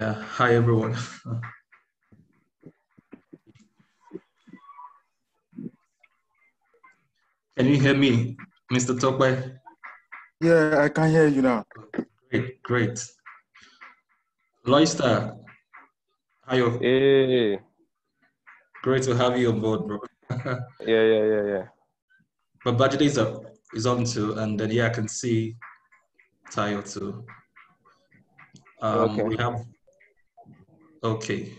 Yeah, hi everyone. Can you hear me, Mr. Tokwe? Yeah, I can hear you now. Great, great. Loystar, hi. Hey. Great to have you on board, bro. yeah, yeah, yeah, yeah. But budget is up, is on too, and then yeah, I can see Tayo too. Um, Okay. We have okay.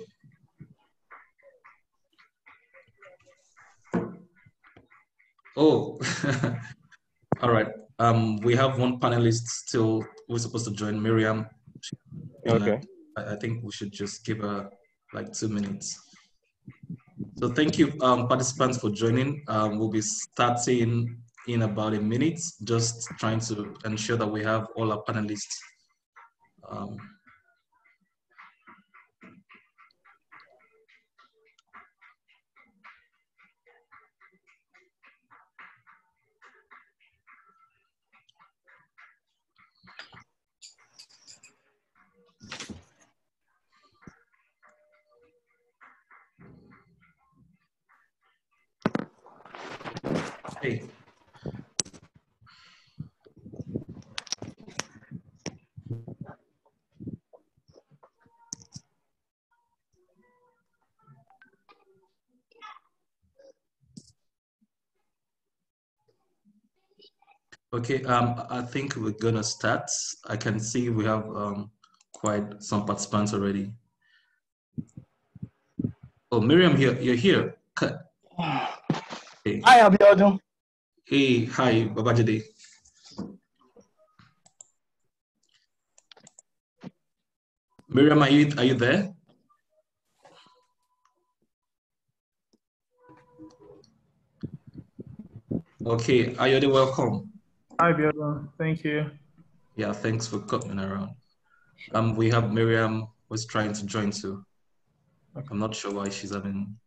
Oh, all right. Um, we have one panelist still who's supposed to join, Miriam. Okay. I, I think we should just give her like two minutes. So thank you, um, participants, for joining. Um, we'll be starting in about a minute, just trying to ensure that we have all our panelists. Um, hey, okay. Um, I think we're gonna start. I can see we have um quite some participants already. Oh, Miriam, here, you're here. Hey, Hi, Abiodun. hey, hi, Babajide. Miriam, are you are you there? Okay, Ayode, welcome. Hi, Biodun. Thank you. Yeah, thanks for coming around. Um, we have Miriam was trying to join too. I'm not sure why she's having.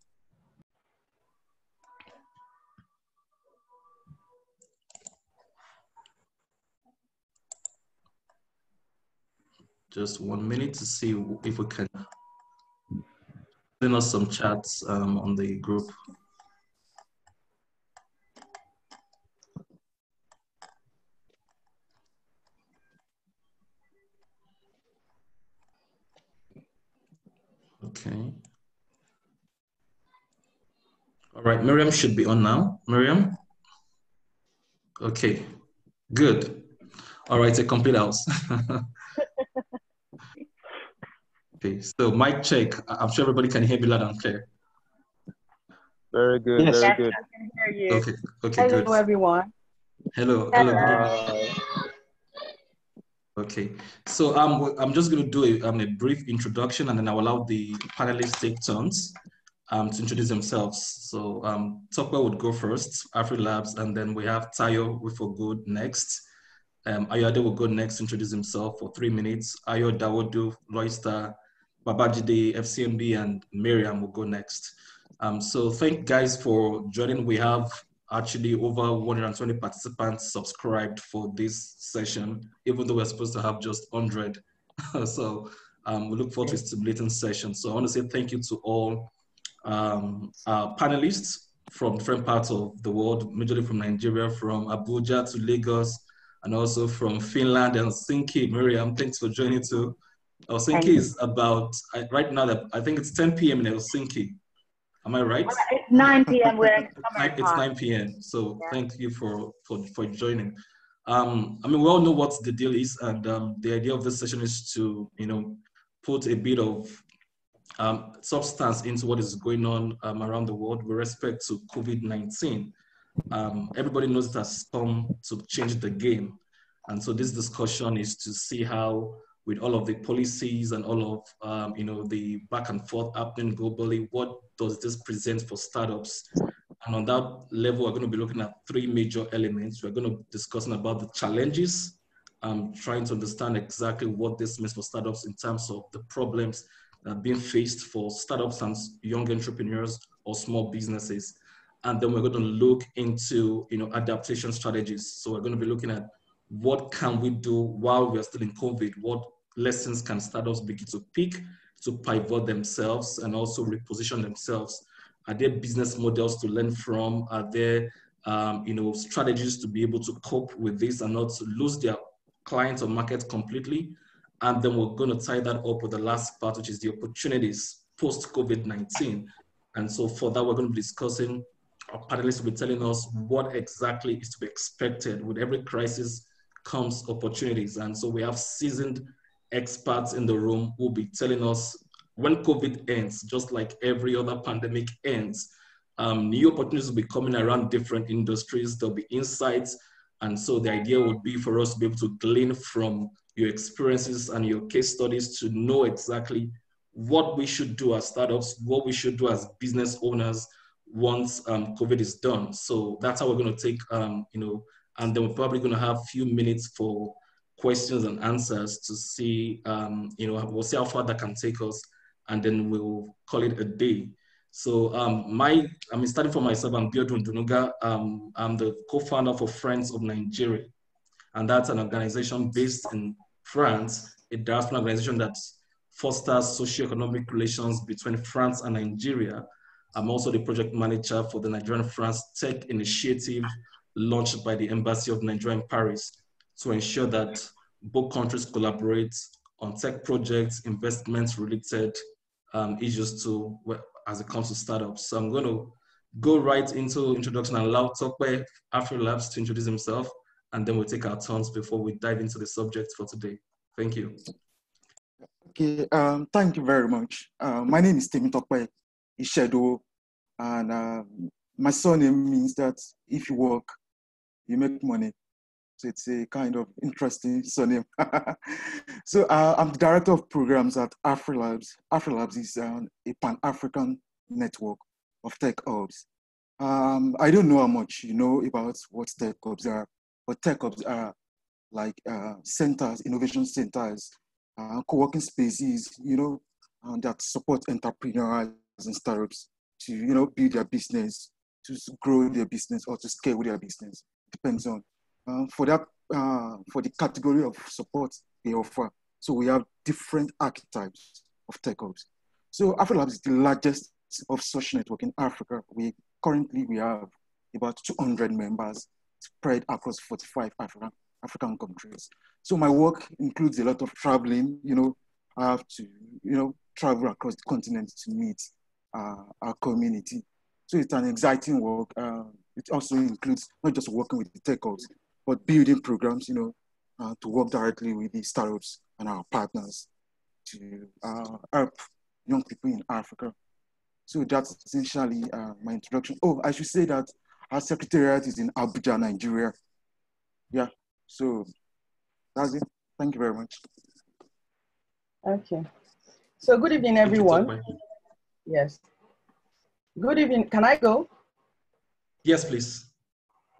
Just one minute to see if we can send us some chats um, on the group. Okay. All right, Miriam should be on now. Miriam? Okay, good. All right, a complete house. okay, so mic check. I- I'm sure everybody can hear me loud and clear. Very good. Yes. Very Yes, good. I can hear you. Okay, okay, Good. Hello, good. everyone. Hello, hello. good evening. Hi. Okay, so um, I'm just going to do a, um, a brief introduction and then I'll allow the panelists take turns um, to introduce themselves. So um, would go first, AfriLabs, and then we have Tayo with for good next. Um, Ayode will go next, introduce himself for three minutes. Ayo Dawodu, Loystar, Babajide, FCMB, and Miriam will go next. Um, so thank guys for joining. We have actually over 120 participants subscribed for this session, even though we're supposed to have just 100. so um, we look forward to a stimulating session. So I want to say thank you to all um, our panelists from different parts of the world, majorly from Nigeria, from Abuja to Lagos, and also from Finland and Helsinki. Miriam, thanks for joining too. Helsinki is about, I- right now, I think it's 10 p.m. in Helsinki. Am I right? Well, It's 9 p.m. We're in It's summer nine, it's time. 9 p.m. So Yeah. thank you for, for, for joining. Um, I mean, we all know what the deal is, and um, the idea of this session is to, you know, put a bit of um, substance into what is going on um, around the world with respect to COVID-19. Um, everybody knows it has come to change the game. And so this discussion is to see how, with all of the policies and all of, um, you know, the back and forth happening globally, what does this present for startups? And on that level, we're going to be looking at three major elements. We're going to be discussing about the challenges, um, trying to understand exactly what this means for startups in terms of the problems that are being faced for startups and young entrepreneurs or small businesses. And then we're going to look into, you know, adaptation strategies. So we're going to be looking at what can we do while we're still in COVID? What lessons can startups begin to pick to pivot themselves and also reposition themselves? Are there business models to learn from? Are there um, you know, strategies to be able to cope with this and not lose their clients or market completely? And then we're going to tie that up with the last part, which is the opportunities post COVID 19. And so for that, we're going to be discussing, our panelists will be telling us what exactly is to be expected. With every crisis comes opportunities. And so we have seasoned experts in the room will be telling us when COVID ends, just like every other pandemic ends, um, new opportunities will be coming around different industries. There'll be insights. And so the idea would be for us to be able to glean from your experiences and your case studies to know exactly what we should do as startups, what we should do as business owners once um, COVID is done. So that's how we're going to take, um, you know, and then we're probably going to have a few minutes for questions and answers to see, um, you know, we'll see how far that can take us, and then we'll call it a day. So um, my, I mean, starting for myself, I'm Biodun Dunuga. Um, I'm the co-founder for Friends of Nigeria, and that's an organization based in France, a diaspora organization that fosters socio-economic relations between France and Nigeria. I'm also the project manager for the Nigerian France Tech Initiative launched by the Embassy of Nigeria in Paris to ensure that both countries collaborate on tech projects, investments related um, issues to as it comes to startups. So I'm going to go right into introduction and allow Tokwe AfriLabs to introduce himself and then we'll take our turns before we dive into the subject for today. Thank you. Okay, um, thank you very much. Uh, my name is Temi Tokwe Ishedo, and uh, my surname means that if you work, you make money. So it's a kind of interesting surname. so uh, I'm the director of programs at AfriLabs. AfriLabs is um, a pan-African network of tech hubs. Um, I don't know how much you know about what tech hubs are, but tech hubs are like uh, centers, innovation centers, uh, co-working spaces, you know, uh, that support entrepreneurs and startups to, you know, build their business, to grow their business or to scale their business. Depends on. Uh, for that, uh, for the category of support they offer. So we have different archetypes of tech hubs. So AfriLabs is the largest of such network in Africa. We currently we have about 200 members spread across 45 African, African countries. So my work includes a lot of traveling, you know, I have to, you know, travel across the continent to meet uh, our community. So it's an exciting work. Uh, it also includes not just working with the tech hubs, but building programs, you know, uh, to work directly with the startups and our partners to uh, help young people in Africa. So that's essentially uh, my introduction. Oh, I should say that our secretariat is in Abuja, Nigeria. Yeah, so that's it. Thank you very much. Okay. So good evening, everyone. Yes. Good evening. Can I go? Yes, please.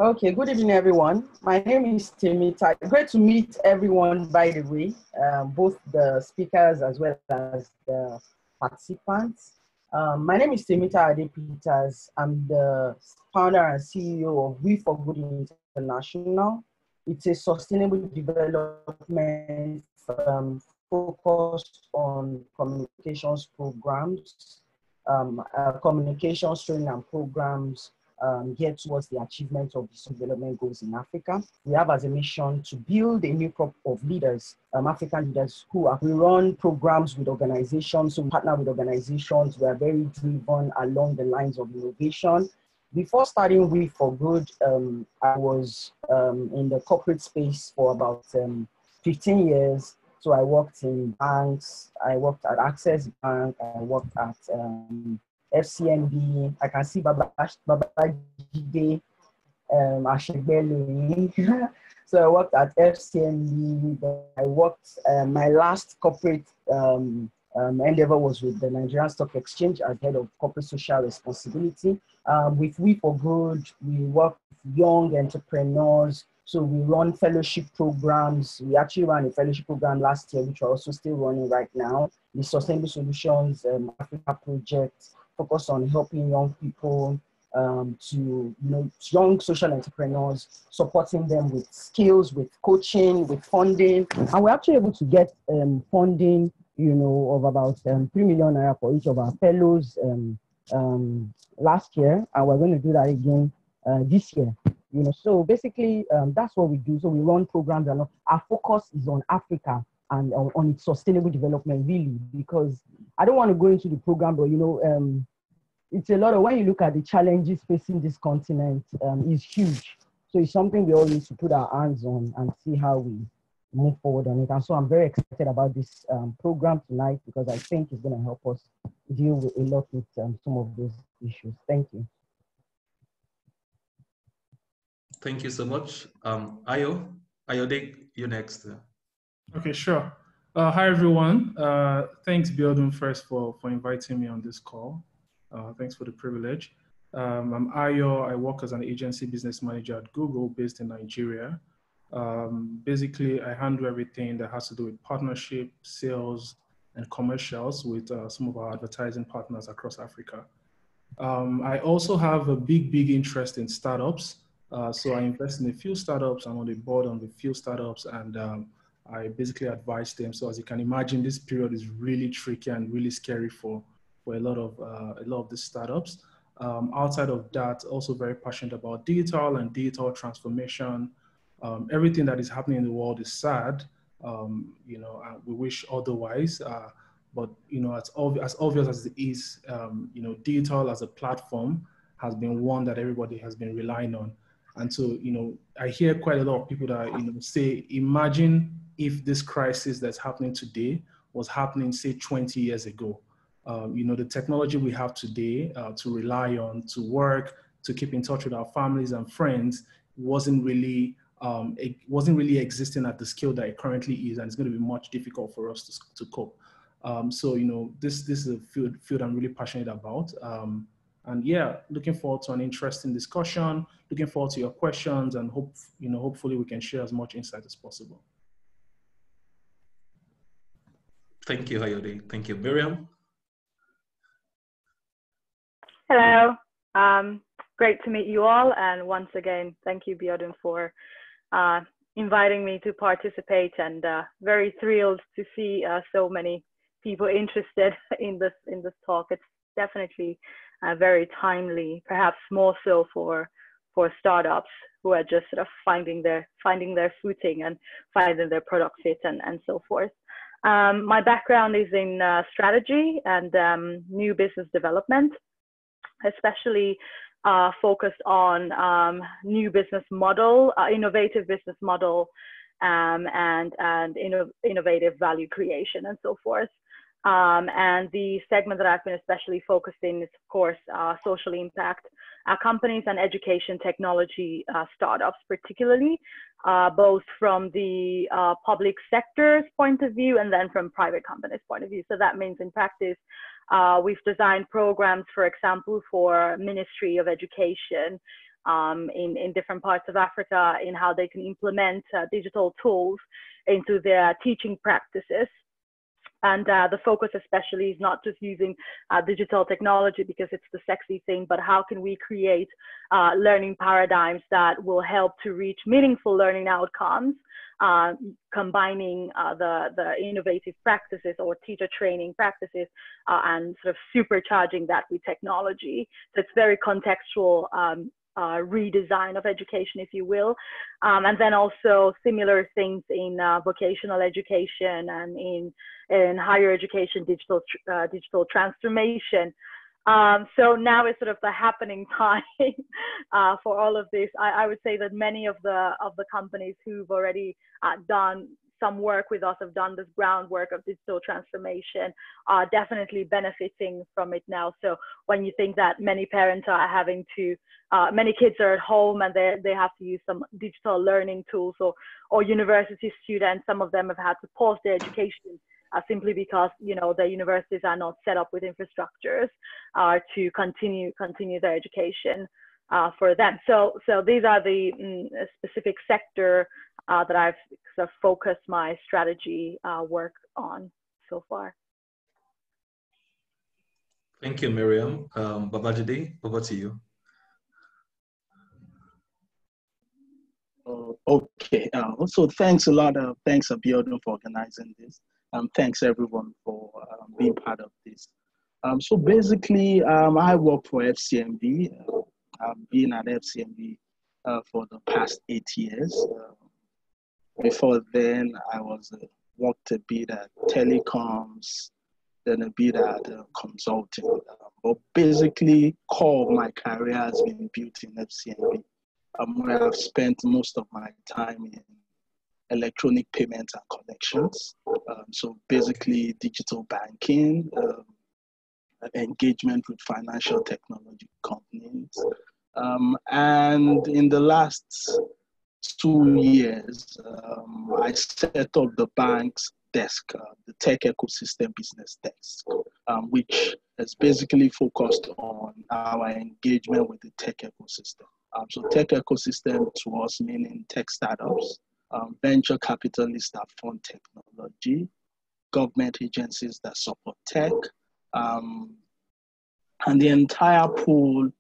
Okay, good evening, everyone. My name is Timita. Great to meet everyone, by the way, um, both the speakers as well as the participants. Um, my name is Temita Ade Peters. I'm the founder and CEO of We for Good International. It's a sustainable development um, focused on communications programs, um, uh, communications training and programs um, geared towards the achievement of the development goals in Africa. We have as a mission to build a new crop of leaders, um, African leaders who are, we run programs with organizations, so we partner with organizations. We are very driven along the lines of innovation. Before starting We for Good, um, I was um, in the corporate space for about um, 15 years. So I worked in banks, I worked at Access Bank, I worked at um, FCMB. I can see Baba Babajide um, Ashegbele. so I worked at FCMB. I worked, uh, my last corporate um, um, endeavor was with the Nigerian Stock Exchange as head of corporate social responsibility. Um, with We for Good, we work with young entrepreneurs. So we run fellowship programs. We actually ran a fellowship program last year, which we're also still running right now. The Sustainable Solutions um, Africa Project focus on helping young people um, to you know young social entrepreneurs, supporting them with skills, with coaching, with funding, and we're actually able to get um, funding, you know, of about um, three million naira for each of our fellows um, um, last year, and we're going to do that again uh, this year. You know, so basically um, that's what we do. So we run programs, and our focus is on Africa and on, on its sustainable development, really, because I don't want to go into the program, but you know, um, it's a lot of when you look at the challenges facing this continent, um, is huge. So it's something we all need to put our hands on and see how we move forward on it. And so I'm very excited about this um, program tonight because I think it's going to help us deal with a lot with um, some of those issues. Thank you. Thank you so much. Um, Ayo, Ayode, you're next. Okay, sure. Uh, hi, everyone. Uh, thanks, Biodun, first for, for inviting me on this call. Uh, thanks for the privilege. Um, I'm Ayo. I work as an agency business manager at Google based in Nigeria. Um, basically, I handle everything that has to do with partnership, sales, and commercials with uh, some of our advertising partners across Africa. Um, I also have a big, big interest in startups. Uh, so I invest in a few startups. I'm on the board on the few startups, and um, I basically advise them. So as you can imagine, this period is really tricky and really scary for for a lot of uh, a lot of the startups. Um, outside of that, also very passionate about digital and digital transformation. Um, everything that is happening in the world is sad. Um, you know, we wish otherwise. Uh, but you know, as, ob- as obvious as it is, um, you know, digital as a platform has been one that everybody has been relying on. And so, you know, I hear quite a lot of people that you know say, imagine if this crisis that's happening today was happening, say, 20 years ago. Um, you know, the technology we have today uh, to rely on, to work, to keep in touch with our families and friends wasn't really um, it wasn't really existing at the scale that it currently is, and it's going to be much difficult for us to, to cope. Um, so, you know, this this is a field, field I'm really passionate about. Um, and yeah, looking forward to an interesting discussion. Looking forward to your questions, and hope you know, hopefully, we can share as much insight as possible. Thank you, Hayode. Thank you, Miriam. Hello. Um, great to meet you all. And once again, thank you, Biodun, for uh, inviting me to participate and uh, very thrilled to see uh, so many people interested in this in this talk. It's definitely uh, very timely, perhaps more so for for startups who are just sort of finding their finding their footing and finding their product fit and, and so forth. Um, my background is in uh, strategy and um, new business development, especially uh, focused on um, new business model, uh, innovative business model, um, and and inno- innovative value creation and so forth. Um, and the segment that I've been especially focused in is, of course, uh, social impact uh, companies and education technology uh, startups, particularly, uh, both from the uh, public sector's point of view and then from private companies' point of view. So that means, in practice, uh, we've designed programs, for example, for Ministry of Education um, in, in different parts of Africa in how they can implement digital tools into their teaching practices. And uh, the focus, especially, is not just using uh, digital technology because it's the sexy thing, but how can we create uh, learning paradigms that will help to reach meaningful learning outcomes, uh, combining uh, the, the innovative practices or teacher training practices uh, and sort of supercharging that with technology. So it's very contextual um, uh, redesign of education, if you will. Um, and then also similar things in uh, vocational education and in, in higher education, digital, uh, digital transformation. Um, so now is sort of the happening time uh, for all of this. I, I, would say that many of the of the companies who've already uh, done some work with us have done this groundwork of digital transformation are definitely benefiting from it now. So when you think that many parents are having to, uh, many kids are at home and they, they have to use some digital learning tools or, or university students, some of them have had to pause their education uh, simply because you know the universities are not set up with infrastructures uh, to continue continue their education uh, for them. So so these are the mm, specific sector uh, that I've sort of focused my strategy uh, work on so far. Thank you, Miriam. Um, Babajide, over to you. Oh, okay. Uh, also, thanks a lot. Uh, thanks, Abiodun, for organizing this. Um, thanks, everyone, for um, being part of this. Um, so basically, um, I work for FCMB. Uh, I've been at FCMB uh, for the past eight years. Um, before then, I was uh, worked a bit at telecoms, then a bit at uh, consulting. But basically, core of my career has been built in FCMB, um, where I've spent most of my time in electronic payments and connections. Um, so basically, digital banking, um, engagement with financial technology companies. Um, and in the last two years, um, I set up the bank's desk, uh, the tech ecosystem business desk, um, which is basically focused on our engagement with the tech ecosystem. Um, so tech ecosystem to us meaning tech startups, um, venture capitalists that fund technology, government agencies that support tech, um, and the entire pool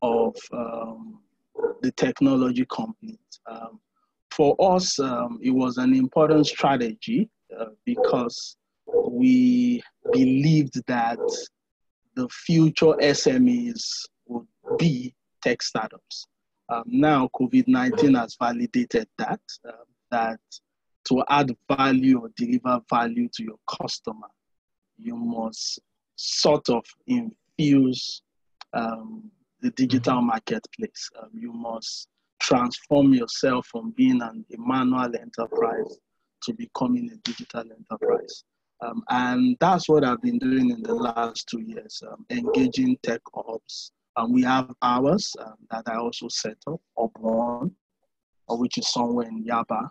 of um, the technology companies. Um, for us, um, it was an important strategy uh, because we believed that the future SMEs would be tech startups. Um, now, COVID 19 has validated that, uh, that to add value or deliver value to your customer, you must sort of infuse um, the digital mm-hmm. marketplace. Um, you must transform yourself from being an, a manual enterprise to becoming a digital enterprise. Um, and that's what I've been doing in the last two years, um, engaging tech hubs. And we have ours um, that I also set up, up one, uh, which is somewhere in Yaba,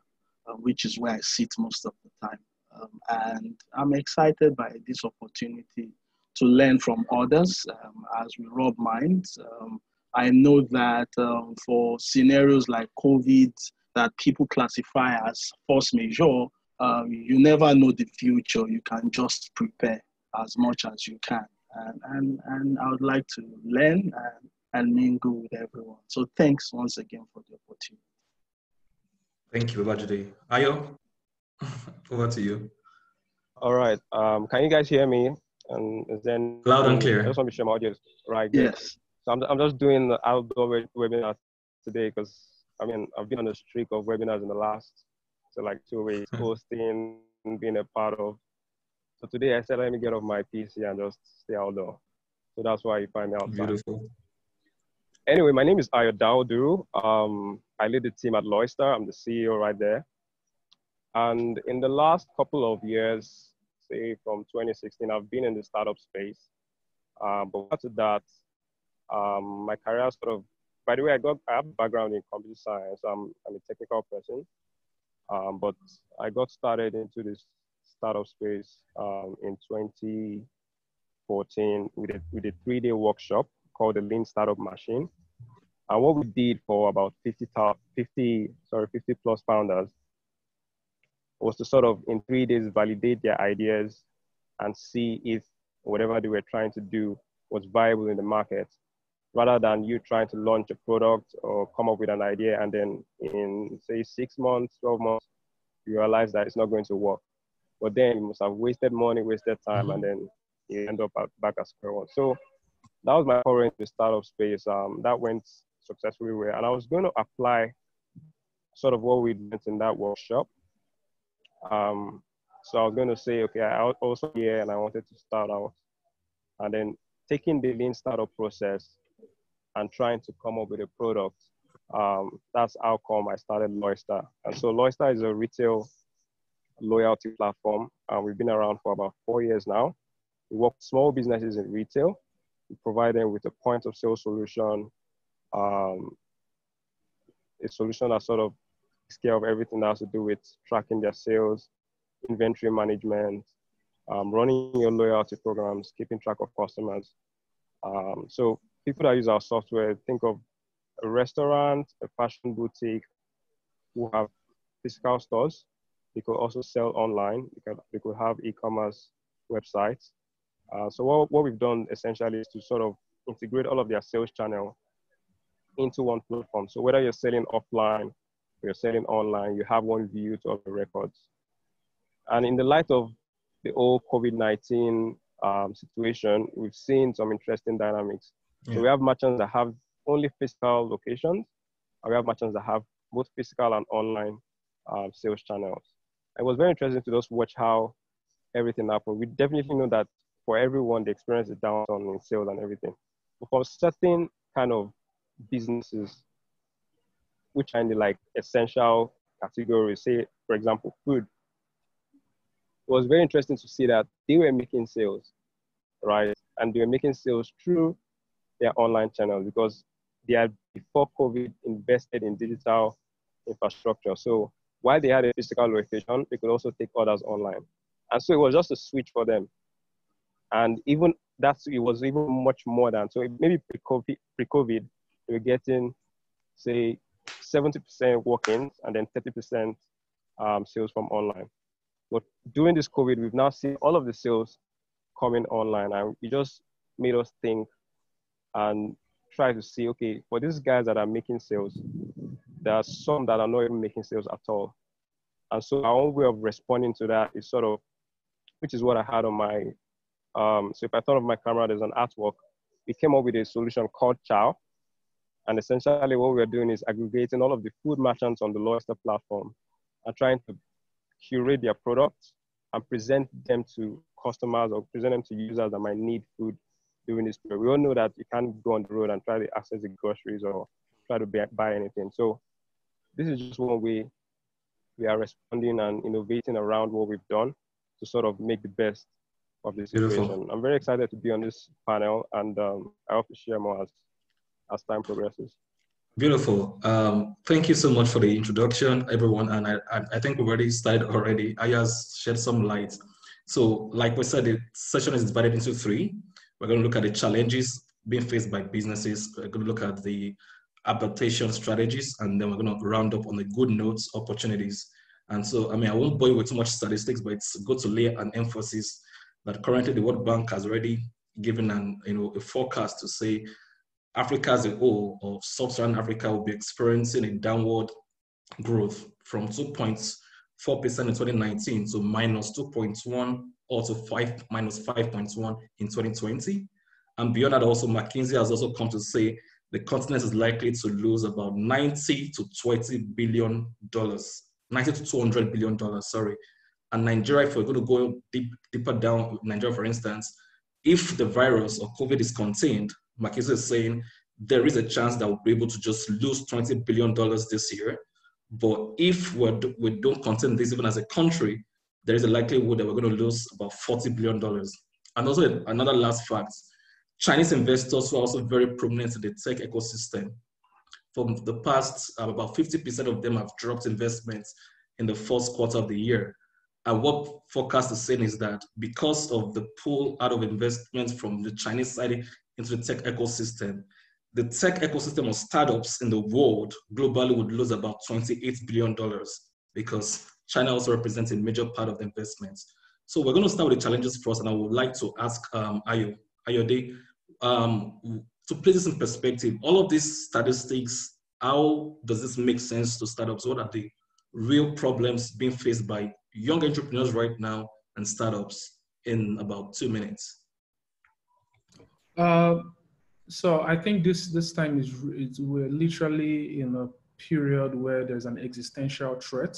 uh, which is where I sit most of the time. Um, and I'm excited by this opportunity to learn from others um, as we rub minds. Um, I know that um, for scenarios like COVID that people classify as force majeure, um, you never know the future. You can just prepare as much as you can. And, and, and I would like to learn and, and mingle with everyone. So thanks once again for the opportunity. Thank you, Babajide. Ayo, over to you. All right. Um, can you guys hear me? And then loud and clear. I just want to share my audience right. Yes. So I'm, I'm just doing the outdoor webinar today because I mean I've been on a streak of webinars in the last so like two weeks, hosting, being a part of. So today I said let me get off my PC and just stay outdoor. So that's why you find me outside. Beautiful. Anyway, my name is Ayo Daudu. Um, I lead the team at Loystar. I'm the CEO right there. And in the last couple of years, say from 2016, I've been in the startup space. Um, but after that, um, my career sort of, by the way, I got, I have a background in computer science. I'm, I'm a technical person. Um, but I got started into this startup space um, in 2014 with a, with a three day workshop called the Lean Startup Machine. And what we did for about 50, 50 sorry, 50 plus founders was to sort of in three days validate their ideas and see if whatever they were trying to do was viable in the market rather than you trying to launch a product or come up with an idea and then in say six months 12 months you realize that it's not going to work. But then you must have wasted money wasted time mm-hmm. and then you end up at, back at square one. So that was my foray into startup space. Um, that went successfully well. And i was going to apply sort of what we learned in that workshop um, so I was going to say, okay, I also here and I wanted to start out, and then taking the lean startup process and trying to come up with a product. Um, that's how come I started Loystar. And so Loystar is a retail loyalty platform, and we've been around for about four years now. We work with small businesses in retail. We provide them with a point of sale solution, um, a solution that sort of care of everything that has to do with tracking their sales, inventory management, um, running your loyalty programs, keeping track of customers. Um, so people that use our software, think of a restaurant, a fashion boutique who have physical stores. They could also sell online. They could, they could have e-commerce websites. Uh, so what, what we've done essentially is to sort of integrate all of their sales channel into one platform. So whether you're selling offline you're selling online, you have one view to all the records. And in the light of the whole COVID-19 um, situation, we've seen some interesting dynamics. Yeah. So we have merchants that have only physical locations, and we have merchants that have both physical and online um, sales channels. It was very interesting to just watch how everything happened. We definitely know that for everyone, the experience is down on in sales and everything. But for certain kind of businesses, which are in the like essential category, say, for example, food, it was very interesting to see that they were making sales, right? And they were making sales through their online channels because they had before COVID invested in digital infrastructure. So while they had a physical location, they could also take orders online. And so it was just a switch for them. And even that's it was even much more than so maybe pre-COVID, pre-COVID they were getting say 70% walk-ins and then 30% um, sales from online. But during this COVID, we've now seen all of the sales coming online, and it just made us think and try to see, okay, for these guys that are making sales, there are some that are not even making sales at all. And so our own way of responding to that is sort of, which is what I had on my, um, so if I thought of my camera, there's an artwork. We came up with a solution called Chow. And essentially what we're doing is aggregating all of the food merchants on the Loystar platform and trying to curate their products and present them to customers or present them to users that might need food during this period. We all know that you can't go on the road and try to access the groceries or try to buy anything. So this is just one way we are responding and innovating around what we've done to sort of make the best of the situation. Beautiful. I'm very excited to be on this panel and um, I hope to share more as, as time progresses. Beautiful. Um, thank you so much for the introduction, everyone. And I, I think we've already started already. I just shed some light. So like we said, the session is divided into three. We're going to look at the challenges being faced by businesses. We're going to look at the adaptation strategies, and then we're going to round up on the good notes, opportunities. And so, I mean, I won't bore you with too much statistics, but it's good to lay an emphasis that currently the World Bank has already given an, you know, a forecast to say Africa as a whole, or sub-Saharan Africa, will be experiencing a downward growth from 2.4% in 2019 to minus 2.1 or to 5 minus 5.1 in 2020. And beyond that, also McKinsey has also come to say the continent is likely to lose about 90 to 20 billion dollars, 90 to 200 billion dollars, sorry. And Nigeria, if we're going to go deep, deeper down, Nigeria, for instance, if the virus or COVID is contained, McKinsey is saying there is a chance that we'll be able to just lose $20 billion this year. But if we're, we don't contain this even as a country, there is a likelihood that we're going to lose about $40 billion. And also another last fact, Chinese investors who are also very prominent in the tech ecosystem. From the past, uh, about 50% of them have dropped investments in the first quarter of the year. And what forecast is saying is that because of the pull out of investments from the Chinese side into the tech ecosystem, the tech ecosystem of startups in the world globally would lose about $28 billion because China also represents a major part of the investments. So we're going to start with the challenges first, and I would like to ask um, Ayo, Ayode, um, to place this in perspective, all of these statistics, how does this make sense to startups? What are the real problems being faced by young entrepreneurs right now and startups in about two minutes? Uh, so I think this this time is, we're literally in a period where there's an existential threat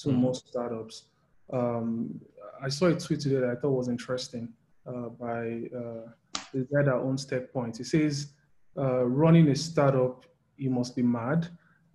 to mm-hmm. most startups. Um, I saw a tweet today that I thought was interesting uh, by uh, the guy that owns TechPoint. He says, uh, running a startup, you must be mad.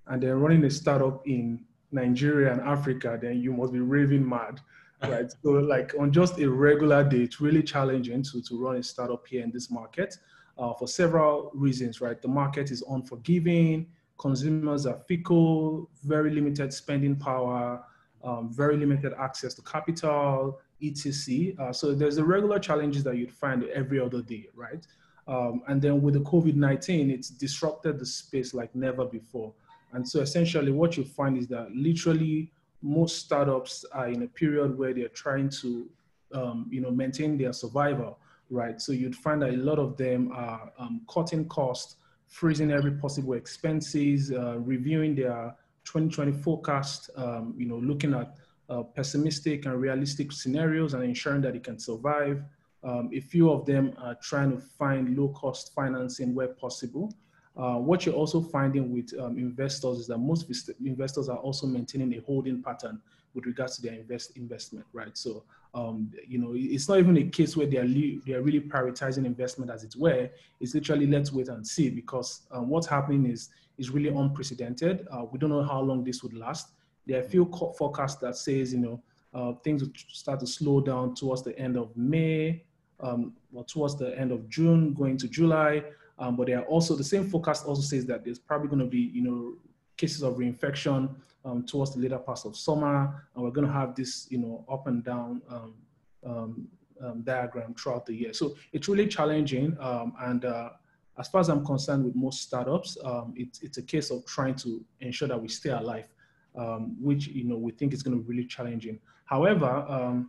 And then running a startup in Nigeria and Africa, then you must be raving mad. Right. so like on just a regular day, it's really challenging to, to run a startup here in this market uh, for several reasons, right? The market is unforgiving, consumers are fickle, very limited spending power, um, very limited access to capital, etc. Uh, so there's the regular challenges that you'd find every other day, right? Um, and then with the COVID-19, it's disrupted the space like never before. And so essentially what you find is that literally most startups are in a period where they're trying to, um, you know, maintain their survival, right? So you'd find that a lot of them are um, cutting costs, freezing every possible expenses, uh, reviewing their 2020 forecast, um, you know, looking at uh, pessimistic and realistic scenarios and ensuring that it can survive. Um, a few of them are trying to find low cost financing where possible. Uh, what you're also finding with um, investors is that most investors are also maintaining a holding pattern with regards to their invest investment, right? So, um, you know, it's not even a case where they are they are really prioritizing investment as it were. It's literally let's wait and see because um, what's happening is is really unprecedented. Uh, we don't know how long this would last. There are a few forecasts that says you know uh, things will start to slow down towards the end of May, um, or towards the end of June, going to July. Um, but there are also the same forecast also says that there's probably going to be you know cases of reinfection um, towards the later parts of summer, and we're going to have this you know up and down um, um, um, diagram throughout the year. So it's really challenging, um, and uh, as far as I'm concerned, with most startups, it's it's a case of trying to ensure that we stay alive, which you know we think is going to be really challenging. However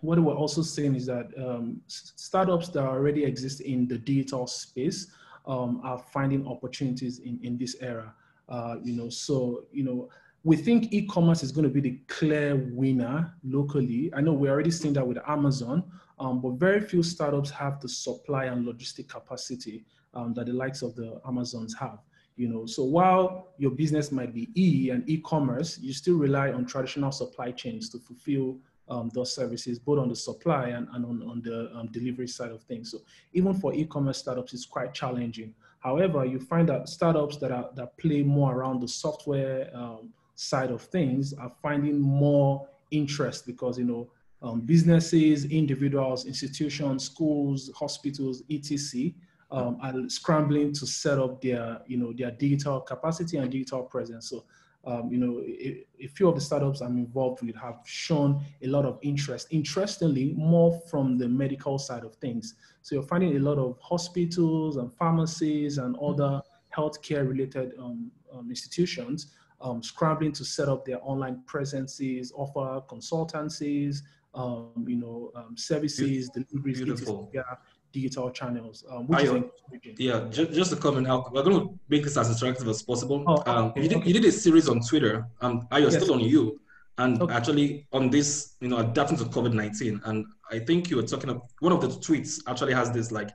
what we're also saying is that um, startups that already exist in the digital space um, are finding opportunities in, in this era. Uh, you know, so, you know, we think e-commerce is going to be the clear winner locally. I know we're already seeing that with Amazon, um, but very few startups have the supply and logistic capacity um, that the likes of the Amazons have. You know, so while your business might be e and e-commerce, you still rely on traditional supply chains to fulfill um, those services, both on the supply and, and on, on the um, delivery side of things. So even for e-commerce startups, it's quite challenging. However, you find that startups that are that play more around the software um, side of things are finding more interest because you know um, businesses, individuals, institutions, schools, hospitals, etc. Um, are scrambling to set up their you know their digital capacity and digital presence. So um, you know, a, a, few of the startups I'm involved with have shown a lot of interest. Interestingly, more from the medical side of things. So you're finding a lot of hospitals and pharmacies and other healthcare related um, um, institutions um, scrambling to set up their online presences, offer consultancies, um, you know, um, services, deliveries, Beautiful. Yeah, digital channels, um, which is Yeah, just, just to comment out, we're going to make this as interactive as possible. Oh, um, okay, you, did, okay. you did a series on Twitter, and I was Yes. still on you, and Okay. actually on this, you know, adapting to COVID 19. And I think you were talking of one of the tweets actually has this like,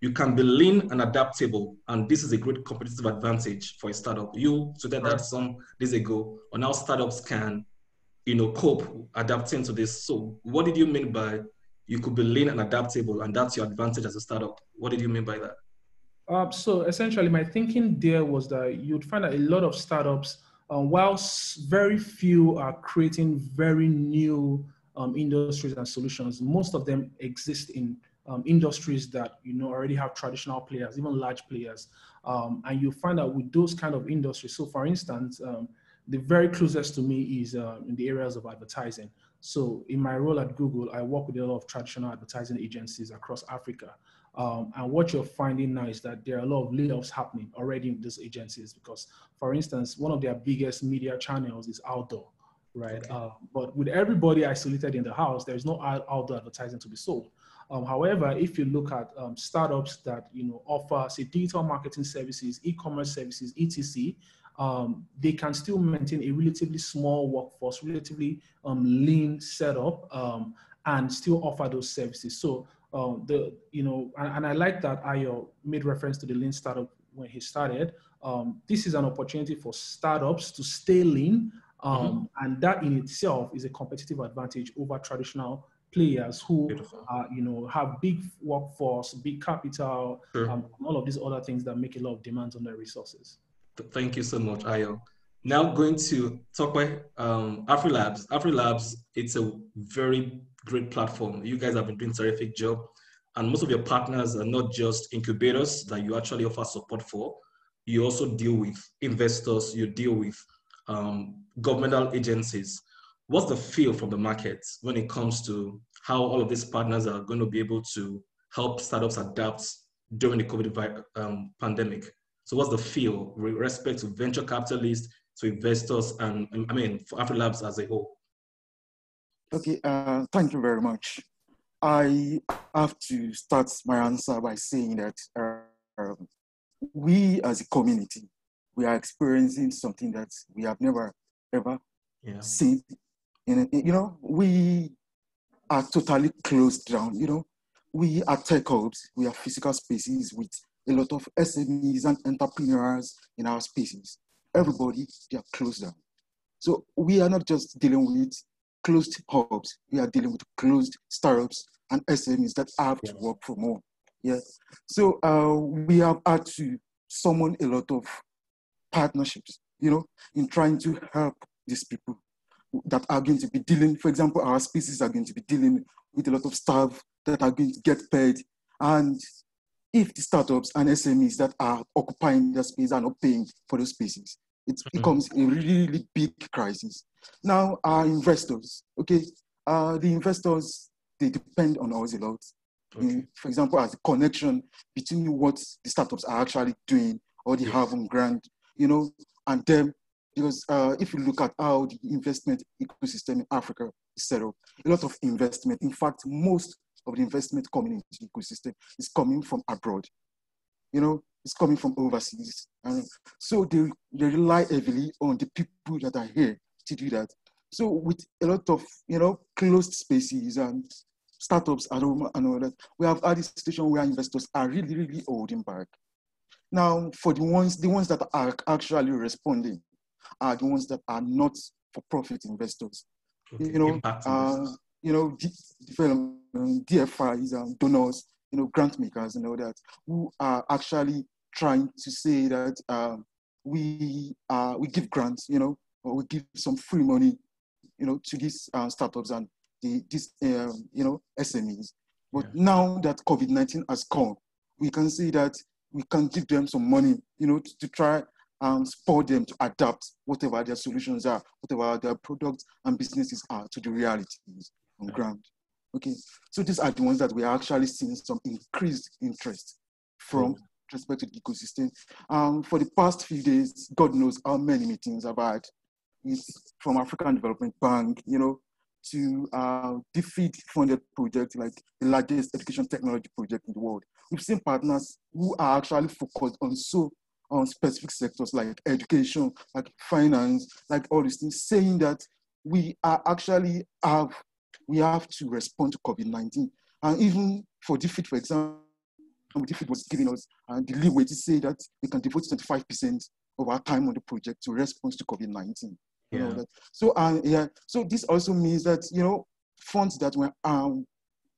you can be lean and adaptable, and this is a great competitive advantage for a startup. You tweeted that Right. some days ago on how startups can, you know, cope adapting to this. So, what did you mean by you could be lean and adaptable, and that's your advantage as a startup? What did you mean by that? Uh, so essentially, my thinking there was that you'd find that a lot of startups, um, whilst very few are creating very new um, industries and solutions, most of them exist in um, industries that you know already have traditional players, even large players, um, and you find that with those kind of industries. So, for instance, um, the very closest to me is uh, in the areas of advertising. So, in my role at Google, I work with a lot of traditional advertising agencies across Africa. Um, and what you're finding now is that there are a lot of layoffs happening already in these agencies because, for instance, one of their biggest media channels is outdoor, right? Okay. Uh, but with everybody isolated in the house, there's no outdoor advertising to be sold. Um, however, if you look at um, startups that you know offer, say, digital marketing services, e-commerce services, etc., um, they can still maintain a relatively small workforce, relatively um, lean setup, um, and still offer those services. So um, the you know, and, and I like that Ayo made reference to the lean startup when he started. Um, this is an opportunity for startups to stay lean, um, and that in itself is a competitive advantage over traditional players who uh, you know have big workforce, big capital, Sure. um, and all of these other things that make a lot of demands on their resources. Th- Thank you so much, Ayo. Now going to talk about um, AfriLabs. AfriLabs, it's a very great platform. You guys have been doing terrific job. And most of your partners are not just incubators that you actually offer support for. You also deal with investors, you deal with um, governmental agencies. What's the feel from the market when it comes to how all of these partners are going to be able to help startups adapt during the COVID um, pandemic? So what's the feel with respect to venture capitalists, to investors, and I mean for AfriLabs as a whole? Okay, uh, thank you very much. I have to start my answer by saying that uh, we as a community we are experiencing something that we have never ever Yeah. seen. And you know, we are totally closed down. You know, we are tech hubs. We are physical spaces with a lot of SMEs and entrepreneurs in our spaces. Everybody, they are closed down. So we are not just dealing with closed hubs. We are dealing with closed startups and SMEs that have to work for more. Yeah. So uh, we have had to summon a lot of partnerships, you know, in trying to help these people that are going to be dealing, for example, our species are going to be dealing with a lot of staff that are going to get paid. And if the startups and SMEs that are occupying the space are not paying for those spaces, it becomes a really big crisis. Now, our investors, okay, uh, the investors, they depend on us a lot. Mm, For example, as a connection between what the startups are actually doing or they have on ground, you know, and them. Because uh, if you look at how the investment ecosystem in Africa is set up, a lot of investment, in fact, most of the investment coming into the ecosystem is coming from abroad. You know, it's coming from overseas. And so they, they rely heavily on the people that are here to do that. So with a lot of, you know, closed spaces and startups and all, and all that, we have had a situation where investors are really, really holding back. Now, for the ones, the ones that are actually responding are the ones that are not for-profit investors. Okay. You know, uh. You know, D- development, DFIs, and donors, you know, grant makers and all that, who are actually trying to say that um, we uh, we give grants, you know, or we give some free money, you know, to these uh, startups and the these um, you know SMEs. But Yeah. now that COVID nineteen has come, we can see that we can give them some money, you know, to, to try and support them to adapt whatever their solutions are, whatever their products and businesses are to the realities on Yeah. ground. Okay, so these are the ones that we are actually seeing some increased interest from Cool. respect to the ecosystem. Um, for the past few days, God knows how many meetings I've had with, from African Development Bank, you know, to uh, DFID funded projects like the largest education technology project in the world. We've seen partners who are actually focused on so on specific sectors like education, like finance, like all these things, saying that we are actually have we have to respond to COVID-19. And even for DFID, for example, DFID was giving us uh, the leeway to say that we can devote 25% of our time on the project to response to COVID-19. You know that. So uh, yeah, so this also means that you know funds that were um,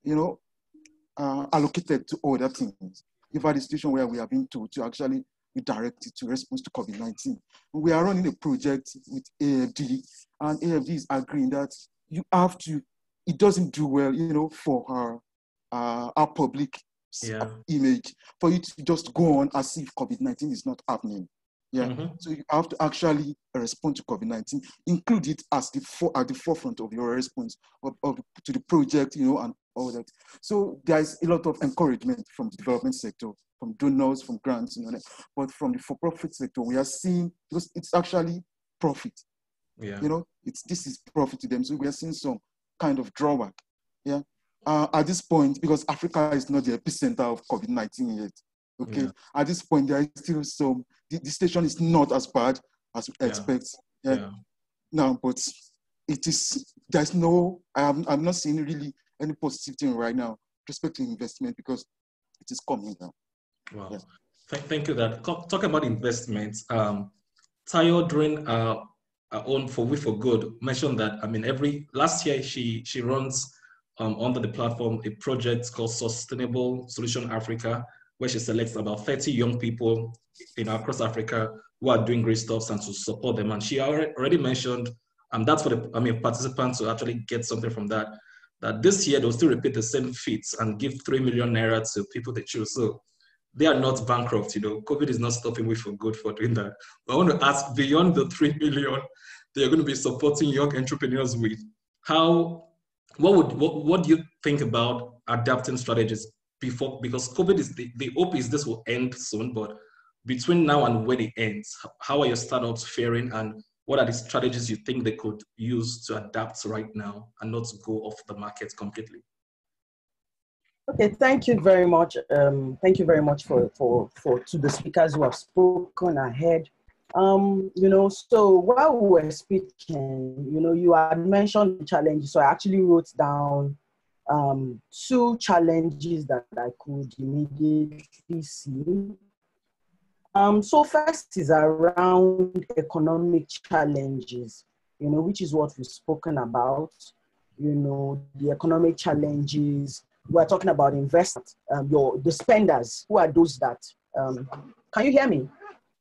you know uh, allocated to other things. Had a situation where we have been told to actually redirect it to response to COVID-19. We are running a project with AFD, and AFD is agreeing that you have to. It doesn't do well, you know, for our uh, our public Yeah. image for you to just go on as if COVID-19 is not happening. Yeah. Mhm. So you have to actually respond to COVID-19, include it as the for, at the forefront of your response of, of, to the project, you know, and all that. So there is a lot of encouragement from the development sector, from donors, from grants, you know, but from the for-profit sector, we are seeing because it's actually profit. Yeah. You know, it's this is profit to them. So we are seeing some kind of drawback. Yeah. Uh, at this point, because Africa is not the epicenter of COVID-19 yet. Okay. Yeah. At this point, there is still some. The, the station is not as bad as we Yeah. expect. Yeah. Yeah. No, but it is. There's no. I am. I'm not seeing really any positive thing right now respect to investment because it is coming down. Wow. Thank, thank you. That talking about investments, um, Tayo during our own for WeForGood mentioned that I mean every last year she she runs um, under the platform a project called Sustainable Solution Africa, where she selects about 30 young people in across Africa who are doing great stuff and to support them. And she already, mentioned, um, that's for the I mean participants to actually get something from that. That this year they'll still repeat the same feats and give three million naira to people they choose. So they are not bankrupt. You know, COVID is not stopping WeForGood for doing that. But I want to ask beyond the three million, they are going to be supporting young entrepreneurs with how. What would what, what do you think about adapting strategies before because COVID is the, the hope is this will end soon, but between now and when it ends, how are your startups faring and what are the strategies you think they could use to adapt right now and not go off the market completely? Okay, thank you very much. Um, thank you very much for, for, for to the speakers who have spoken ahead. Um, you know, so while we were speaking, you know, you had mentioned the challenges. So I actually wrote down um, two challenges that I could immediately see. Um, so first is around economic challenges, you know, which is what we've spoken about. You know, the economic challenges. We're talking about investors, um, your the spenders. Who are those that? Um, can you hear me?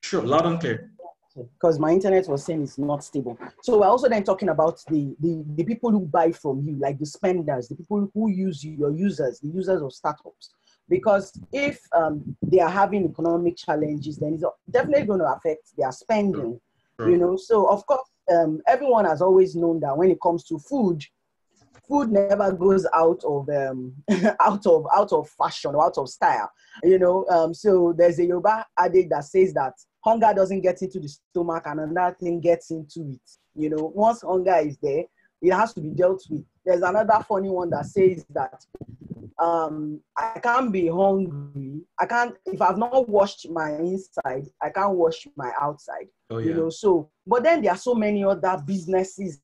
Sure, loud and clear because my internet was saying it's not stable. So we're also then talking about the, the, the people who buy from you, like the spenders, the people who use you, your users, the users of startups. Because if um, they are having economic challenges, then it's definitely going to affect their spending. Sure. You know, so of course, um, everyone has always known that when it comes to food, food never goes out of um, out of out of fashion or out of style. You know, um, so there's a Yoruba adage that says that hunger doesn't get into the stomach and another thing gets into it. You know, once hunger is there, it has to be dealt with. There's another funny one that says that um, I can't be hungry. I can't if I've not washed my inside, I can't wash my outside. Oh, yeah. You know, so but then there are so many other businesses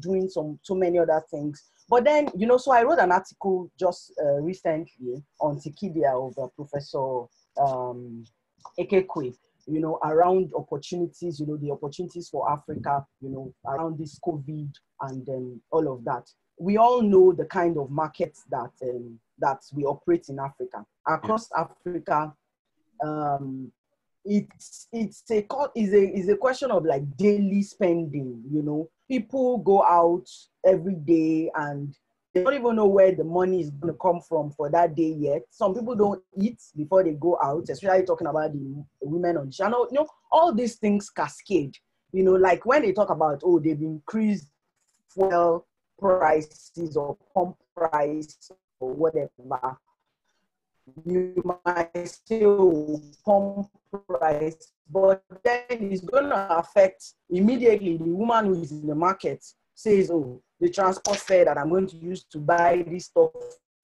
doing some so many other things. But then, you know, so I wrote an article just uh, recently on Tekedia of uh, Professor um, Ekekwe, you know, around opportunities, you know, the opportunities for Africa, you know, around this COVID and um, all of that. We all know the kind of markets that um, that we operate in Africa. Across. Africa, um, it's it's a is a is a question of like daily spending. You know, people go out every day and they don't even know where the money is going to come from for that day yet. Some people don't eat before they go out, especially talking about the women on channel. You know, all these things cascade. You know, like when they talk about, oh, they've increased fuel prices or pump price or whatever, you might still pump price, but then it's going to affect immediately the woman who is in the market says, oh, the transport fare that I'm going to use to buy this stuff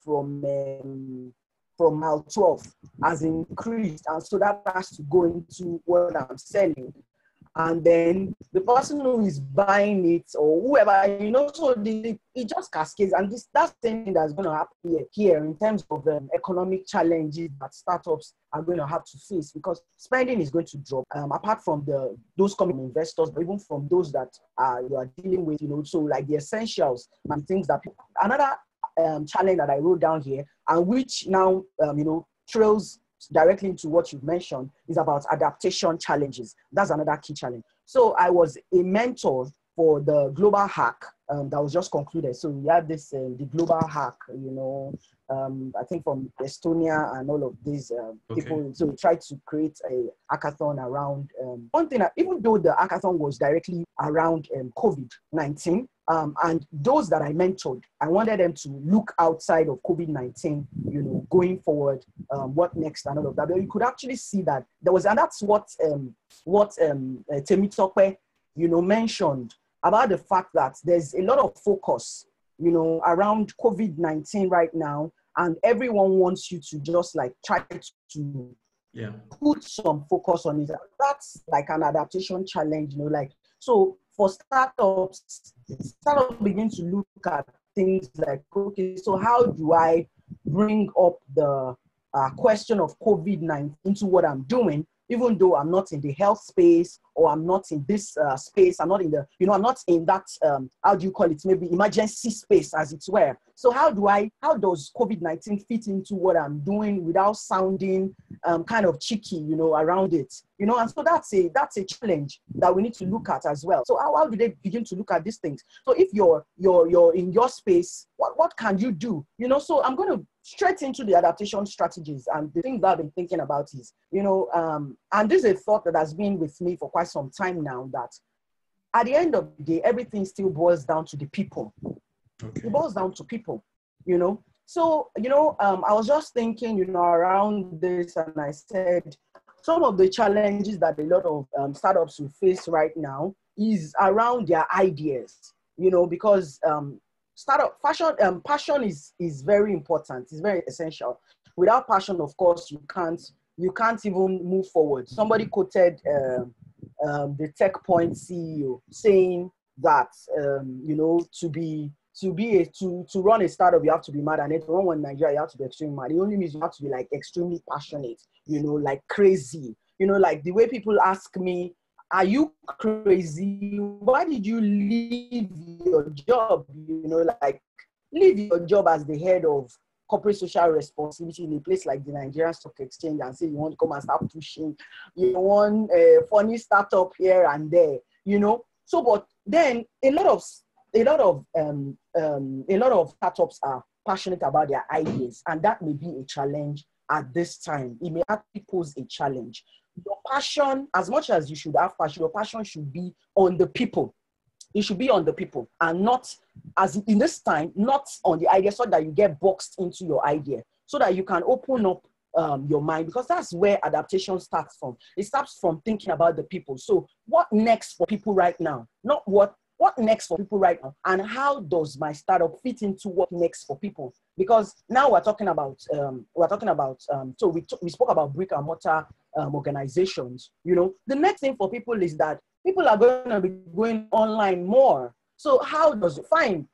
from um, from mile 12 has increased. And so that has to go into what I'm selling and then the person who is buying it or whoever, you know, so the, it just cascades. And this that's the thing that's going to happen here, in terms of um, economic challenges that startups are going to have to face because spending is going to drop. Um, apart from the those coming investors, but even from those that you are dealing with, you know, so like the essentials and things that another um, challenge that I wrote down here, and which now, um, you know, trails directly into what you've mentioned is about adaptation challenges. That's another key challenge. So I was a mentor for the global hack um, that was just concluded. So we had this um, the global hack, you know, um, I think from Estonia and all of these uh, okay. people. So we tried to create a hackathon around um, one thing. That, even though the hackathon was directly around um, COVID nineteen, um, and those that I mentored, I wanted them to look outside of COVID 19, you know, going forward, um, what next and all of that. But you could actually see that there was, and that's what, um, what um, uh, Temitope, you know, mentioned about the fact that there's a lot of focus, you know, around COVID 19 right now. And everyone wants you to just like try to yeah. put some focus on it. That's like an adaptation challenge, you know, like, so for startups, startups begin to look at things like, okay, so how do I bring up the uh, question of COVID-19 into what I'm doing even though I'm not in the health space or I'm not in this uh, space, I'm not in the, you know, I'm not in that, um, how do you call it, maybe emergency space as it were. So how do I, how does COVID-19 fit into what I'm doing without sounding um, kind of cheeky, you know, around it, you know, and so that's a, that's a challenge that we need to look at as well. So how, how do they begin to look at these things? So if you're, you're, you're in your space, what, what can you do? You know, so I'm going to straight into the adaptation strategies and the things that I've been thinking about is, you know, um, and this is a thought that has been with me for quite some time now that at the end of the day, everything still boils down to the people. Okay. It boils down to people, you know. So, you know, um, I was just thinking, you know, around this, and I said some of the challenges that a lot of um, startups will face right now is around their ideas, you know, because um, startup fashion um, passion is is very important it's very essential without passion of course you can't you can't even move forward somebody quoted uh, um, the tech point ceo saying that um, you know to be to be a to to run a startup you have to be mad and it run one nigeria you have to be extremely mad. It only means you have to be like extremely passionate you know like crazy. You know like the way people ask me are you crazy? Why did you leave your job? You know like leave your job as the head of corporate social responsibility in a place like the Nigerian Stock Exchange and say you want to come and start pushing, you want a funny startup here and there, you know. So, but then a lot of a lot of um, um, a lot of startups are passionate about their ideas, and that may be a challenge at this time. It may actually pose a challenge. Your passion, as much as you should have passion, your passion should be on the people. It should be on the people and not, as in this time, not on the idea, so that you get boxed into your idea, so that you can open up um, your mind because that's where adaptation starts from. It starts from thinking about the people. So, what next for people right now? Not what what next for people right now? And how does my startup fit into what next for people? Because now we're talking about um, we're talking about um, so we, t- we spoke about brick and mortar um, organizations you know? The next thing for people is that people are going to be going online more. So how does it find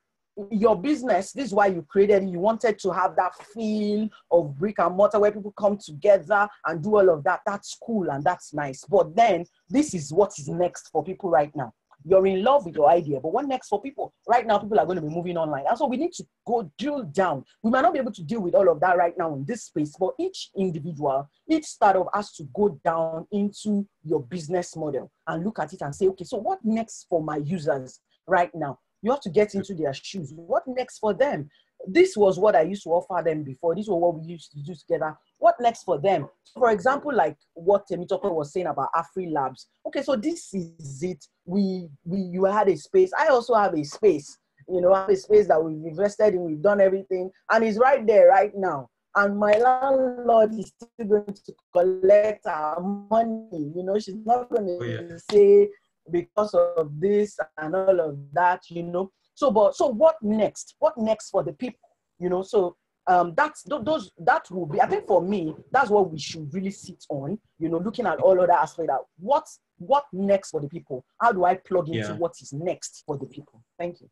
your business this is why you created you wanted to have that feel of brick and mortar where people come together and do all of that that's cool and that's nice. But then this is what is next for people right now you're in love with your idea, but what next for people? Right now, people are going to be moving online. And so we need to go drill down. We might not be able to deal with all of that right now in this space, but each individual, each startup has to go down into your business model and look at it and say, okay, so what next for my users right now? You have to get into their shoes. What next for them? This was what I used to offer them before. This was what we used to do together what next for them? For example, like what Temitope was saying about AfriLabs. Okay, so this is it. We we you had a space. I also have a space. You know, I have a space that we've invested in. We've done everything, and it's right there right now. And my landlord is still going to collect our money. You know, she's not going to oh, yeah. say because of this and all of that. You know. So, but so what next? What next for the people? You know, so um, that's those that will be. I think for me, that's what we should really sit on. You know, looking at all other aspects. That what what next for the people? How do I plug into yeah. what is next for the people? Thank you.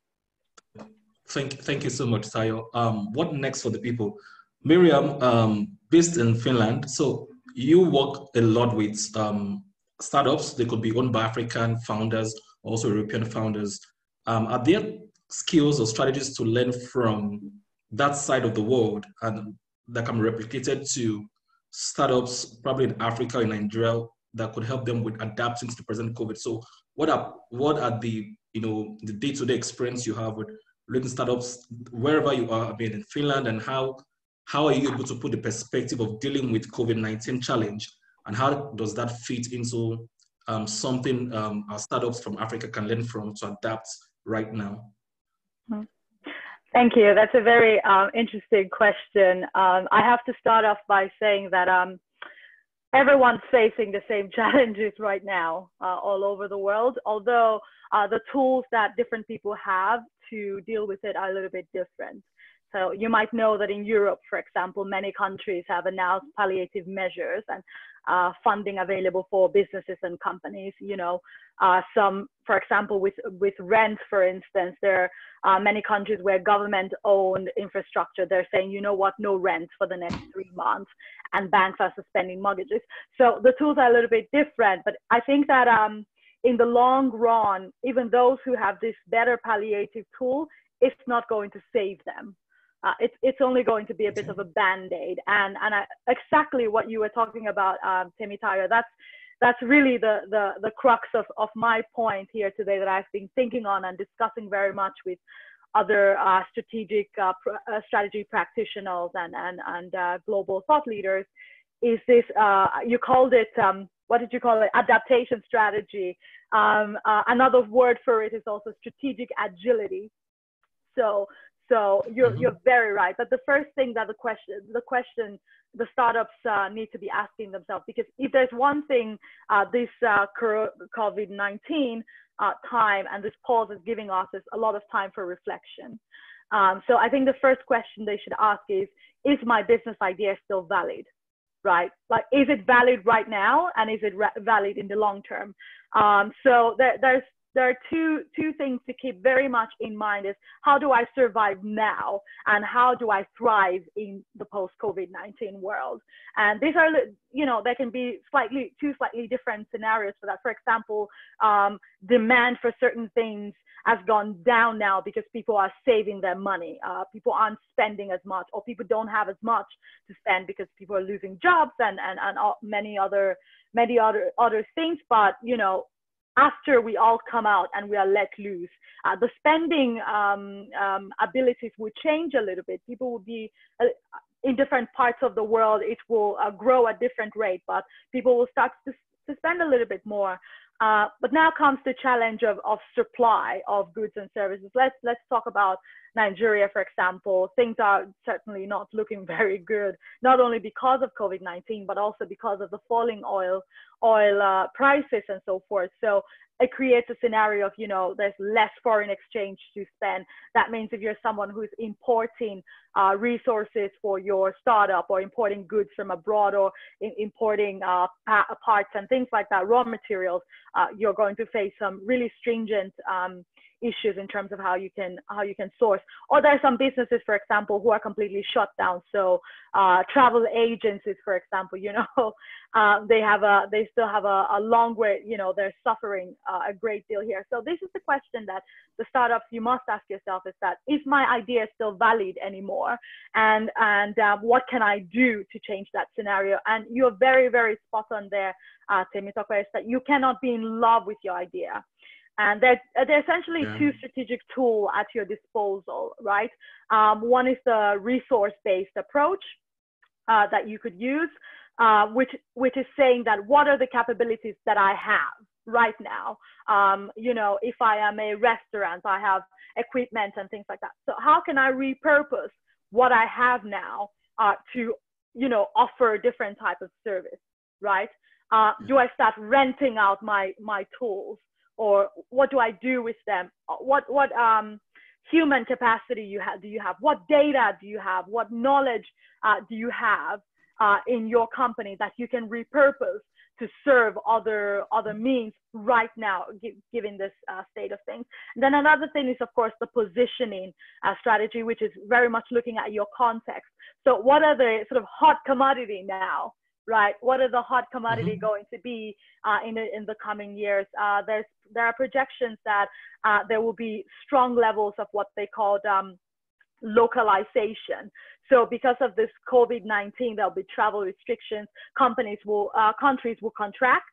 Thank thank you so much, Tayo. Um, what next for the people? Miriam, um, based in Finland. So you work a lot with um, startups. They could be owned by African founders, also European founders. Um, are there skills or strategies to learn from that side of the world and that can be replicated to startups probably in Africa, in Nigeria, that could help them with adapting to the present COVID. So what are what are the you know the day-to-day experience you have with leading startups wherever you are, I mean in Finland, and how how are you able to put the perspective of dealing with COVID-19 challenge and how does that fit into um, something um, our startups from Africa can learn from to adapt right now? Thank you. That's a very um, interesting question. Um, I have to start off by saying that um, everyone's facing the same challenges right now uh, all over the world, although uh, the tools that different people have to deal with it are a little bit different. So you might know that in Europe, for example, many countries have announced palliative measures and uh, funding available for businesses and companies. You know, uh, some, for example, with with rent, for instance, there are many countries where government-owned infrastructure. They're saying, you know what, no rent for the next three months, and banks are suspending mortgages. So the tools are a little bit different, but I think that um, in the long run, even those who have this better palliative tool, it's not going to save them uh, it's it's only going to be a bit of a band aid. And and I, exactly what you were talking about, um, Temitayo. That's that's really the, the the crux of of my point here today that I've been thinking on and discussing very much with other uh, strategic uh, pr- uh, strategy practitioners and and and uh, global thought leaders. Is this uh, you called it? Um, what did you call it? Adaptation strategy. Um, uh, another word for it is also strategic agility. So so you're mm-hmm. you're very right. But the first thing that the question the question the startups uh, need to be asking themselves because if there's one thing uh, this uh, COVID-19 uh, time and this pause is giving us is a lot of time for reflection. Um, so I think the first question they should ask is, is my business idea still valid? right? Like, is it valid right now, and is it valid in the long term? Um, so there, there's there are two two things to keep very much in mind is how do I survive now and how do I thrive in the post COVID-19 world? And these are you know there can be slightly two slightly different scenarios for that. For example um, demand for certain things has gone down now because people are saving their money. Uh, people aren't spending as much or people don't have as much to spend because people are losing jobs and and, and many other many other other things. But you know after we all come out and we are let loose. Uh, the spending um, um, abilities will change a little bit. People will be uh, in different parts of the world. It will uh, grow at different rate, but people will start to, to spend a little bit more. Uh, but now comes the challenge of, of supply of goods and services. Let's let's talk about Nigeria, for example. Things are certainly not looking very good, not only because of COVID-19, but also because of the falling oil oil uh, prices and so forth. So it creates a scenario of, you know, there's less foreign exchange to spend. That means if you're someone who's importing uh, resources for your startup or importing goods from abroad or in, importing uh, parts and things like that, raw materials, you're going to face some really stringent um, issues in terms of how you can how you can source. Or there are some businesses, for example, who are completely shut down. So uh, travel agencies, for example, you know, uh, they have a they still have a, a long way. You know, they're suffering uh, a great deal here. So this is the question that the startups you must ask yourself: is that is my idea is still valid anymore? And and uh, what can I do to change that scenario? And you're very very spot on there, uh, Temitope, is that you cannot be in love with your idea and they're, they're essentially yeah. two strategic tools at your disposal, right? Um, one is the resource-based approach uh, that you could use, uh, which which is saying that what are the capabilities that I have right now? Um, you know, if I am a restaurant, I have equipment and things like that. So how can I repurpose what I have now uh, to, you know, offer a different type of service, right? Uh, do I start renting out my my tools? Or what do I do with them? What what um, human capacity you have? Do you have? What data do you have? What knowledge uh, do you have uh, in your company that you can repurpose to serve other other means right now, given this uh, state of things. And then another thing is, of course, the positioning uh, strategy, which is very much looking at your context. So, what are the sort of hot commodity now? Right? What is the hot commodity mm-hmm. going to be uh, in, the, in the coming years? Uh, there's, there are projections that uh, there will be strong levels of what they called um, localization. So because of this COVID-19, there'll be travel restrictions. Companies will, uh, countries will contract.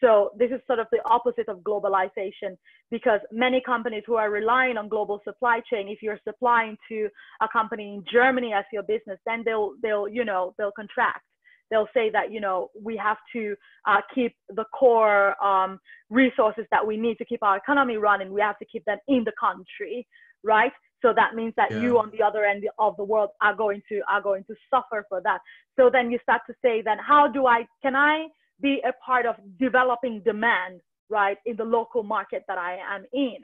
So this is sort of the opposite of globalization because many companies who are relying on global supply chain, if you're supplying to a company in Germany as your business, then they'll, they'll, you know, they'll contract they'll say that you know we have to uh, keep the core um, resources that we need to keep our economy running. We have to keep them in the country right? So that means that yeah. you on the other end of the world are going to are going to suffer for that. So then you start to say then how do i can i be a part of developing demand right in the local market that i am in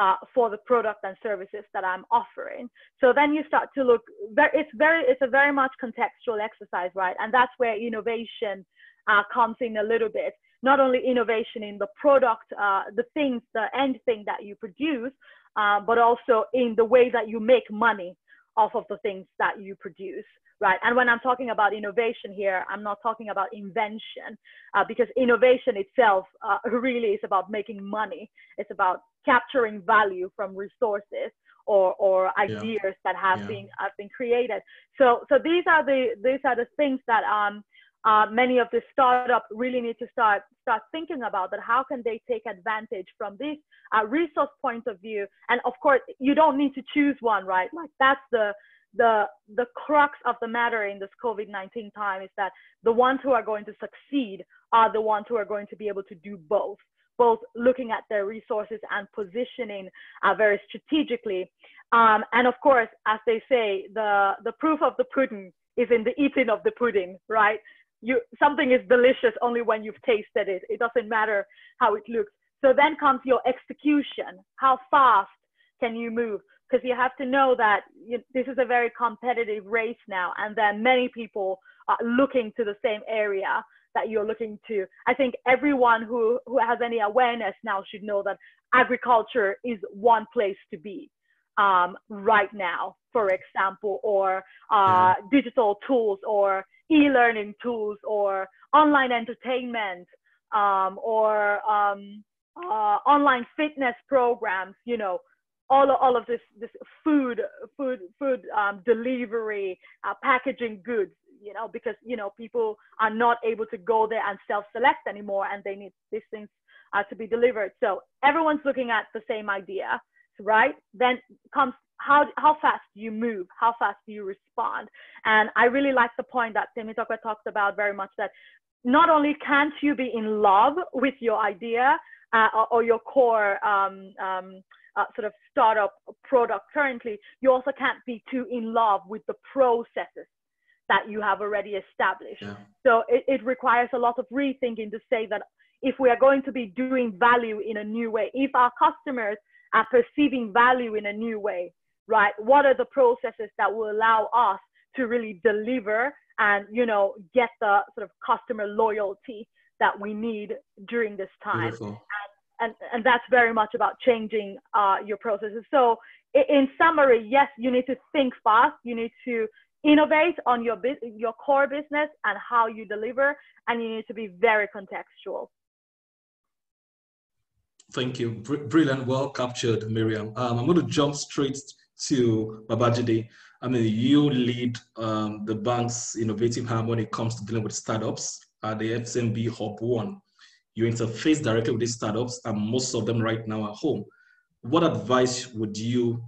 uh, for the product and services that I'm offering. So then you start to look. It's very, it's a very much contextual exercise, right? And that's where innovation uh, comes in a little bit. Not only innovation in the product, uh, the things, the end thing that you produce, uh, but also in the way that you make money off of the things that you produce right? And when I'm talking about innovation here, I'm not talking about invention uh, because innovation itself uh, really is about making money. It's about capturing value from resources or, or ideas yeah. that have yeah. been have been created. So so these are the these are the things that um uh, many of the startup really need to start start thinking about that how can they take advantage from this uh, resource point of view and of course you don't need to choose one right like that's the the the crux of the matter in this covid-19 time is that the ones who are going to succeed are the ones who are going to be able to do both both looking at their resources and positioning uh, very strategically. Um, and of course, as they say, the, the proof of the pudding is in the eating of the pudding, right? You, something is delicious only when you've tasted it. It doesn't matter how it looks. So then comes your execution. How fast can you move? Because you have to know that you, this is a very competitive race now, and then many people uh, looking to the same area that you're looking to. I think everyone who, who has any awareness now should know that agriculture is one place to be um, right now, for example, or uh, yeah. digital tools or e-learning tools or online entertainment um, or um, uh, online fitness programs, you know, all, all of this, this food, food, food um, delivery, uh, packaging goods, you know, because, you know, people are not able to go there and self-select anymore and they need these things uh, to be delivered. So everyone's looking at the same idea, right? Then comes how, how fast do you move? How fast do you respond? And I really like the point that Temitope talked about very much that not only can't you be in love with your idea uh, or, or, your core um, um, uh, sort of startup product currently, you also can't be too in love with the processes that you have already established. Yeah. So it, it requires a lot of rethinking to say that if we are going to be doing value in a new way, if our customers are perceiving value in a new way, right? What are the processes that will allow us to really deliver and, you know, get the sort of customer loyalty that we need during this time? And, and, and that's very much about changing uh, your processes. So in summary, yes, you need to think fast. You need to innovate on your your core business and how you deliver, and you need to be very contextual. Thank you. Br brilliant. Well captured, Miriam. Um, I'm going to jump straight to Babajide. I mean, you lead um, the bank's innovative arm when it comes to dealing with startups at the FCMB Hub 1. You interface directly with these startups, and most of them right now are home. What advice would you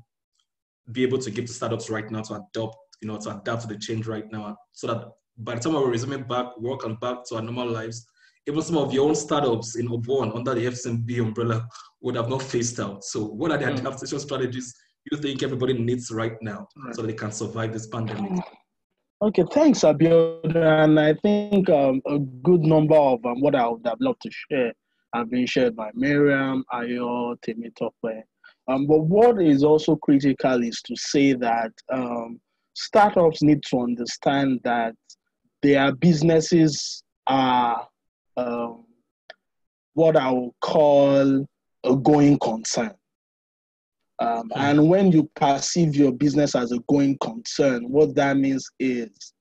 be able to give to startups right now to adopt, you know, to adapt to the change right now, so that by the time we're resuming back work and back to our normal lives, even some of your own startups in Hub 1 under the FCMB umbrella would have not phased out. So, what are the mm. adaptation strategies you think everybody needs right now right. so they can survive this pandemic? Okay, thanks, Abiodun. And I think um, a good number of um, what I would have loved to share have been shared by Miriam, Ayo, Temitope. Um, but what is also critical is to say that um, startups need to understand that their businesses are um, what I would call a going concern. Um, hmm. and when you perceive your business as a going concern, what that means is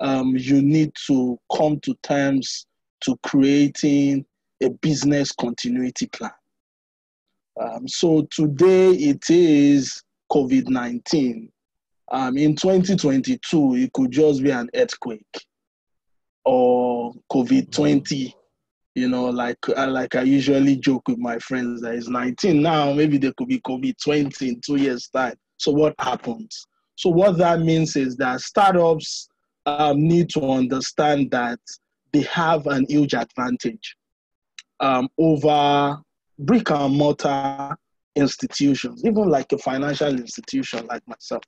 um, you need to come to terms to creating a business continuity plan. Um, so today it is COVID 19. Um, in 2022, it could just be an earthquake or COVID 20 you know, like uh, like I usually joke with my friends that it's 19 now, maybe they could be COVID 20 in two years' time. So what happens? So what that means is that startups um, need to understand that they have an huge advantage um, over brick and mortar institutions, even like a financial institution like myself,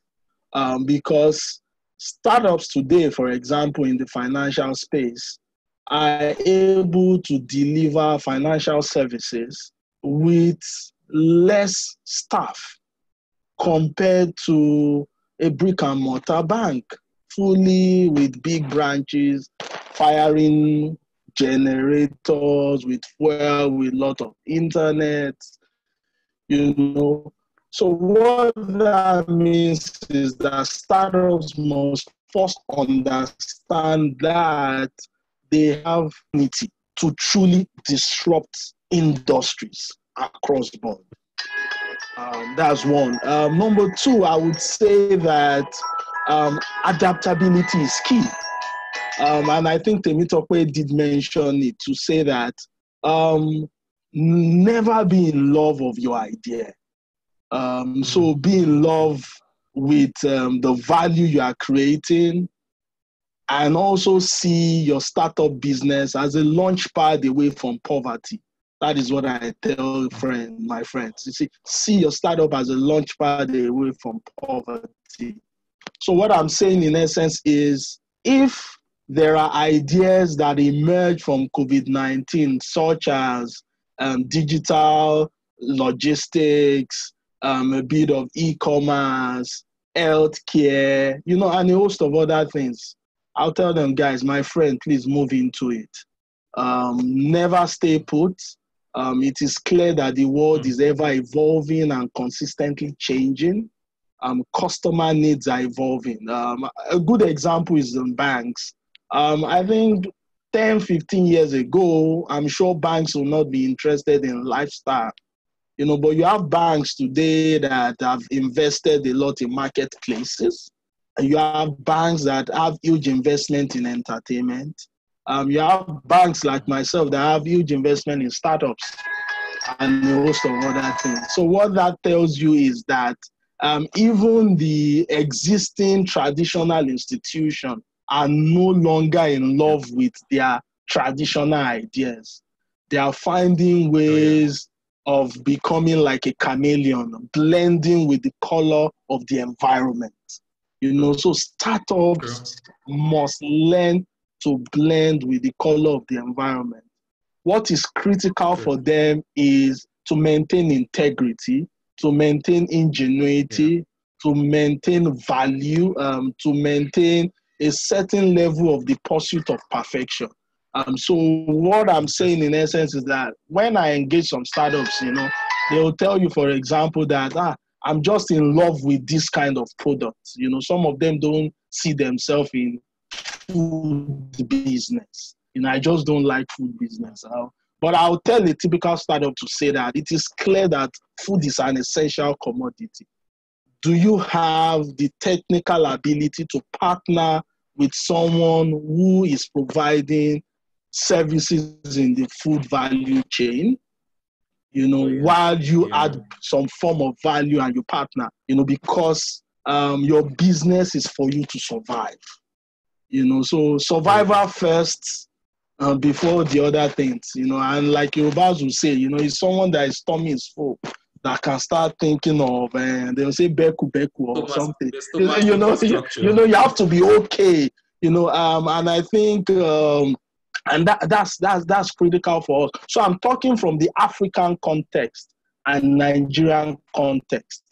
um, because startups today, for example, in the financial space, are able to deliver financial services with less staff compared to a brick and mortar bank, fully with big branches, firing generators with fuel, with a lot of internet, you know. So what that means is that startups must first understand that they have unity to truly disrupt industries across the board. Um, that's one. Um, number two, I would say that um, adaptability is key. Um, and I think Temitope did mention it to say that um, never be in love of your idea. Um, so be in love with the value you are creating, and also see your startup business as a launch pad away from poverty. That is what I tell friend, my friends. You see, see your startup as a launch pad away from poverty. So what I'm saying in essence is if there are ideas that emerge from COVID-19, such as um, digital logistics, um, a bit of e-commerce, healthcare, you know, and a host of other things I'll tell them, guys, my friend, please move into it. Um, never stay put. Um, it is clear that the world is ever evolving and consistently changing. Um, customer needs are evolving. Um, a good example is in banks. Um, I think 10, 15 years ago, I'm sure banks will not be interested in lifestyle. You know, but you have banks today that have invested a lot in marketplaces. You have banks that have huge investment in entertainment. Um, you have banks like myself that have huge investment in startups and a host of other things. So what that tells you is that um, even the existing traditional institution are no longer in love with their traditional ideas. They are finding ways of becoming like a chameleon, blending with the color of the environment. You know, so startups must learn to blend with the color of the environment. What is critical for them is to maintain integrity, to maintain ingenuity, yeah. to maintain value, um, to maintain a certain level of the pursuit of perfection. Um, so what I'm saying in essence is that when I engage some startups, you know, they will tell you, for example, that ah, I'm just in love with this kind of product. You know, some of them don't see themselves in food business. You know, I just don't like food business. Uh, but I'll tell a typical startup to say that it is clear that food is an essential commodity. Do you have the technical ability to partner with someone who is providing services in the food value chain? You know, yeah. while you yeah. add some form of value and your partner, you know, because um, your business is for you to survive you know so survival first uh, before the other things you know and like Yorubas will say you know it's someone that is stomach is full that can start thinking of and they'll say beku beku or something you, you know you, you, know you have to be okay you know um and i think um and that, that's that's that's critical for us so i'm talking from the african context and nigerian context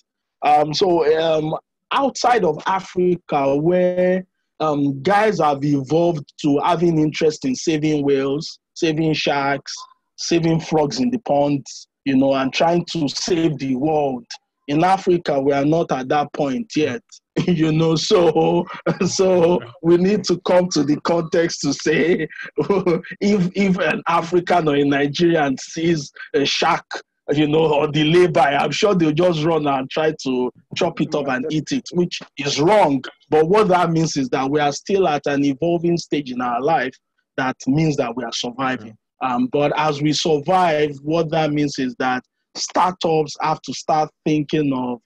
um so um outside of africa where um, guys have evolved to having interest in saving whales, saving sharks, saving frogs in the ponds, you know, and trying to save the world. In Africa, we are not at that point yet, you know. So, so we need to come to the context to say, if if an African or a Nigerian sees a shark you know, or delay by, I'm sure they'll just run and try to chop it up and eat it, which is wrong. But what that means is that we are still at an evolving stage in our life that means that we are surviving. Um, but as we survive, what that means is that startups have to start thinking of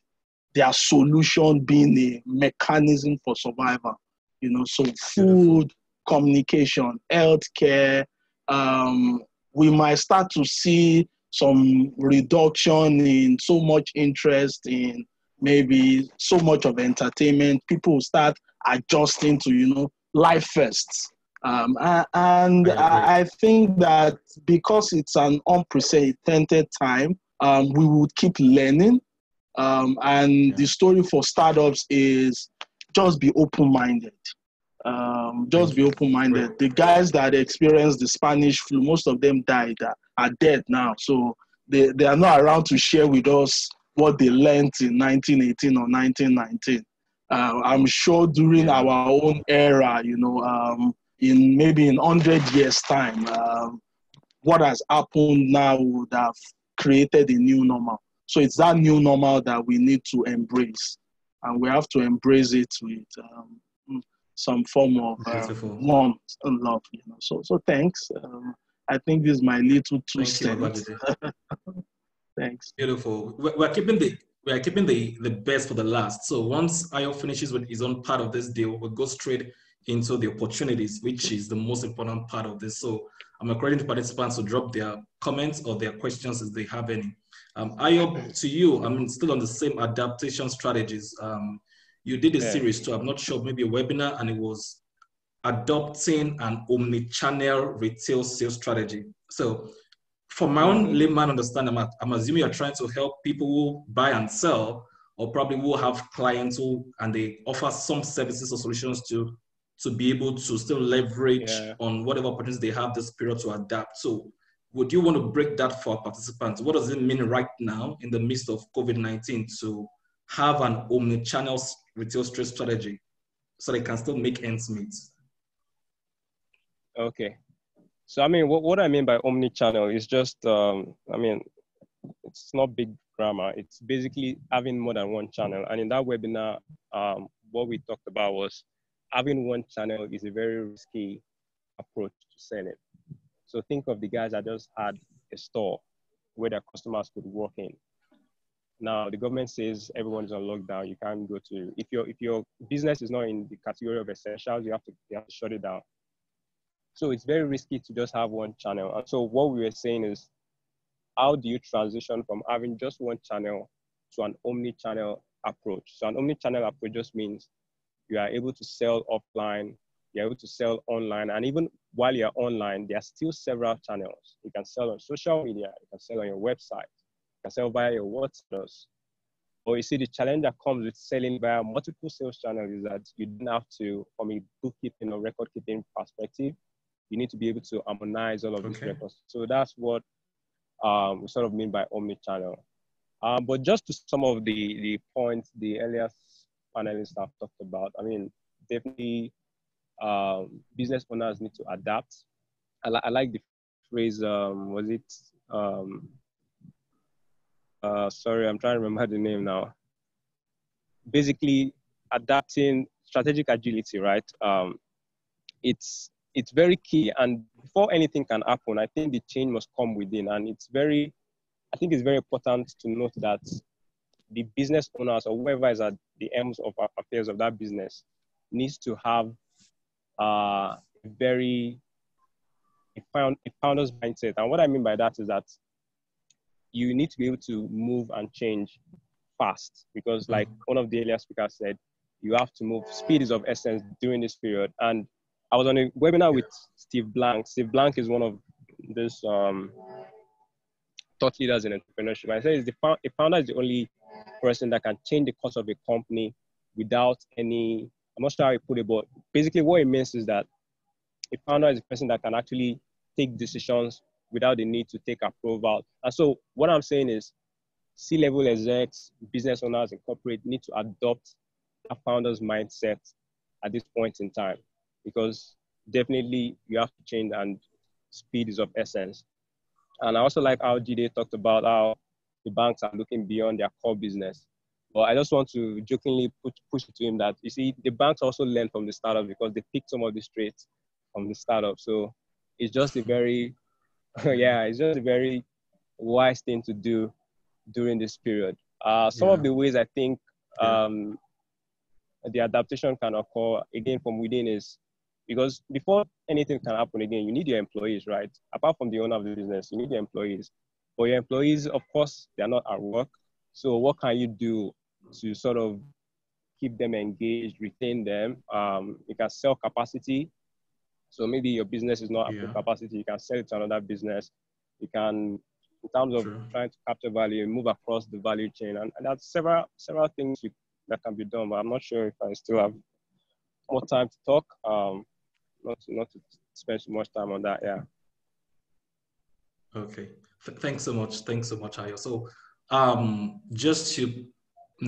their solution being a mechanism for survival. You know, so food, communication, healthcare. Um, we might start to see some reduction in so much interest in maybe so much of entertainment. People start adjusting to, you know, life first. Um, and I, I, think that because it's an unprecedented time, um, we would keep learning. Um, and yeah. the story for startups is just be open minded. Um, just be open minded. The guys that experienced the Spanish flu, most of them died, are, are dead now. So they, they are not around to share with us what they learned in 1918 or 1919. Uh, I'm sure during our own era, you know, um, in maybe in 100 years' time, um, what has happened now would have created a new normal. So it's that new normal that we need to embrace. And we have to embrace it with um, some form of uh, warmth and love. You know. So so thanks. Um, I think this is my little two cents. thanks. Beautiful. We're keeping the we are keeping the the best for the last. So once Ayo finishes with his own part of this deal, we'll go straight into the opportunities, which is the most important part of this. So I'm encouraging participants to drop their comments or their questions if they have any. Um, Ayo, to you, I'm still on the same adaptation strategies. Um, you did a yeah. series too. I'm not sure, maybe a webinar, and it was adopting an omni-channel retail sales strategy. So, from my own layman understanding, I'm, I'm assuming you're trying to help people who buy and sell, or probably will have clients who and they offer some services or solutions to to be able to still leverage Yeah. on whatever opportunities they have this period to adapt. So, would you want to break that for our participants? What does it mean right now in the midst of COVID 19 to have an omni channel retail strategy so they can still make ends meet? Okay. So I mean, what, what I mean by omni-channel is just, um, I mean, it's not big grammar. It's basically having more than one channel. And in that webinar, um, what we talked about was having one channel is a very risky approach to selling. So think of the guys that just had a store where their customers could walk in. Now the government says everyone's on lockdown. You can't go to if your if your business is not in the category of essentials, you have to you have to shut it down. So it's very risky to just have one channel. And so what we were saying is, how do you transition from having just one channel to an omni-channel approach? So an omni-channel approach just means you are able to sell offline, you're able to sell online, and even while you're online, there are still several channels. You can sell on social media, you can sell on your website, you can sell via your WhatsApp. Or you see the challenge that comes with selling via multiple sales channels is that you don't have to, from a bookkeeping or record keeping perspective, you need to be able to harmonize all of these records. So that's what um, we sort of mean by omni-channel. Um, but just to some of the, the points the earlier panelists have talked about, I mean, definitely um, business owners need to adapt. I, li- I like the phrase, um, was it, um, uh, sorry, I'm trying to remember the name now. Basically, adapting strategic agility, right? Um, it's it's very key, and before anything can happen, I think the change must come within, and it's very, I think it's very important to note that the business owners or whoever is at the ends of affairs of that business needs to have uh, a very a, found, a founder's mindset. And what I mean by that is that you need to be able to move and change fast because, like one of the earlier speakers said, you have to move. Speed is of essence during this period. And I was on a webinar with Steve Blank. Steve Blank is one of this um, thought leaders in entrepreneurship. I is the a founder is the only person that can change the course of a company without any. I'm not sure how he put it, but basically what it means is that a founder is a person that can actually take decisions without the need to take approval. And so what I'm saying is C-level execs, business owners, and corporate need to adopt a founder's mindset at this point in time because definitely you have to change and speed is of essence. And I also like how Jide talked about how the banks are looking beyond their core business. But I just want to jokingly push, to him that you see, the banks also learn from the startup because they picked some of the traits from the startup. So it's just a very, yeah, it's just a very wise thing to do during this period. Uh, some of the ways I think Yeah. um, the adaptation can occur again from within is because before anything can happen again, you need your employees, right? Apart from the owner of the business, you need your employees. But your employees, of course, they're not at work. So what can you do to sort of keep them engaged, retain them? Um, you can sell capacity. So maybe your business is not at full capacity. You can sell it to another business. You can, in terms of True. trying to capture value, move across the value chain. And, and that's several several things you, that can be done. But I'm not sure if I still have more time to talk. Um, not to, not to spend too much time on that. Yeah. Okay. Th- thanks so much. Thanks so much, Ayo. So, um, just to you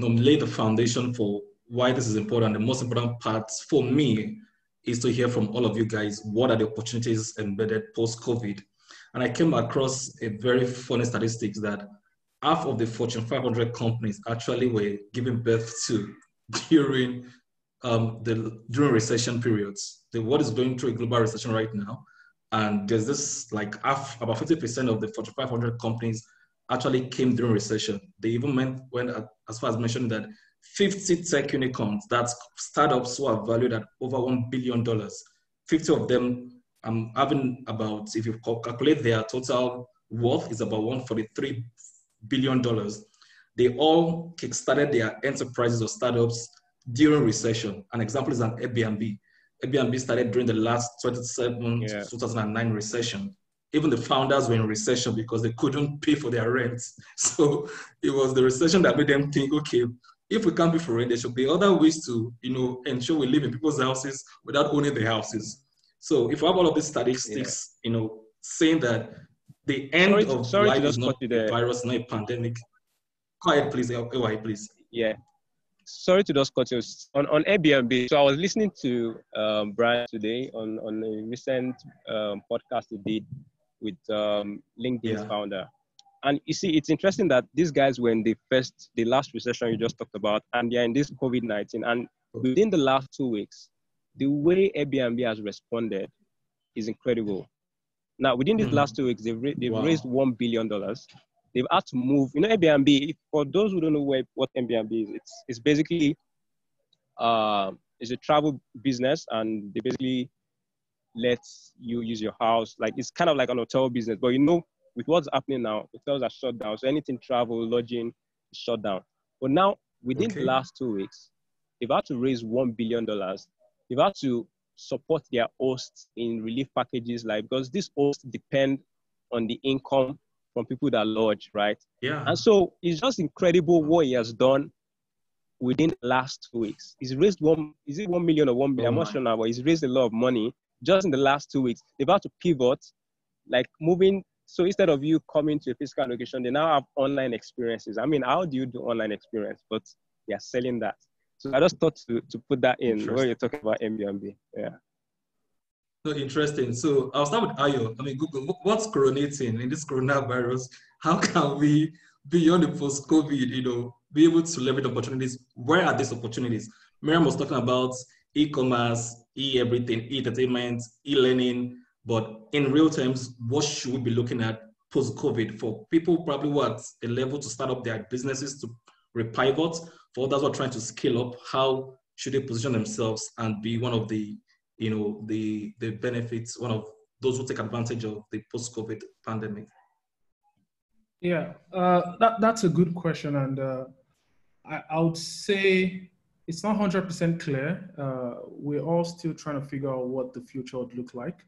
know, lay the foundation for why this is important, the most important part for me is to hear from all of you guys what are the opportunities embedded post COVID. And I came across a very funny statistics that half of the Fortune 500 companies actually were giving birth to during um, the during recession periods. The world is going through a global recession right now, and there's this like half, about 50% of the Fortune 500 companies actually came during recession. They even went, went as far as mentioning that 50 tech unicorns, that's startups who are valued at over $1 billion, 50 of them um, having about, if you calculate their total worth, is about $143 billion. They all kickstarted their enterprises or startups during recession. An example is an Airbnb. Airbnb started during the last 2007 Yeah. 2009 recession. Even the founders were in recession because they couldn't pay for their rent. So it was the recession that made them think, okay, if we can't be for rent, there should be other ways to, you know, ensure we live in people's houses without owning the houses. So if we have all of these statistics, yeah. you know, saying that the end sorry, of sorry life is not a virus, not a pandemic. Quiet, please. Ahead, please. Yeah. Sorry to just cut you on, on Airbnb. So I was listening to um, Brian today on, on a recent um, podcast he did with um, LinkedIn's yeah. founder. And you see, it's interesting that these guys were in the first, the last recession you just talked about, and they're in this COVID 19. And within the last two weeks, the way Airbnb has responded is incredible. Now, within these mm last two weeks, they've, ra- they've wow. raised $1 billion. They've had to move. You know, Airbnb, for those who don't know where, what Airbnb is, it's, it's basically uh, it's a travel business, and they basically let you use your house. Like, it's kind of like an hotel business, but you know, with what's happening now, hotels are shut down. So anything travel, lodging is shut down. But now, within okay. the last two weeks, they've had to raise $1 billion. They've had to support their hosts in relief packages, like because these hosts depend on the income from people that lodge, right? Yeah. And so it's just incredible what he has done within the last two weeks. He's raised one, is it one million or one billion? Oh I'm not oh sure now, but he's raised a lot of money just in the last two weeks. They've had to pivot, like moving. So instead of you coming to a physical location, they now have online experiences. I mean, how do you do online experience? But they are selling that. So I just thought to, to put that in when you're talking about Airbnb. Yeah. So interesting. So I'll start with Ayo. I mean, Google, what's coronating in this coronavirus? How can we, beyond the post-COVID, you know, be able to leverage opportunities? Where are these opportunities? Miriam was talking about e-commerce, e-everything, e-entertainment, e-learning, but in real terms, what should we be looking at post-COVID for people probably what a level to start up their businesses to repivot for others who are trying to scale up, how should they position themselves and be one of the, you know, the the benefits, one of those who take advantage of the post-COVID pandemic? Yeah, uh, that that's a good question, and uh, I, I would say it's not 100% clear. Uh, we're all still trying to figure out what the future would look like.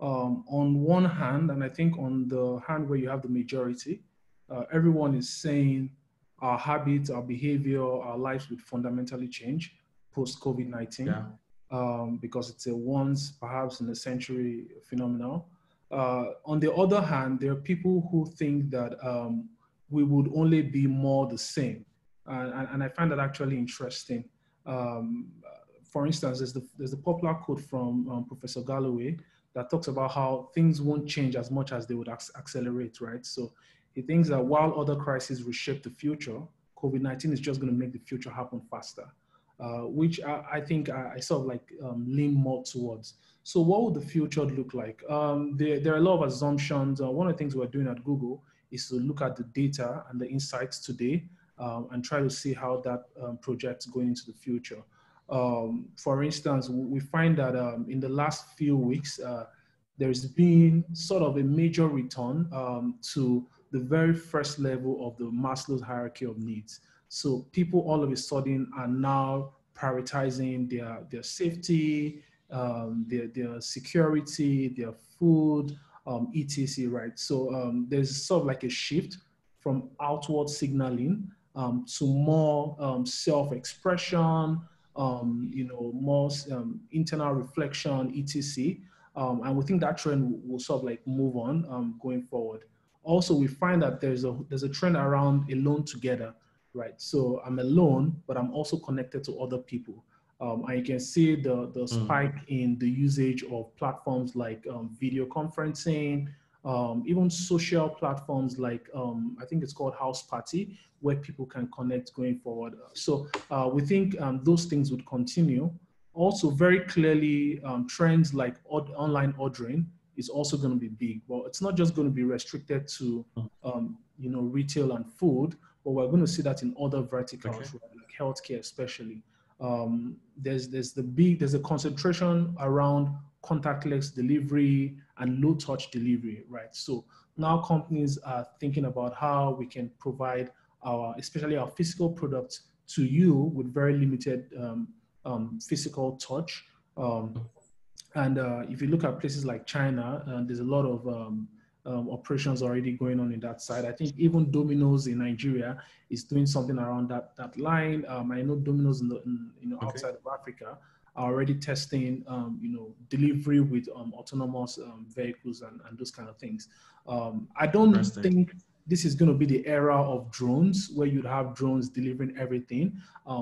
Um, on one hand, and I think on the hand where you have the majority, uh, everyone is saying our habits, our behavior, our lives would fundamentally change post COVID 19 yeah. Um, because it's a once, perhaps in a century phenomenon. Uh, on the other hand, there are people who think that um, we would only be more the same. and, and, I find that actually interesting. Um, for instance, there's the, there's the popular quote from um, Professor Galloway that talks about how things won't change as much as they would accelerate, right? So he thinks that while other crises reshape the future, COVID 19 is just going to make the future happen faster, uh, which I, I think I, I, sort of like um, lean more towards. So, what would the future look like? Um, there, there, are a lot of assumptions. Uh, one of the things we're doing at Google is to look at the data and the insights today um, and try to see how that um, projects going into the future. Um, for instance, we find that um, in the last few weeks, uh, there's been sort of a major return um, to the very first level of the Maslow's hierarchy of needs. So people all of a sudden are now prioritizing their, their safety, um, their, their security, their food, um, etc. Right. So um, there's sort of like a shift from outward signaling um, to more um, self-expression, um, you know, more internal reflection, etc. and we think that trend will sort of like move on going forward also we find that there's a there's a trend around alone together right so i'm alone but i'm also connected to other people um, and you can see the the hmm. spike mm. in the usage of platforms like um, video conferencing um, even social platforms like um, i think it's called House Party, where people can connect going forward so uh, we think um, those things would continue also very clearly um, trends like online ordering is also going to be big. Well, it's not just going to be restricted to, um, you know, retail and food, but we're going to see that in other verticals, okay. right, like healthcare especially. Um, there's there's the big there's a concentration around contactless delivery and low touch delivery, right? So now companies are thinking about how we can provide our, especially our physical products to you with very limited um, um, physical touch. Um, and uh, if you look at places like China, uh, there's a lot of um, um, operations already going on in that side. I think even Domino's in Nigeria is doing something around that that line. Um, I know Domino's in the in, you know okay. outside of Africa are already testing um, you know delivery with um, autonomous um, vehicles and, and those kind of things. Um, I don't think this is going to be the era of drones where you'd have drones delivering everything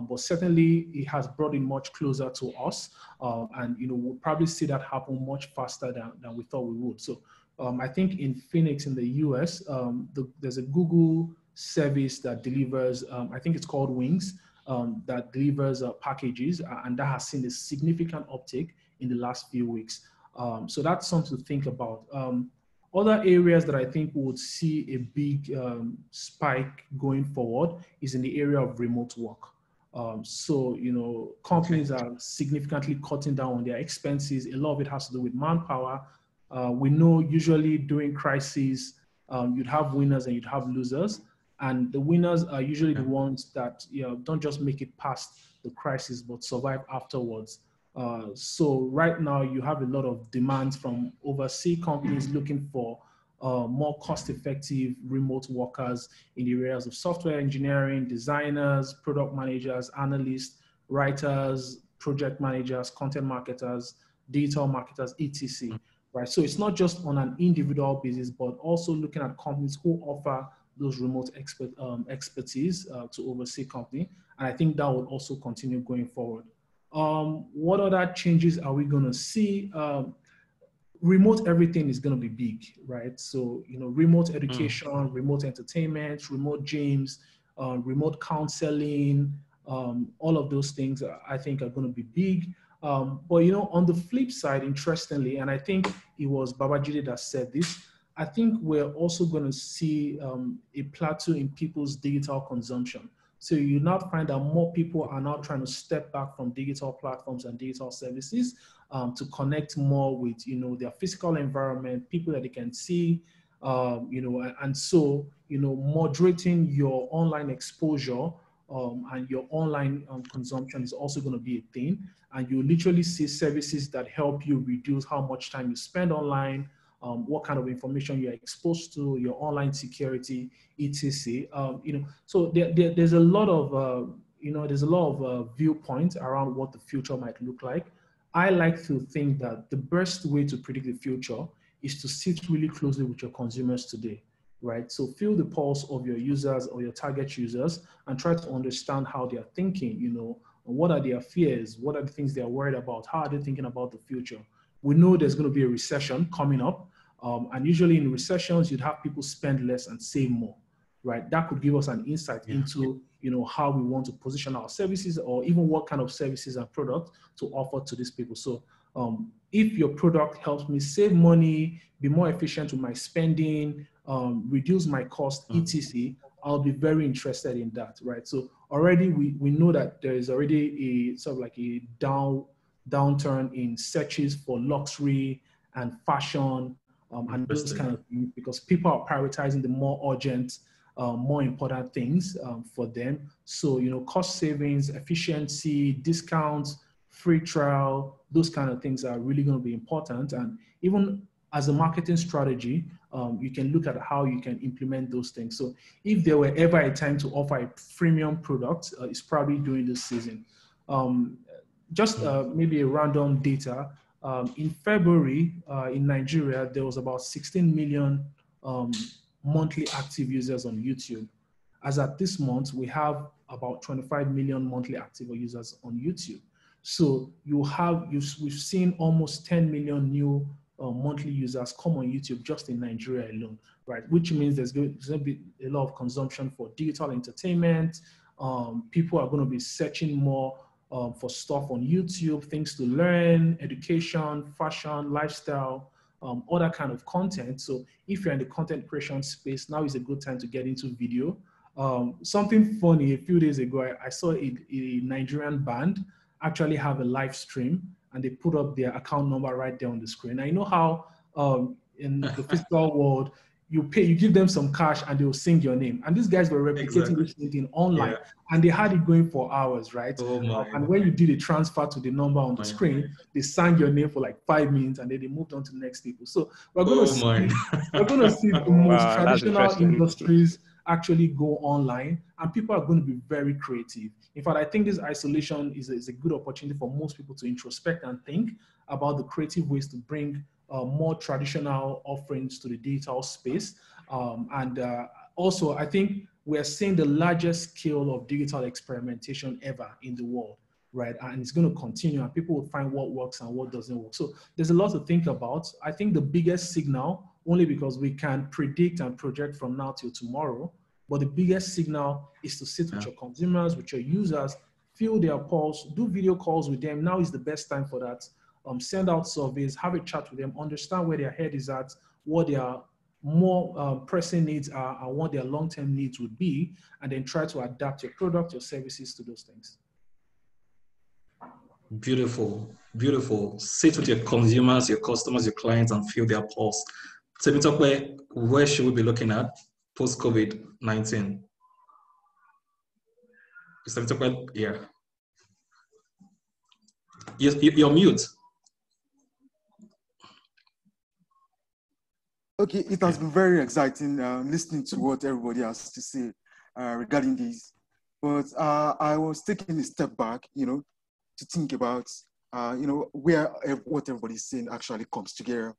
but certainly it has brought it much closer to us uh, and you know we'll probably see that happen much faster than, than we thought we would so um, I think in Phoenix, in the US, um, the, there's a Google service that delivers, um, I think it's called Wings, um, that delivers uh, packages, uh, and that has seen a significant uptick in the last few weeks. Um, so that's something to think about. Um, other areas that I think would see a big spike going forward is in the area of remote work. Um, so, you know, companies are significantly cutting down on their expenses. A lot of it has to do with manpower uh, we know usually during crises, um, you'd have winners and you'd have losers. And the winners are usually the ones that you know, don't just make it past the crisis, but survive afterwards. Uh, so right now you have a lot of demands from overseas companies looking for uh, more cost-effective remote workers in the areas of software engineering, designers, product managers, analysts, writers, project managers, content marketers, digital marketers, etc right? So it's not just on an individual basis, but also looking at companies who offer those remote expert, um, expertise uh, to oversee company. And I think that will also continue going forward. Um, what other changes are we going to see? Um, remote everything is going to be big, right? So, you know, remote education, mm. remote entertainment, remote gyms, uh, remote counseling, um, all of those things I think are going to be big. Um, but you know, on the flip side, interestingly, and I think it was Babajide that said this, I think we're also going to see um, a plateau in people's digital consumption. So you now find that more people are now trying to step back from digital platforms and digital services um, to connect more with, you know, their physical environment, people that they can see, um, you know, and so, you know, moderating your online exposure um, and your online um, consumption is also going to be a thing. And you literally see services that help you reduce how much time you spend online, um, what kind of information you're exposed to, your online security, etc. Um, you know, so there, there, there's a lot of uh, you know there's a lot of uh, viewpoints around what the future might look like. I like to think that the best way to predict the future is to sit really closely with your consumers today right? So feel the pulse of your users or your target users and try to understand how they are thinking, you know, what are their fears? What are the things they're worried about? How are they thinking about the future? We know there's going to be a recession coming up. Um, and usually in recessions, you'd have people spend less and save more, right? That could give us an insight yeah. into, you know, how we want to position our services or even what kind of services and products to offer to these people. So um, if your product helps me save money, be more efficient with my spending, um, reduce my cost, mm. etc., I'll be very interested in that, right? So already we, we know that there is already a sort of like a down downturn in searches for luxury and fashion um, and those kind of things because people are prioritizing the more urgent, uh, more important things um, for them. So you know, cost savings, efficiency, discounts, free trial, those kind of things are really going to be important. And even as a marketing strategy, um, you can look at how you can implement those things. So if there were ever a time to offer a premium product, uh, it's probably during this season. Um, just uh, maybe a random data. Um, in February, uh, in Nigeria, there was about 16 million um, monthly active users on YouTube. As at this month, we have about 25 million monthly active users on YouTube. So you have, you've, we've seen almost 10 million new uh, monthly users come on YouTube just in Nigeria alone, right? Which means there's going, to be a lot of consumption for digital entertainment. Um, people are going to be searching more um, for stuff on YouTube, things to learn, education, fashion, lifestyle, um, other kind of content. So if you're in the content creation space, now is a good time to get into video. Um, something funny, a few days ago, I, I saw a, a Nigerian band actually have a live stream and they put up their account number right there on the screen. I know how um, in the physical world, you pay, you give them some cash, and they'll sing your name. And these guys were replicating Exactly. this thing online, Yeah. and they had it going for hours, right? Oh my. And when you did a transfer to the number on the My. screen, they sang your name for like five minutes, and then they moved on to the next people. So we're going to Oh see we're going to see the most Wow, traditional industries actually go online and people are going to be very creative. In fact, I think this isolation is a, is a good opportunity for most people to introspect and think about the creative ways to bring uh, more traditional offerings to the digital space. Um, and uh, also, I think we're seeing the largest scale of digital experimentation ever in the world right? And it's going to continue, and people will find what works and what doesn't work. So there's a lot to think about. I think the biggest signal, only because we can predict and project from now till tomorrow, but the biggest signal is to sit with your consumers, with your users, feel their pulse, do video calls with them. Now is the best time for that. Um, send out surveys, have a chat with them, understand where their head is at, what their more um, pressing needs are, and what their long-term needs would be, and then try to adapt your product, your services to those things. Beautiful, beautiful. Sit with your consumers, your customers, your clients, and feel their pulse. Temitope, where should we be looking at post COVID 19? Temitope, yeah. You, you're mute. Okay, it has been very exciting uh, listening to what everybody has to say uh, regarding this. But uh, I was taking a step back, you know, to think about, uh, you know, where what everybody's saying actually comes together.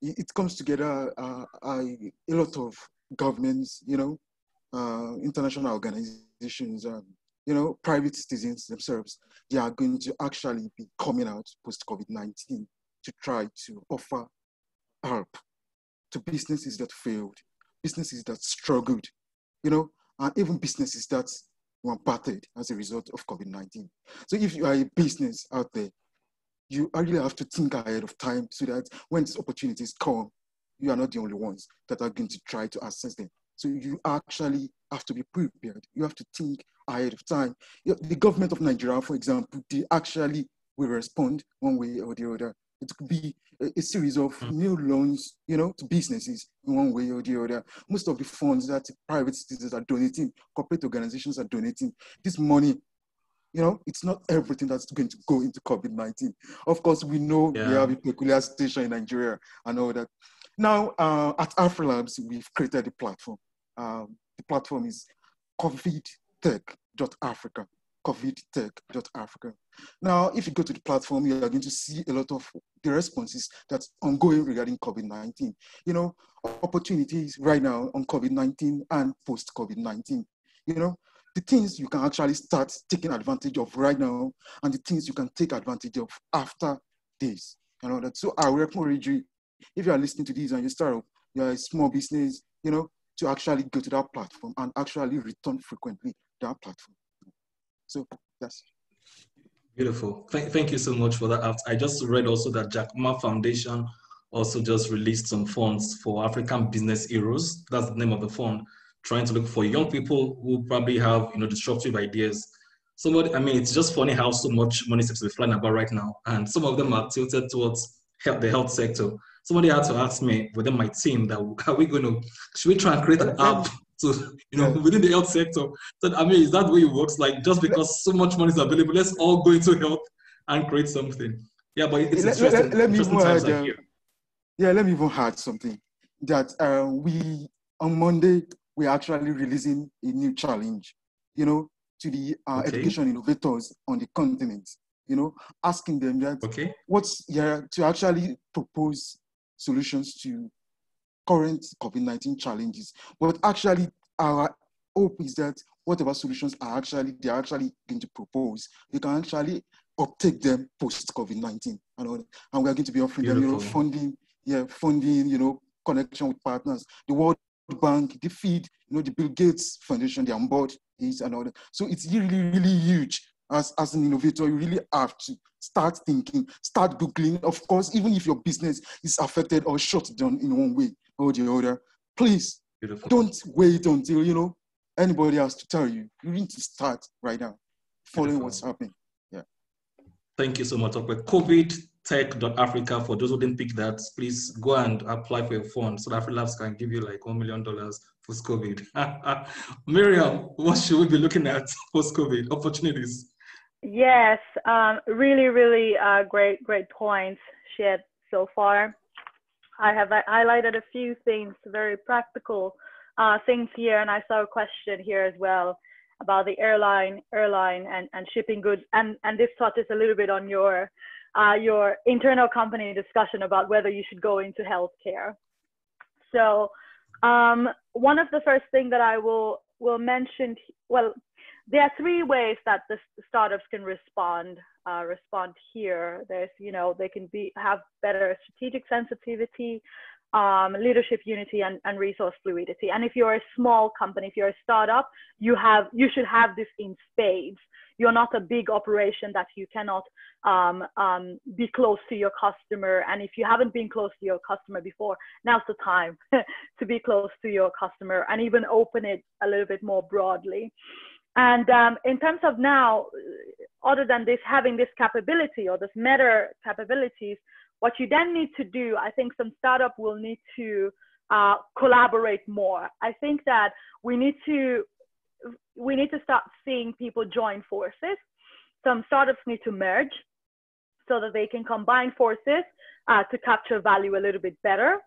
It, it comes together uh, a lot of governments, you know, uh, international organizations, um, you know, private citizens themselves. They are going to actually be coming out post COVID 19 to try to offer help to businesses that failed, businesses that struggled, you know, and even businesses that were battered as a result of COVID 19. So if you are a business out there, you really have to think ahead of time so that when these opportunities come, you are not the only ones that are going to try to access them. So you actually have to be prepared. You have to think ahead of time. The government of Nigeria, for example, they actually will respond one way or the other. It could be a, a series of Mm. new loans, you know, to businesses in one way or the other. Most of the funds that private citizens are donating, corporate organizations are donating, this money, you know, it's not everything that's going to go into COVID-19. Of course, we know we have a peculiar situation in Nigeria and all that. Now, uh, at AfriLabs, we've created a platform. Um, the platform is covidtech.africa, covidtech.africa. Now, if you go to the platform, you are going to see a lot of the responses that's ongoing regarding COVID-19. You know, opportunities right now on COVID-19 and post-COVID-19. You know, the things you can actually start taking advantage of right now and the things you can take advantage of after this. You know, that so I will encourage you, if you are listening to this and you start up, you're a small business, you know, to actually go to that platform and actually return frequently to that platform. So that's Beautiful. Thank, thank you so much for that. I just read also that Jack Ma Foundation also just released some funds for African business heroes. That's the name of the fund, trying to look for young people who probably have you know disruptive ideas. Somebody, I mean, it's just funny how so much money seems to be flying about right now, and some of them are tilted towards health, the health sector. Somebody had to ask me within my team that are we going to should we try and create an app to you know within the health sector? So I mean, is that the way it works? Like just because so much money is available, let's all go into health and create something. Yeah, but it's Let- interesting. let- let me interesting add, uh. Yeah, let me even add something that uh, we on Monday we're actually releasing a new challenge, you know, to the uh, Okay. education innovators on the continent. You know, asking them that Okay. what's yeah to actually propose solutions to current COVID-19 challenges. But actually, our hope is that whatever solutions are actually they're actually going to propose, we can actually uptake them post COVID-19 and. And we are going to be offering them, you know, funding, yeah, funding, you know, connection with partners. The World Bank, DFID, you know, the Bill Gates Foundation, they're on board this and all that. So it's really, really huge. As, as an innovator, you really have to start thinking, start Googling. Of course, even if your business is affected or shut down in one way or the other, please Beautiful. don't wait until, you know, anybody has to tell you. You need to start right now, following Beautiful. what's happening. Yeah. Thank you so much, Okwe. COVID tech.africa. For those who didn't pick that, please go and apply for a fund so that Labs can give you like $1 million post COVID. Miriam, what should we be looking at post COVID opportunities? Yes, um, really, really uh, great, great points shared so far. I have highlighted a few things, very practical uh, things here, and I saw a question here as well about the airline, airline, and, and shipping goods, and and this touches a little bit on your uh, your internal company discussion about whether you should go into healthcare. So um, one of the first thing that I will will mention, well, there are three ways that the startups can respond uh, respond here. There's, you know, they can be have better strategic sensitivity, um, leadership unity, and, and resource fluidity. And if you're a small company, if you're a startup, you have you should have this in spades. You're not a big operation that you cannot um, um, be close to your customer. And if you haven't been close to your customer before, now's the time to be close to your customer and even open it a little bit more broadly. And um, in terms of now, other than this having this capability or this meta capabilities, what you then need to do, I think some startup will need to uh, collaborate more. I think that we need to we need to start seeing people join forces. Some startups need to merge so that they can combine forces uh, to capture value a little bit better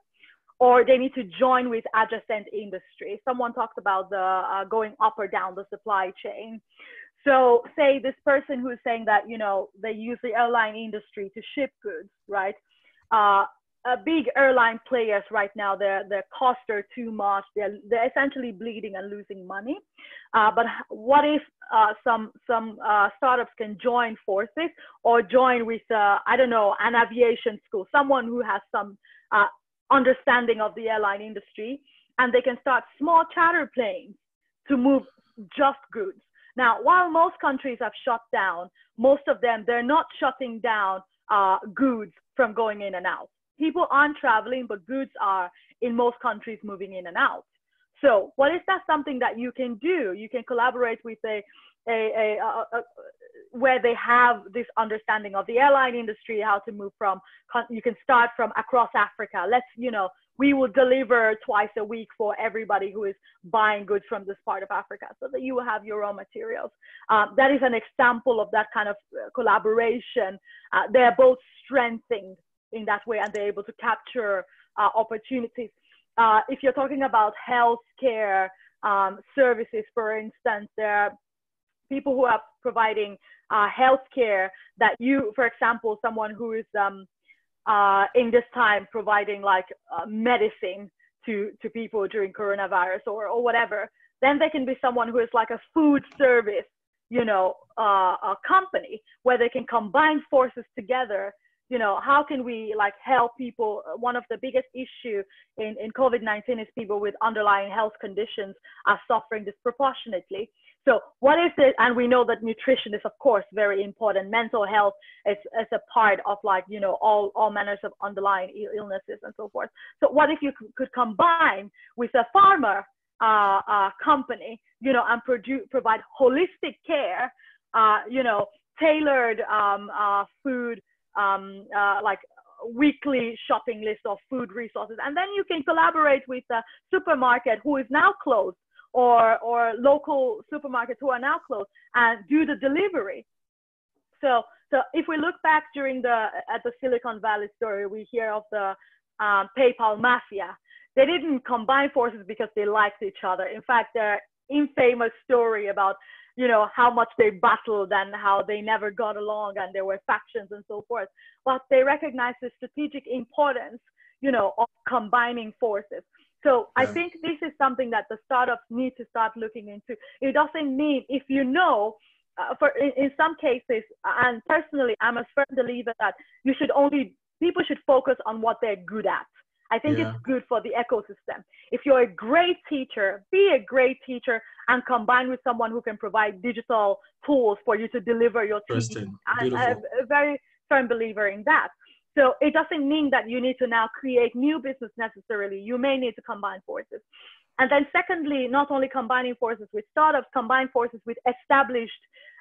or they need to join with adjacent industry. Someone talked about the uh, going up or down the supply chain. So say this person who's saying that, you know, they use the airline industry to ship goods, right? Uh, uh, big airline players right now, their, their costs are too much. They're, they're essentially bleeding and losing money. Uh, but what if uh, some, some uh, startups can join forces or join with, uh, I don't know, an aviation school, someone who has some uh, understanding of the airline industry, and they can start small charter planes to move just goods. Now, while most countries have shut down, most of them, they're not shutting down uh, goods from going in and out. People aren't traveling, but goods are in most countries moving in and out. So, what is that something that you can do? You can collaborate with a, a, a, a, a where they have this understanding of the airline industry, how to move from, you can start from across Africa. Let's, you know, we will deliver twice a week for everybody who is buying goods from this part of Africa so that you have your raw materials. Um, that is an example of that kind of uh, collaboration. Uh, they're both strengthened in that way and they're able to capture uh, opportunities. Uh, if you're talking about healthcare um, services, for instance, there are people who are providing uh, healthcare that you, for example, someone who is um, uh, in this time providing like uh, medicine to, to people during coronavirus or, or whatever, then they can be someone who is like a food service, you know, uh, a company where they can combine forces together. You know how can we like help people? One of the biggest issue in, in covid-19 is people with underlying health conditions are suffering disproportionately so what is it? And we know that nutrition is of course very important. Mental health is, is a part of like, you know, all, all manners of underlying illnesses and so forth. So what if you could combine with a farmer uh, uh, company, you know, and provide holistic care, uh, you know, tailored um, uh, food, um, uh, like weekly shopping list of food resources. And then you can collaborate with a supermarket who is now closed or, or local supermarkets who are now closed and do the delivery. So, so if we look back during the, at the Silicon Valley story, we hear of the um, PayPal mafia. They didn't combine forces because they liked each other. In fact, their infamous story about you know how much they battled and how they never got along and there were factions and so forth but they recognized the strategic importance you know of combining forces so yeah. I think this is something that the startups need to start looking into. It doesn't mean if you know, uh, for in, in, some cases, and personally, I'm a firm believer that you should only people should focus on what they're good at. I think yeah. it's good for the ecosystem. If you're a great teacher, be a great teacher and combine with someone who can provide digital tools for you to deliver your teaching. I'm a very firm believer in that. So it doesn't mean that you need to now create new business necessarily. You may need to combine forces. And then secondly, not only combining forces with startups, combine forces with established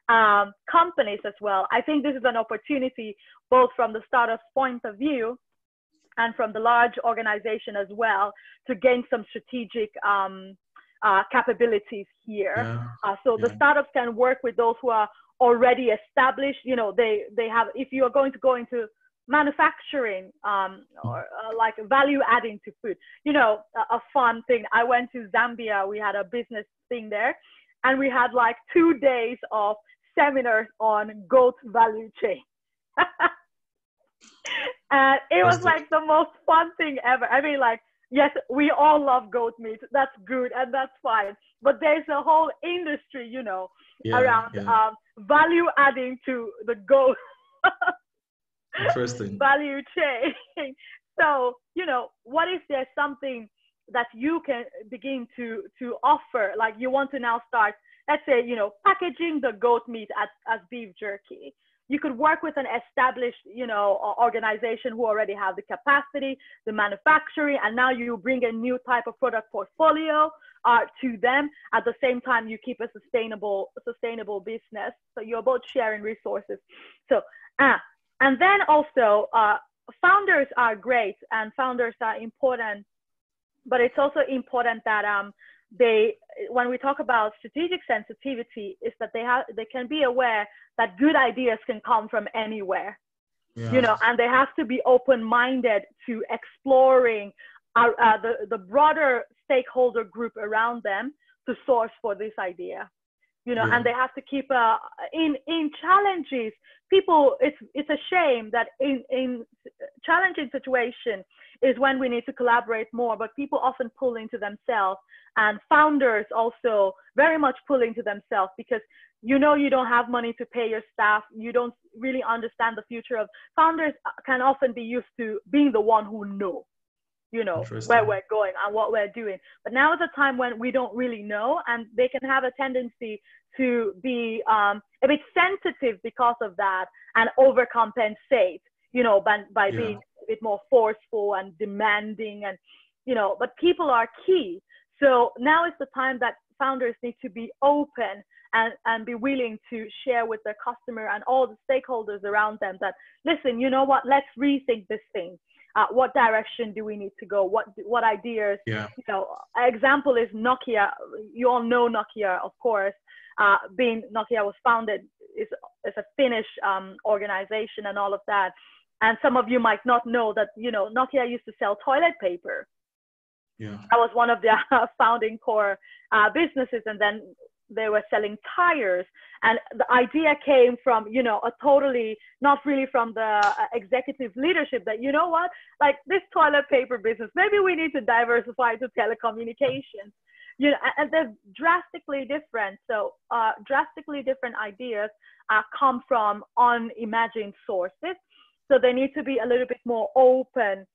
um, companies as well. I think this is an opportunity both from the startup's point of view and from the large organization as well to gain some strategic um, uh, capabilities here. Yeah. Uh, so yeah. the startups can work with those who are already established. You know, they they have. If you are going to go into manufacturing um, or uh, like value adding to food, you know, a, a fun thing. I went to Zambia. We had a business thing there, and we had like two days of seminars on goat value chain. and it was like the most fun thing ever. I mean, like, yes, we all love goat meat. That's good and that's fine. But there's a whole industry, you know, yeah, around yeah. Um, value adding to the goat. Interesting. value chain. so, you know, what if there's something that you can begin to to offer? Like you want to now start, let's say, you know, packaging the goat meat as, as beef jerky you could work with an established you know organization who already have the capacity the manufacturing and now you bring a new type of product portfolio uh, to them at the same time you keep a sustainable sustainable business so you're both sharing resources so uh, and then also uh, founders are great and founders are important but it's also important that um, they when we talk about strategic sensitivity is that they have they can be aware that good ideas can come from anywhere yeah. you know and they have to be open-minded to exploring our, uh, the, the broader stakeholder group around them to source for this idea you know yeah. and they have to keep uh, in in challenges people it's it's a shame that in in challenging situation is when we need to collaborate more but people often pull into themselves and founders also very much pull into themselves because you know you don't have money to pay your staff you don't really understand the future of founders can often be used to being the one who know you know where we're going and what we're doing but now is a time when we don't really know and they can have a tendency to be um, a bit sensitive because of that and overcompensate you know by, by yeah. being a bit more forceful and demanding and you know but people are key so now is the time that founders need to be open and, and be willing to share with their customer and all the stakeholders around them that, listen, you know what, let's rethink this thing. Uh, what direction do we need to go? What what ideas? Yeah. You know, example is Nokia. You all know Nokia, of course. Uh, being Nokia was founded is is a Finnish um, organization and all of that. And some of you might not know that you know Nokia used to sell toilet paper. Yeah. That was one of their founding core uh, businesses, and then they were selling tires. And the idea came from, you know, a totally not really from the uh, executive leadership that, you know what, like this toilet paper business, maybe we need to diversify to telecommunications. You know, and they're drastically different. So, uh, drastically different ideas uh, come from unimagined sources. So they need to be a little bit more open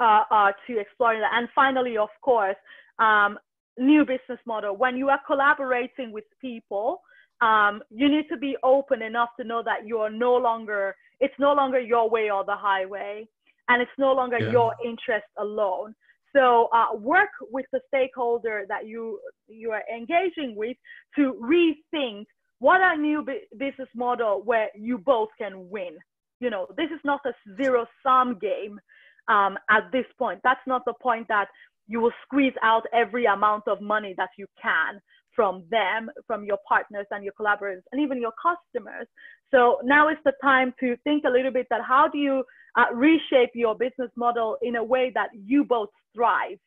uh, uh, to exploring that. And finally, of course, um, new business model. When you are collaborating with people, um, you need to be open enough to know that you are no longer, it's no longer your way or the highway, and it's no longer yeah. your interest alone. So uh, work with the stakeholder that you you are engaging with to rethink what a new business model where you both can win. You know, this is not a zero sum game um, at this point. That's not the point that you will squeeze out every amount of money that you can from them, from your partners and your collaborators, and even your customers. So now is the time to think a little bit that how do you uh, reshape your business model in a way that you both thrive,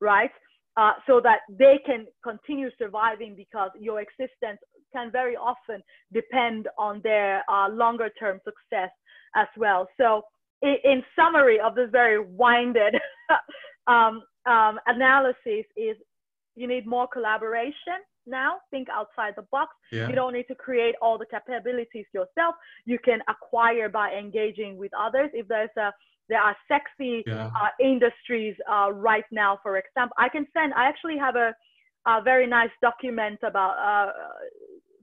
right? Uh, so that they can continue surviving because your existence can very often depend on their uh, longer term success as well. So in, in summary of this very winded um, um, analysis is you need more collaboration now. Think outside the box. Yeah. you don't need to create all the capabilities yourself. You can acquire by engaging with others. If there's a there are sexy yeah. uh, industries uh, right now for example i can send i actually have a, a very nice document about uh,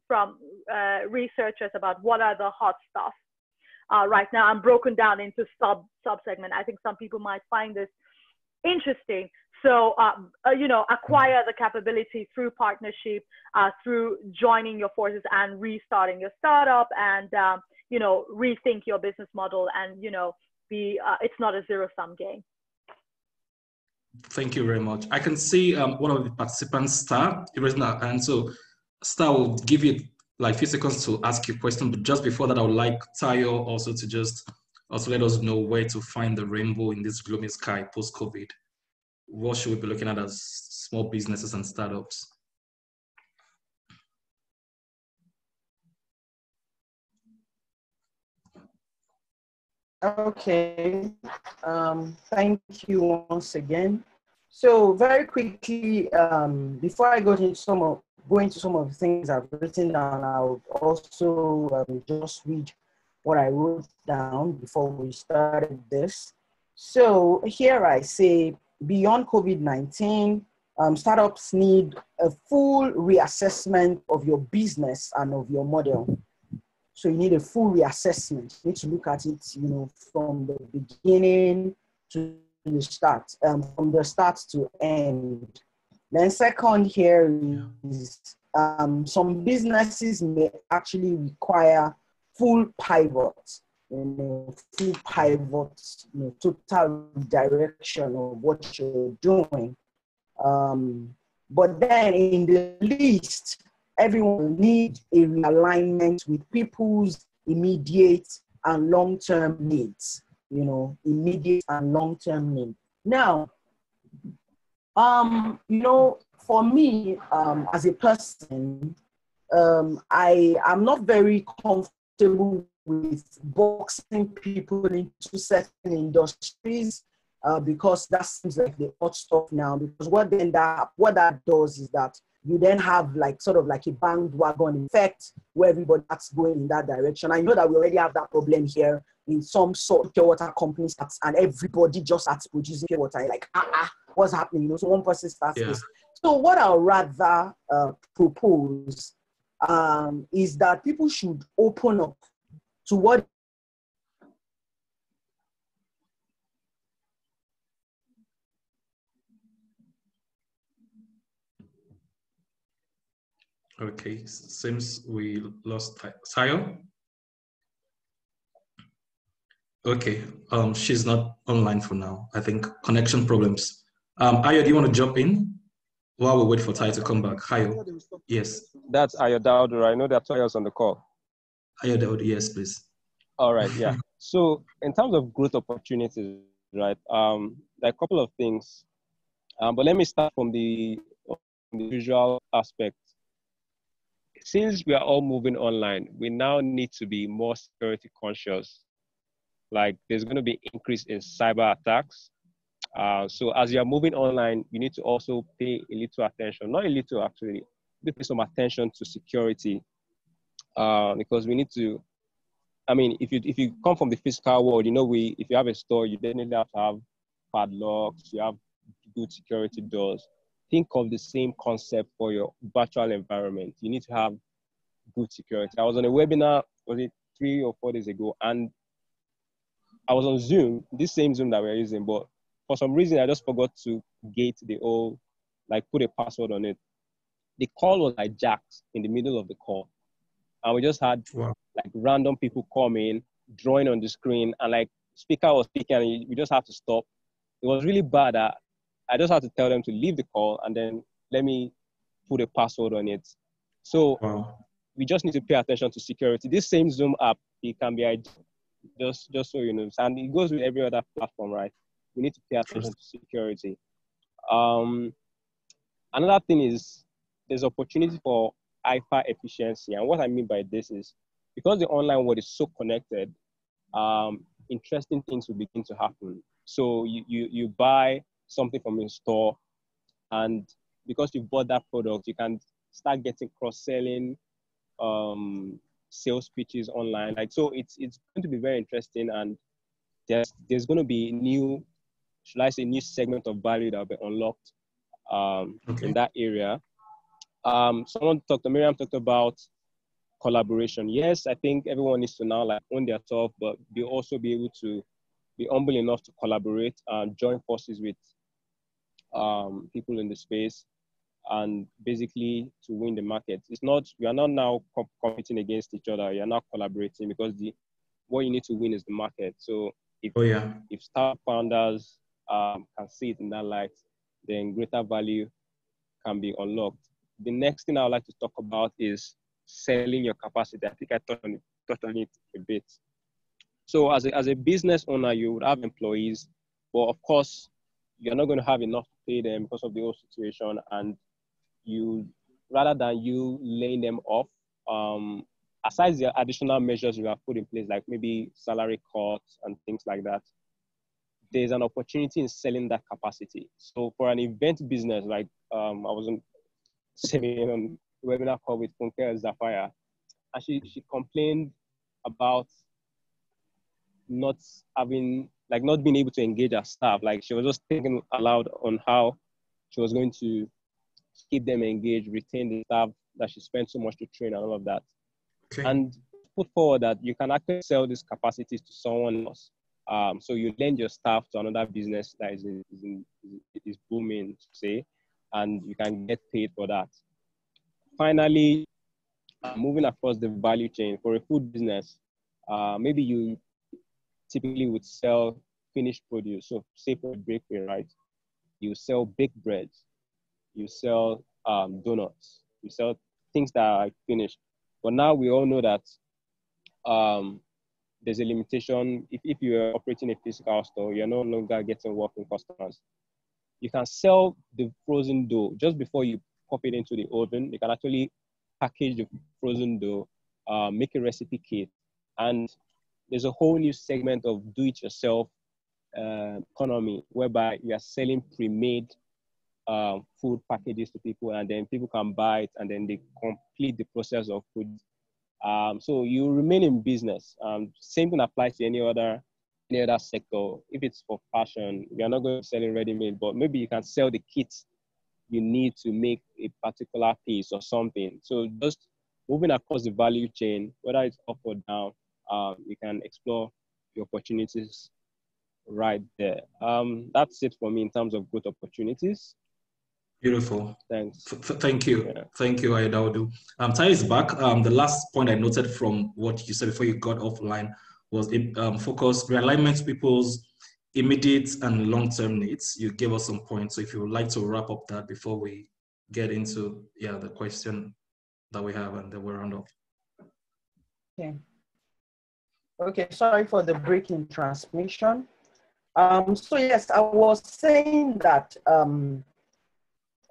from uh, researchers about what are the hot stuff uh, right now. I'm broken down into sub sub segment i think some people might find this interesting. So, um, uh, you know, acquire the capability through partnership, uh, through joining your forces and restarting your startup and, um, you know, rethink your business model and, you know, be, uh, it's not a zero sum game. Thank you very much. I can see um, one of the participants, Star, raising her hand. So, Star will give you like few seconds to ask you a question. But just before that, I would like Tayo also to just also let us know where to find the rainbow in this gloomy sky post COVID. What should we be looking at as small businesses and startups? Okay, um, thank you once again. So very quickly, um, before I go into some of go into some of the things I've written down, I'll also um, just read what I wrote down before we started this. So here I say, beyond COVID-19, um, startups need a full reassessment of your business and of your model. So you need a full reassessment. You need to look at it, you know, from the beginning to the start, um, from the start to end. Then second here is um, some businesses may actually require full pivot, you know, full pivot, you know, total direction of what you're doing. Um, but then in the least, everyone needs a realignment with people's immediate and long-term needs you know immediate and long-term needs now um you know for me um as a person um i am not very comfortable with boxing people into certain industries uh, because that seems like the hot stuff now because what then that what that does is that you then have like sort of like a bandwagon effect where everybody that's going in that direction. I know that we already have that problem here in some sort of pure water companies and everybody just starts producing pure water. Like, ah, ah, what's happening? You know, so one person starts yeah. this. So what I'll rather uh, propose um, is that people should open up to what Okay, seems we lost Tayo. Okay, um, she's not online for now. I think connection problems. Um, Ayo, do you want to jump in while we wait for Tayo to come back? Ayo, yes. That's Ayo Daudu. I know that Tayo's on the call. Ayo Daudu, yes, please. All right, yeah. so in terms of growth opportunities, right, um, there are a couple of things. Um, but let me start from the, the visual aspect since we are all moving online, we now need to be more security conscious. Like there's going to be increase in cyber attacks. Uh, so as you are moving online, you need to also pay a little attention, not a little actually, pay some attention to security uh, because we need to. I mean, if you if you come from the physical world, you know we if you have a store, you definitely have to have padlocks, you have good security doors think of the same concept for your virtual environment. You need to have good security. I was on a webinar, was it three or four days ago, and I was on Zoom, this same Zoom that we're using, but for some reason I just forgot to gate the old, like put a password on it. The call was hijacked in the middle of the call. And we just had wow. like random people come in, drawing on the screen, and like speaker was speaking, and we just have to stop. It was really bad. I just had to tell them to leave the call and then let me put a password on it. So wow. we just need to pay attention to security. This same Zoom app, it can be just just so you know, and it goes with every other platform, right? We need to pay attention to security. Um, another thing is there's opportunity for hyper efficiency, and what I mean by this is because the online world is so connected, um, interesting things will begin to happen. So you you, you buy something from a store, and because you bought that product, you can start getting cross-selling um, sales pitches online. Like so, it's it's going to be very interesting, and there's there's going to be new, should I say, new segment of value that will be unlocked um, okay. in that area. Um, someone talked, Miriam talked about collaboration. Yes, I think everyone needs to now like own their stuff, but they also be able to be humble enough to collaborate and join forces with um, people in the space and basically to win the market. It's not you are not now competing against each other. You're not collaborating because the what you need to win is the market. So if oh, yeah. if start founders um, can see it in that light, then greater value can be unlocked. The next thing I would like to talk about is selling your capacity. I think I touched on it, touched on it a bit. So as a, as a business owner, you would have employees, but of course, you're not going to have enough to pay them because of the whole situation. And you, rather than you laying them off, um, aside the additional measures you have put in place, like maybe salary cuts and things like that, there's an opportunity in selling that capacity. So for an event business, like um, I saying on webinar call with Funke Zafaya, and she, she complained about not having, like not being able to engage her staff. Like she was just thinking aloud on how she was going to keep them engaged, retain the staff that she spent so much to train and all of that. Okay. And put forward that you can actually sell these capacities to someone else. Um, so you lend your staff to another business that is, is, is booming, say, and you can get paid for that. Finally, uh, moving across the value chain for a food business, uh, maybe you typically would sell finished produce. So say for a bakery, right? You sell baked breads, you sell um, donuts, you sell things that are finished. But now we all know that um, there's a limitation. If, if you're operating a physical store, you're no longer getting walking customers. You can sell the frozen dough just before you pop it into the oven. You can actually package the frozen dough, uh, make a recipe kit, and there's a whole new segment of do-it-yourself uh, economy whereby you are selling pre-made um, food packages to people, and then people can buy it, and then they complete the process of food um, so you remain in business. Um, same thing applies to any other any other sector. If it's for fashion, you're not going to sell in ready-made, but maybe you can sell the kits you need to make a particular piece or something. So just moving across the value chain, whether it's up or down, um, you can explore the opportunities right there. Um, that's it for me in terms of growth opportunities. Beautiful. Thanks. F- thank you. Yeah. Thank you, Ayo Daudu. Um, Tai is back. Um, the last point I noted from what you said before you got offline was um, focus realignment to people's immediate and long-term needs. You gave us some points. So if you would like to wrap up that before we get into yeah the question that we have and then we'll round off. Okay. Okay, sorry for the breaking transmission. Um, so yes, I was saying that um,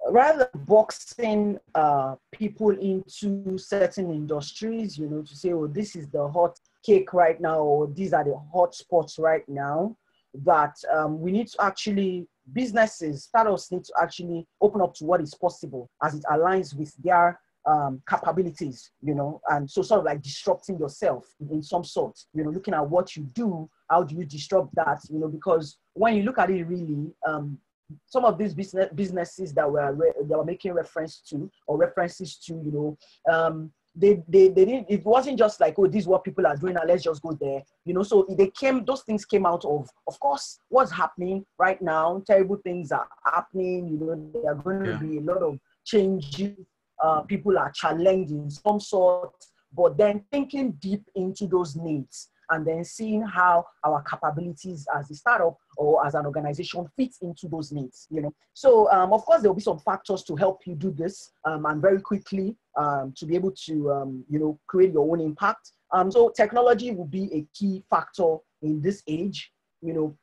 rather boxing uh, people into certain industries, you know, to say, oh, this is the hot cake right now, or these are the hot spots right now, that um, we need to actually, businesses, startups need to actually open up to what is possible as it aligns with their um, capabilities, you know, and so sort of like disrupting yourself in some sort, you know, looking at what you do, how do you disrupt that, you know, because when you look at it really, um, some of these business businesses that were re- that were making reference to or references to, you know, um, they, they they didn't it wasn't just like oh this is what people are doing and let's just go there you know. So they came those things came out of of course what's happening right now terrible things are happening you know there are going to be a lot of changes uh, people are challenging some sort but then thinking deep into those needs and then seeing how our capabilities as a startup or as an organization fits into those needs you know so um, of course there will be some factors to help you do this um, and very quickly um, to be able to um, you know create your own impact um, so technology will be a key factor in this age you know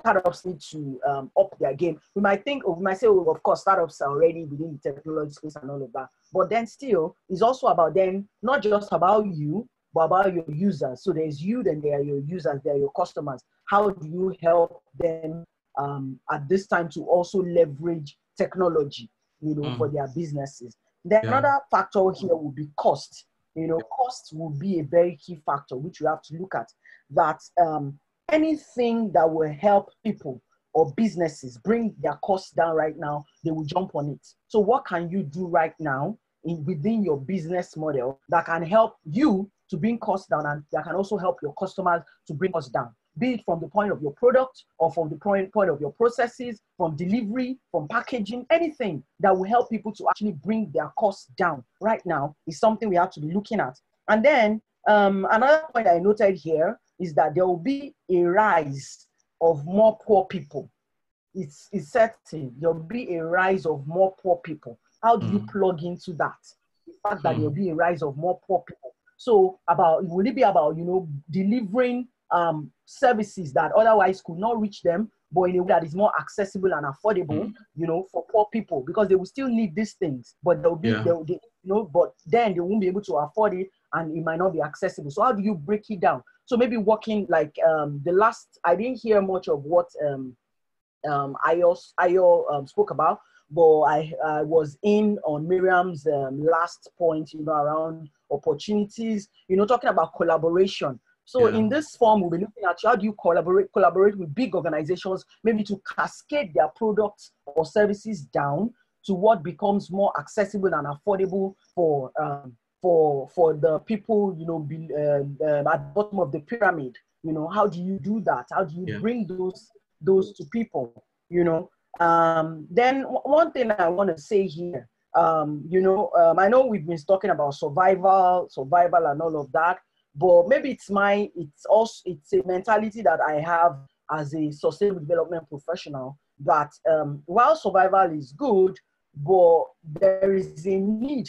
startups need to um, up their game. We might think, we might say, oh, of course, startups are already within the technology space and all of that. But then still, it's also about them, not just about you, but about your users. So there's you, then there are your users, there are your customers. How do you help them um, at this time to also leverage technology, you know, mm. for their businesses? Then yeah. another factor here will be cost. You know, cost will be a very key factor which you have to look at. That um, anything that will help people or businesses bring their costs down right now, they will jump on it. So what can you do right now in within your business model that can help you to bring costs down and that can also help your customers to bring us down. be it from the point of your product or from the point, point of your processes, from delivery, from packaging, anything that will help people to actually bring their costs down right now is something we have to be looking at. And then um, another point I noted here is that there will be a rise of more poor people. It's, it's certain there will be a rise of more poor people. How do mm. you plug into that? The fact that mm. there will be a rise of more poor people. So about will it be about you know delivering um, services that otherwise could not reach them, but in a way that is more accessible and affordable, mm. you know, for poor people because they will still need these things, but they'll be, yeah. they'll, they, you know, but then they won't be able to afford it and it might not be accessible. So how do you break it down? So maybe working like um, the last, I didn't hear much of what um, um, Ayo, Ayo um, spoke about, but I, I was in on Miriam's um, last point, you know, around opportunities, you know, talking about collaboration. So yeah. in this form, we'll be looking at how do you collaborate, collaborate with big organizations, maybe to cascade their products or services down to what becomes more accessible and affordable for um, for for the people, you know, be, uh, uh, at the bottom of the pyramid. You know, how do you do that? How do you yeah. bring those those to people? You know, um, then one thing I want to say here, um, you know, um, I know we've been talking about survival, survival, and all of that but maybe it's my it's also it's a mentality that i have as a sustainable development professional that um, while survival is good but there is a need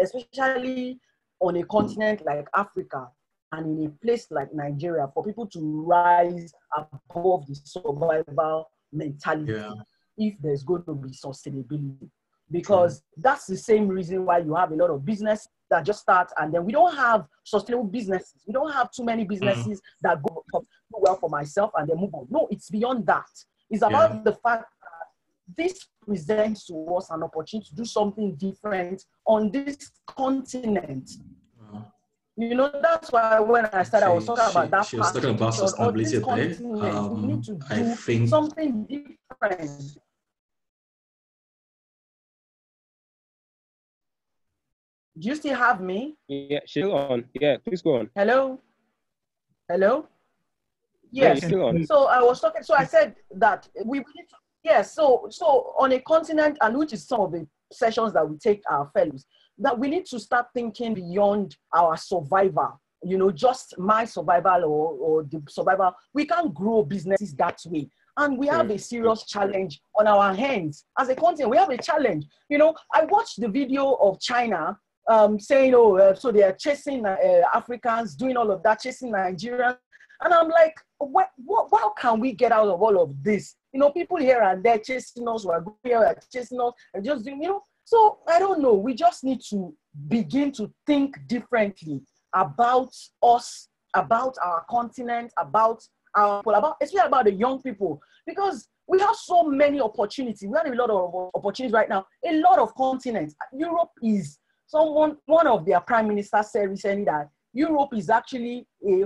especially on a continent like africa and in a place like nigeria for people to rise above the survival mentality yeah. if there's going to be sustainability because that's the same reason why you have a lot of business that just start and then we don't have sustainable businesses. We don't have too many businesses mm. that go, well for myself and then move on. No, it's beyond that. It's about yeah. the fact that this presents to us an opportunity to do something different on this continent. Uh-huh. You know, that's why when I started, she, I was talking she, about that. She was talking about sustainability there. Um, we need to do I think... something different Do you still have me? Yeah, still on. Yeah, please go on. Hello? Hello? Yes. Yeah. So I was talking, so I said that we need to, yes, so so on a continent, and which is some of the sessions that we take our fellows, that we need to start thinking beyond our survival you know, just my survival or, or the survival. We can't grow businesses that way. And we have a serious challenge on our hands. As a continent, we have a challenge. You know, I watched the video of China um, saying, oh, uh, so they are chasing uh, Africans, doing all of that, chasing Nigerians. And I'm like, what, what, how can we get out of all of this? You know, people here and there chasing us, we're going here are chasing us, and just doing, you know. So I don't know. We just need to begin to think differently about us, about our continent, about our people, about especially about the young people, because we have so many opportunities. We have a lot of opportunities right now. A lot of continents. Europe is someone, one of their prime ministers said recently that Europe is actually a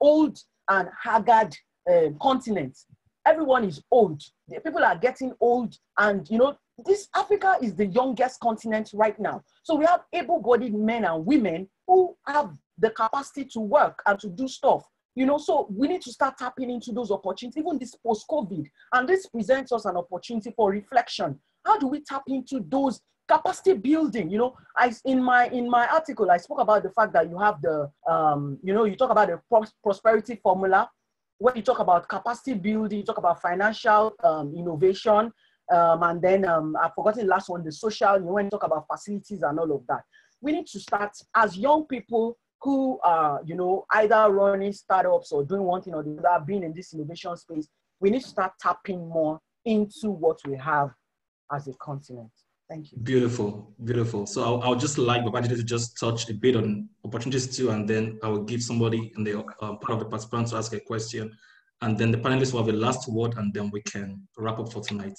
old and haggard uh, continent. Everyone is old. The people are getting old, and you know this Africa is the youngest continent right now. So we have able-bodied men and women who have the capacity to work and to do stuff. You know, so we need to start tapping into those opportunities, even this post-COVID. And this presents us an opportunity for reflection. How do we tap into those capacity building you know. I in my in my article i spoke about the fact that you have the um you know you talk about the prosperity formula. When you talk about capacity building you talk about financial um, innovation um, and then um, i've forgotten the last one the social you know when you talk about facilities and all of that. We need to start as young people who are you know either running startups or doing one thing or the other being in this innovation space we need to start tapping more into what we have as a continent Thank you. Beautiful, beautiful. So I'll, I'll just like Babajide to just touch a bit on opportunities too, and then I will give somebody in the uh, part of the participants to ask a question, and then the panelists will have a last word, and then we can wrap up for tonight.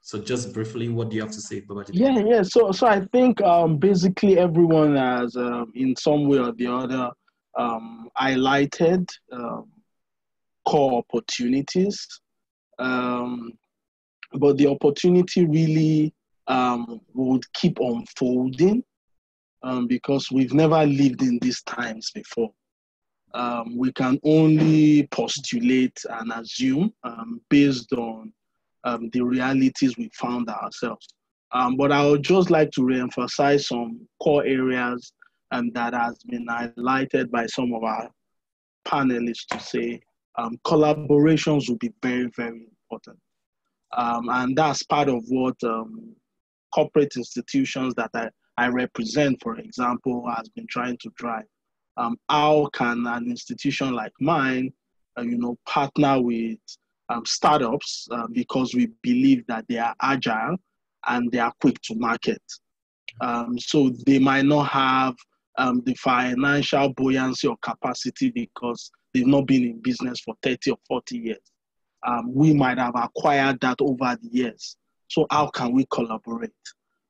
So just briefly, what do you have to say, Babajide? Yeah, yeah. So, so I think um, basically everyone has, um, in some way or the other, um, highlighted um, core opportunities, um, but the opportunity really um, would keep unfolding um, because we've never lived in these times before. um, we can only postulate and assume um, based on um, the realities we found ourselves. Um, but I would just like to reemphasize some core areas and that has been highlighted by some of our panelists to say collaborations will be very, very important. And that's part of what um, corporate institutions that I, I represent, for example, has been trying to drive. Um, how can an institution like mine, uh, you know, partner with um, startups uh, because we believe that they are agile and they are quick to market. Um, so they might not have um, the financial buoyancy or capacity because they've not been in business for 30 or 40 years. Um, we might have acquired that over the years. So how can we collaborate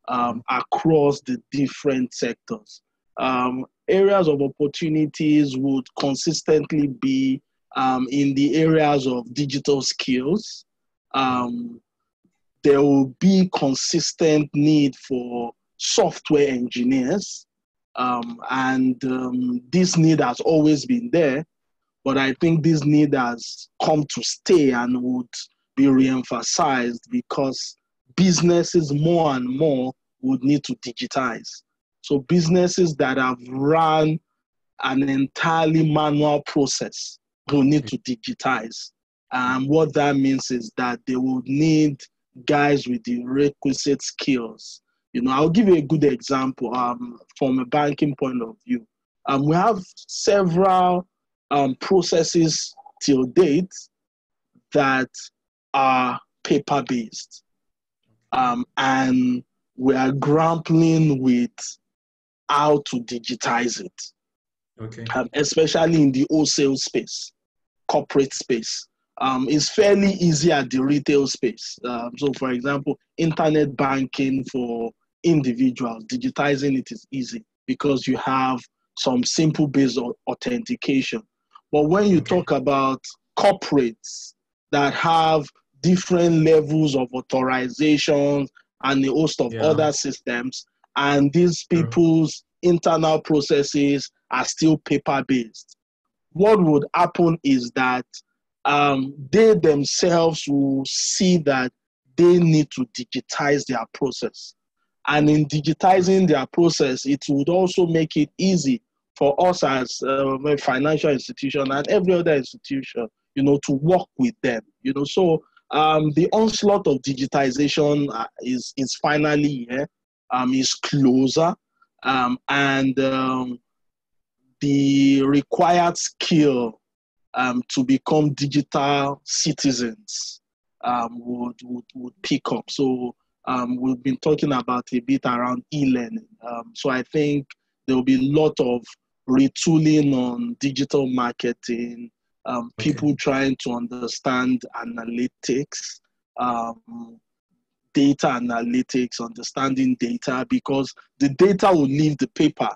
um, across the different sectors? Um, areas of opportunities would consistently be um, in the areas of digital skills. Um, there will be consistent need for software engineers um, and um, this need has always been there, but I think this need has come to stay and would be re-emphasized because businesses more and more would need to digitize. So businesses that have run an entirely manual process will need to digitize. And what that means is that they will need guys with the requisite skills you know, I'll give you a good example um, from a banking point of view. Um, we have several um, processes till date that are paper based. Um, and we are grappling with how to digitize it. Okay. Um, especially in the wholesale space, corporate space. Um, it's fairly easy at the retail space. Um, so, for example, internet banking for individuals, digitizing it is easy because you have some simple based authentication. But when you talk about corporates that have different levels of authorization and a host of yeah. other systems, and these people's internal processes are still paper based, what would happen is that um, they themselves will see that they need to digitize their process. And in digitizing their process, it would also make it easy for us as uh, a financial institution and every other institution, you know, to work with them. You know, so um, the onslaught of digitization uh, is is finally here, um, is closer, um, and um, the required skill um, to become digital citizens um, would, would would pick up. So we've been talking about a bit around e-learning. So I think there will be a lot of retooling on digital marketing, um, okay. people trying to understand analytics, um, data analytics, understanding data, because the data will leave the paper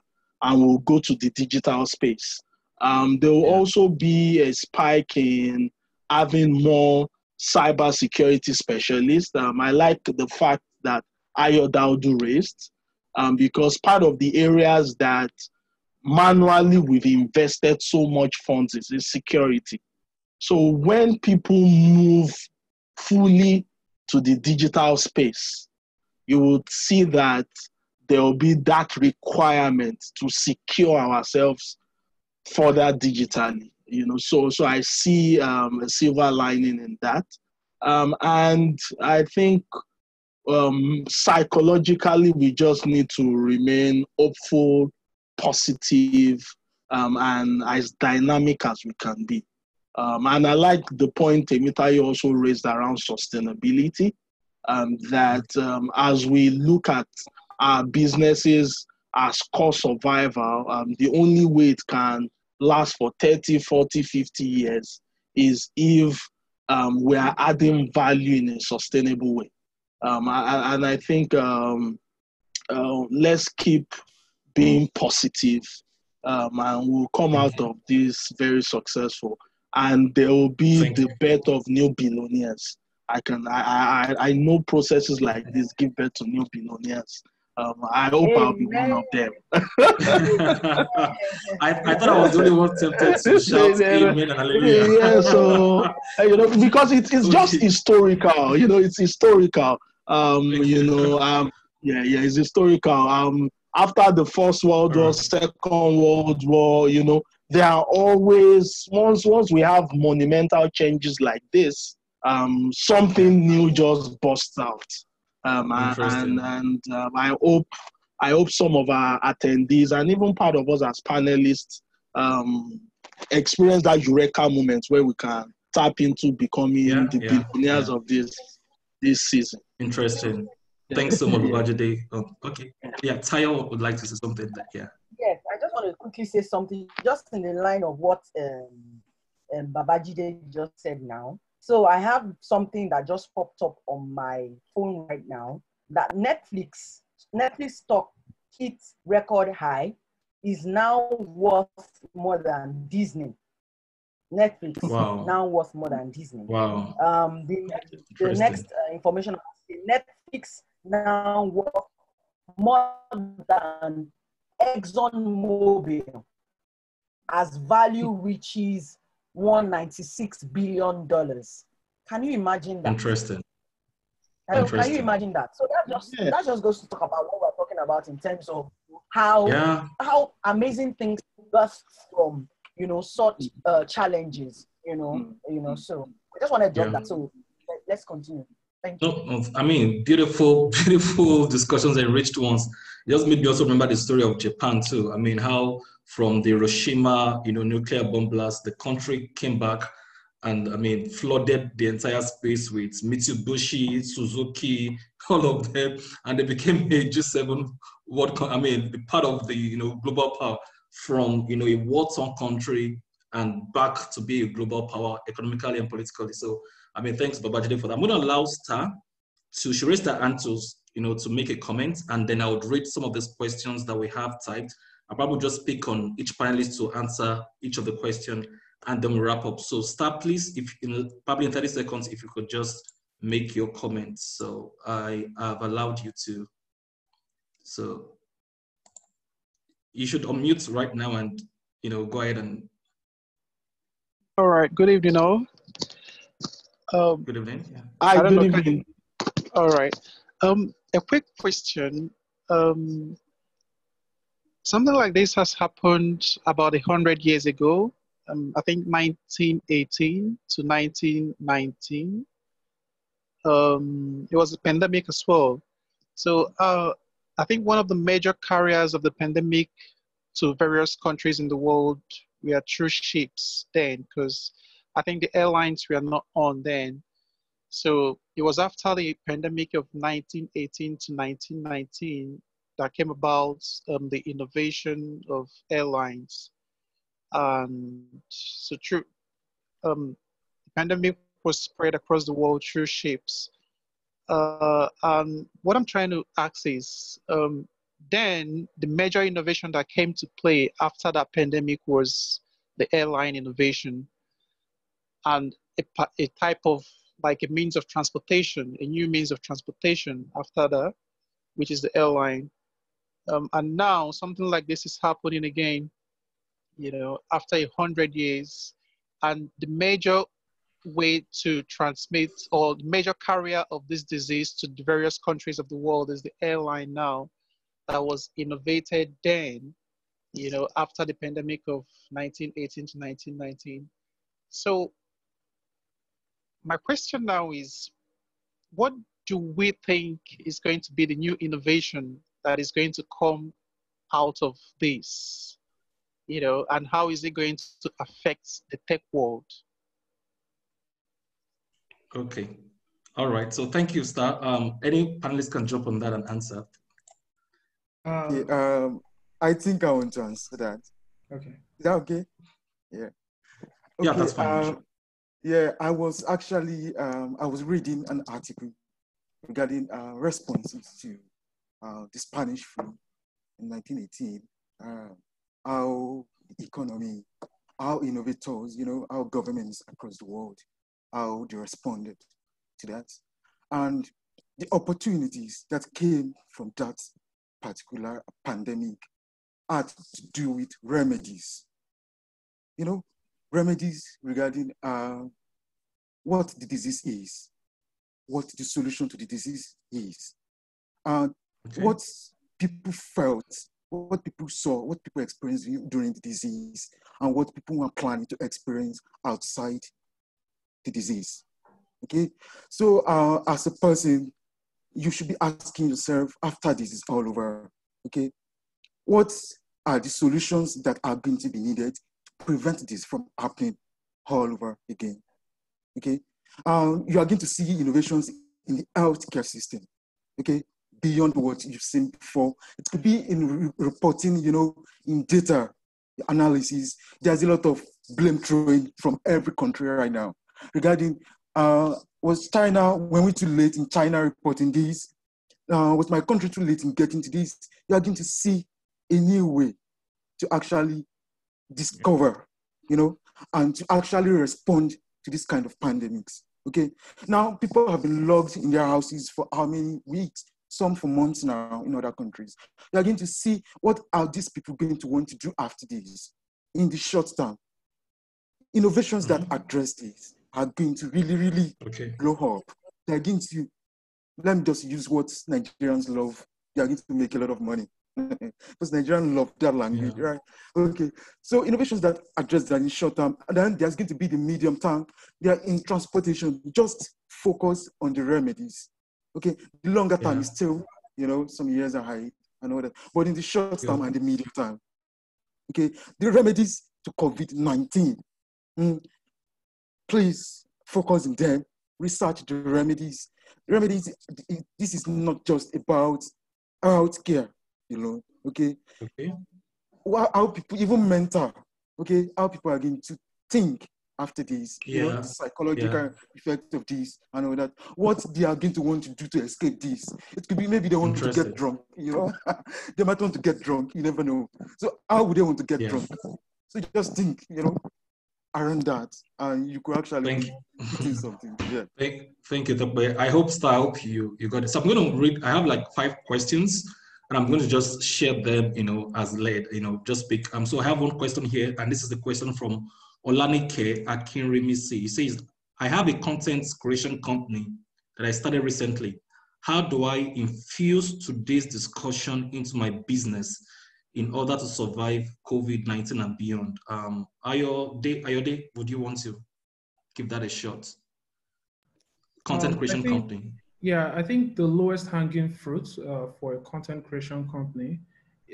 and will go to the digital space. Um, there will yeah. also be a spike in having more cybersecurity specialist. Um, I like the fact that Ayo Daudu raised um, because part of the areas that manually we've invested so much funds in security. So when people move fully to the digital space, you would see that there will be that requirement to secure ourselves further digitally you know so so i see um, a silver lining in that um, and i think um, psychologically we just need to remain hopeful positive um, and as dynamic as we can be um, and i like the point Temitayo also raised around sustainability um, that as we look at our businesses as core survival the only way it can last for 30, 40, 50 years is if um, we are adding value in a sustainable way. Um, I, and I think um, uh, let's keep being positive, um, and we'll come out of this very successful. And there will be Thank the you. birth of new billionaires. I can I, I I know processes like this give birth to new billionaires. Um, I hope Amen. I'll be one of them. I, I thought I was the only one tempted to shout Amen and Hallelujah. Yeah, so you know because it, it's just historical. You know, it's historical. Um, you know, um, yeah, yeah, it's historical. Um, after the First World War, Second World War, you know, there are always once once we have monumental changes like this, um, something new just busts out. Um, and and um, I hope I hope some of our attendees and even part of us as panelists um, experience that eureka moment where we can tap into becoming yeah, the yeah, billionaires yeah. of this this season. Interesting. Thanks so much, Babajide. Oh, okay. Yeah, Tayo would like to say something. That, yeah. Yes, I just want to quickly say something, just in the line of what um, um, Babajide just said now. So I have something that just popped up on my phone right now that Netflix, Netflix stock hit record high is now worth more than Disney. Netflix wow. now worth more than Disney. Wow. Um, the, the next uh, information Netflix now worth more than ExxonMobil as value reaches 196 billion dollars. Can you imagine that? Interesting. Can, Interesting. can you imagine that? So that just yeah. that just goes to talk about what we're talking about in terms of how yeah. how amazing things burst from you know such uh, challenges. You know, mm. you know. So I just want to drop yeah. that. So let's continue. Thank you. No, I mean, beautiful, beautiful discussions, enriched ones. It just made me also remember the story of Japan too. I mean, how from the Hiroshima, you know, nuclear bomb blast, the country came back and I mean, flooded the entire space with Mitsubishi, Suzuki, all of them, and they became a G7 world. I mean, part of the you know global power from you know a war-torn country and back to be a global power economically and politically. So, I mean, thanks Babajide for that. I'm going to allow Star to she raised her hand to you know to make a comment, and then I would read some of these questions that we have typed I'll probably just pick on each panelist to answer each of the questions and then we wrap up. So Star, please, if in probably in 30 seconds, if you could just make your comments. So I have allowed you to. So you should unmute right now and you know go ahead and. All right. Good evening, all. Um, good evening. Yeah. Hi. Good evening. All right. Um, a quick question. Um, Something like this has happened about a hundred years ago. Um, I think 1918 to 1919. Um, it was a pandemic as well. So uh, I think one of the major carriers of the pandemic to various countries in the world were through ships then, because I think the airlines were not on then. So it was after the pandemic of 1918 to 1919 that came about um, the innovation of airlines. And so true, um, the pandemic was spread across the world through ships. Uh, and what I'm trying to ask is, um, then the major innovation that came to play after that pandemic was the airline innovation and a, a type of like a means of transportation, a new means of transportation after that, which is the airline. Um, and now something like this is happening again, you know, after a hundred years. And the major way to transmit or the major carrier of this disease to the various countries of the world is the airline now that was innovated then, you know, after the pandemic of 1918 to 1919. So my question now is, what do we think is going to be the new innovation that is going to come out of this? You know, and how is it going to affect the tech world? Okay. All right. So thank you, Star. Um, any panelists can jump on that and answer. Uh, yeah, um, I think I want to answer that. Okay. Is that okay? Yeah. Okay, yeah, that's fine. Uh, yeah, I was actually um, I was reading an article regarding uh, responses to uh, the Spanish flu in 1918, uh, how the economy, how innovators, you know, how governments across the world, how they responded to that, and the opportunities that came from that particular pandemic had to do with remedies. You know, remedies regarding uh, what the disease is, what the solution to the disease is, and okay. what people felt, what people saw, what people experienced during the disease, and what people were planning to experience outside the disease. Okay, so uh, as a person, you should be asking yourself after this is all over, okay, what are the solutions that are going to be needed prevent this from happening all over again? Okay, um, you are going to see innovations in the healthcare system. Okay, beyond what you've seen before. It could be in re reporting, you know, in data analysis. There's a lot of blame throwing from every country right now regarding uh, was China, when we too late in China reporting this? Uh, was my country too late in getting to this? You are going to see a new way to actually discover, you know, and to actually respond to this kind of pandemics. Okay. Now people have been locked in their houses for how many weeks? Some for months now in other countries. You are going to see what are these people going to want to do after this in the short term. Innovations mm-hmm. that address this are going to really, really okay. blow up. They're going to, let me just use what Nigerians love. They're going to make a lot of money. because Nigerians love that language, yeah. right? Okay. So innovations that address that in short term, and then there's going to be the medium term. They are in transportation. Just focus on the remedies. Okay. The longer term yeah. is still, you know, some years ahead. I know that. But in the short term and the medium term, okay, the remedies to COVID 19. Mm, please focus on them, research the remedies. Remedies, this is not just about healthcare, you know, okay? Okay. How people, even mental, okay, how people are going to think after this, yeah. you know, psychological yeah. effect of this and all that. What they are going to want to do to escape this. It could be maybe they want to get drunk, you know. they might want to get drunk, you never know. So how would they want to get yeah. drunk? So just think, you know, around that and you could actually do something. Yeah. Thank, thank you. I hope style you you got it. So I'm going to read. I have like five questions, and I'm going to just share them. You know, as led. You know, just pick. Um. So I have one question here, and this is the question from Olanike Akinrimisi. He says, "I have a content creation company that I started recently. How do I infuse today's discussion into my business?" in order to survive COVID-19 and beyond. Um, Ayode, Ayode, would you want to give that a shot? Content um, creation think, company. Yeah, I think the lowest hanging fruit uh, for a content creation company,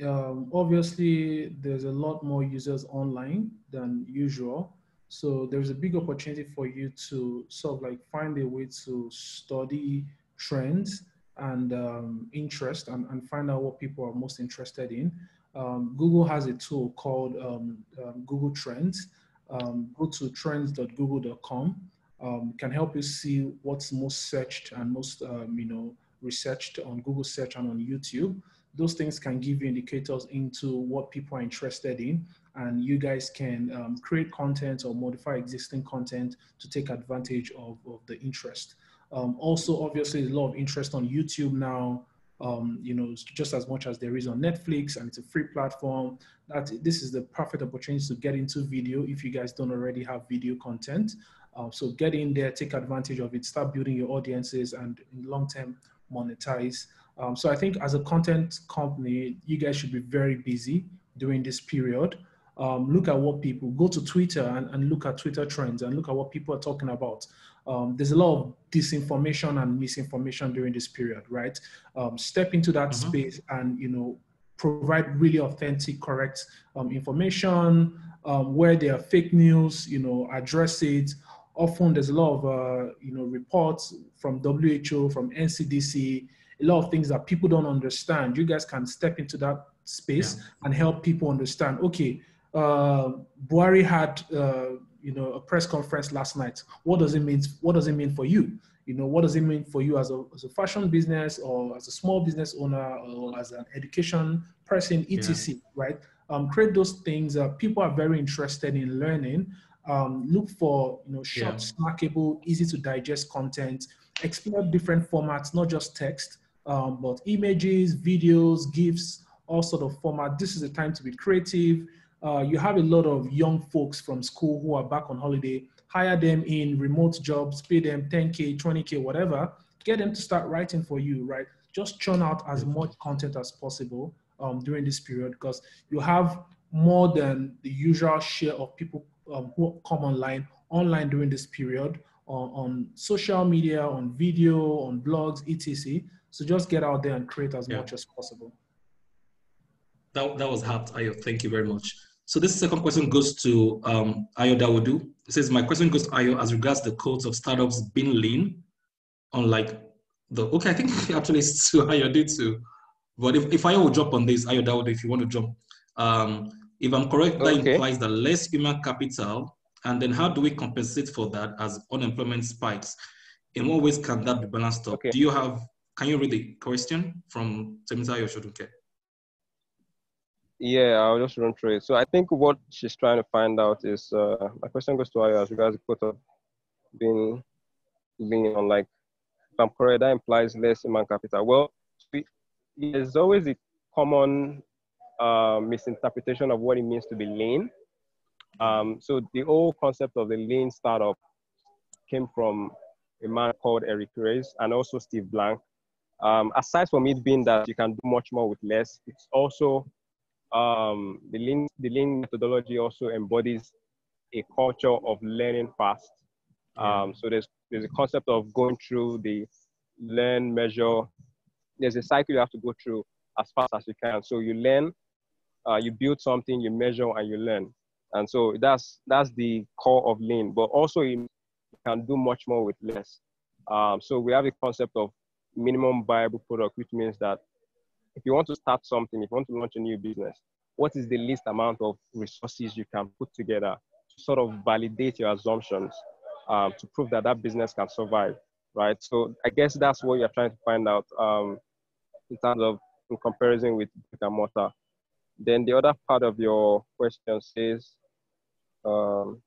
um, obviously there's a lot more users online than usual. So there's a big opportunity for you to sort of like find a way to study trends and um, interest and, and find out what people are most interested in um, Google has a tool called um, um, Google Trends. Um, go to trends.google.com. Um, can help you see what's most searched and most um, you know researched on Google search and on YouTube. Those things can give you indicators into what people are interested in, and you guys can create content or modify existing content to take advantage of, of the interest. also, obviously, a lot of interest on YouTube now um, you know, just as much as there is on Netflix and it's a free platform, that this is the perfect opportunity to get into video if you guys don't already have video content. Uh, so get in there, take advantage of it, start building your audiences and in long term monetize. Um, so I think as a content company, you guys should be very busy during this period. Um, look at what people go to Twitter and, and look at Twitter trends and look at what people are talking about um, there's a lot of disinformation and misinformation during this period, right? Um, step into that mm-hmm. space and you know provide really authentic, correct um, information. Um, where there are fake news, you know, address it. Often there's a lot of uh, you know reports from WHO, from NCDC, a lot of things that people don't understand. You guys can step into that space yeah. and help people understand. Okay, uh, Buhari had. Uh, you know, a press conference last night. What does it mean? What does it mean for you? You know, what does it mean for you as a, as a fashion business or as a small business owner or as an education person, etc. Yeah. Right? Um, create those things. Uh, people are very interested in learning. Um, look for you know short, yeah. snackable, easy to digest content. Explore different formats, not just text. um, but images, videos, GIFs, all sort of format. This is the time to be creative. Uh, you have a lot of young folks from school who are back on holiday. Hire them in remote jobs, pay them 10K, 20K, whatever. Get them to start writing for you, right? Just churn out as much content as possible um, during this period because you have more than the usual share of people um, who come online online during this period on, on, social media, on video, on blogs, etc. So just get out there and create as yeah. much as possible. That, that was Hapt Ayo. Thank you very much. So this second question goes to um, Ayo Dawodu. It says, my question goes to Ayo as regards the codes of startups being lean, unlike the, okay, I think actually it's to Ayo did too. But if, if Ayo will jump on this, Ayo Dawodu, if you want to jump, um, if I'm correct, that okay. implies that less human capital. And then how do we compensate for that as unemployment spikes? In what ways can that be balanced up? Okay. Do you have, can you read the question from Temitayo Shoduke? Yeah, I'll just run through it. So I think what she's trying to find out is, uh, my question goes to Ayo as regards the quote of being, being on like, if I'm correct, that implies less human capital. Well, there's always a common uh, misinterpretation of what it means to be lean. Um, so the whole concept of the lean startup came from a man called Eric Ries and also Steve Blank. Um, aside from it being that you can do much more with less, it's also um, the lean the lean methodology also embodies a culture of learning fast. Um, so there's there's a concept of going through the learn, measure. There's a cycle you have to go through as fast as you can. So you learn, uh, you build something, you measure, and you learn. And so that's that's the core of lean. But also you can do much more with less. Um, so we have a concept of minimum viable product, which means that if you want to start something, if you want to launch a new business, what is the least amount of resources you can put together to sort of validate your assumptions um, to prove that that business can survive, right? So I guess that's what you're trying to find out um, in terms of in comparison with brick and mortar. Then the other part of your question says, um,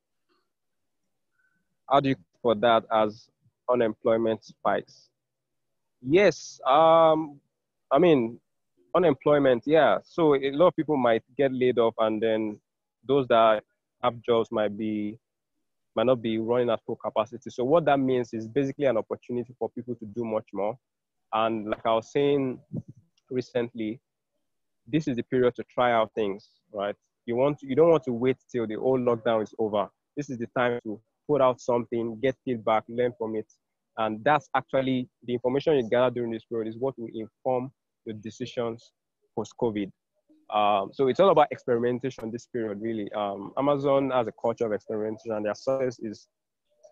how do you for that as unemployment spikes? Yes, um, I mean, unemployment, yeah. So a lot of people might get laid off, and then those that have jobs might be might not be running at full capacity. So what that means is basically an opportunity for people to do much more. And like I was saying recently, this is the period to try out things, right? You want you don't want to wait till the whole lockdown is over. This is the time to put out something, get feedback, learn from it. And that's actually the information you gather during this period is what will inform your decisions post-COVID. Um, so it's all about experimentation this period, really. Um, Amazon has a culture of experimentation and their success is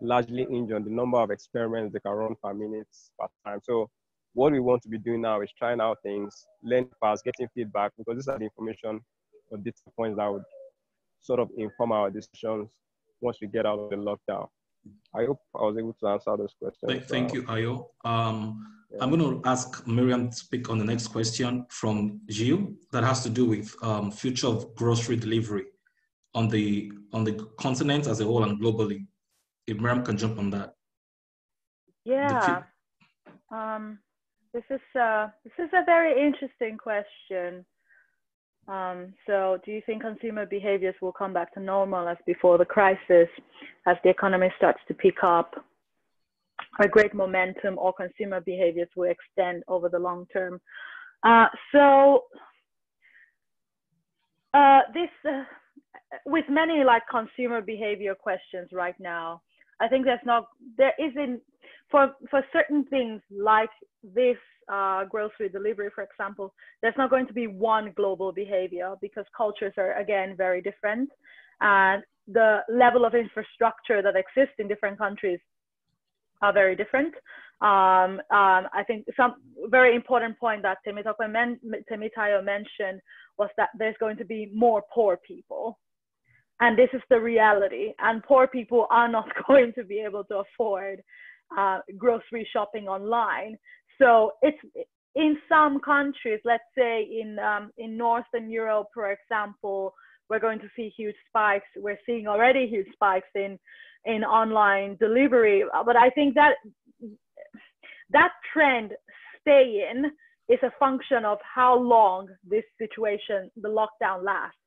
largely hinged on the number of experiments they can run per minute per time. So what we want to be doing now is trying out things, learning fast, getting feedback, because these are the information or data points that would sort of inform our decisions once we get out of the lockdown. I hope I was able to answer those questions. Thank, thank you, Ayo. Um, yeah. I'm going to ask Miriam to speak on the next question from Gilles that has to do with um, future of grocery delivery on the on the continent as a whole and globally. If Miriam can jump on that. Yeah. Um, this is uh, this is a very interesting question. Um, so, do you think consumer behaviors will come back to normal as before the crisis, as the economy starts to pick up? A great momentum, or consumer behaviors will extend over the long term. Uh, so, uh, this uh, with many like consumer behavior questions right now, I think there's not there isn't for for certain things like this uh, grocery delivery, for example, there's not going to be one global behavior because cultures are again very different, and the level of infrastructure that exists in different countries are very different. Um, um, I think some very important point that Temitayo, men- Temitayo mentioned was that there's going to be more poor people. And this is the reality. And poor people are not going to be able to afford uh, grocery shopping online. So it's in some countries let's say in um, in northern europe for example we're going to see huge spikes. We're seeing already huge spikes in in online delivery. But i think that that trend stay in is a function of how long this situation, the lockdown lasts.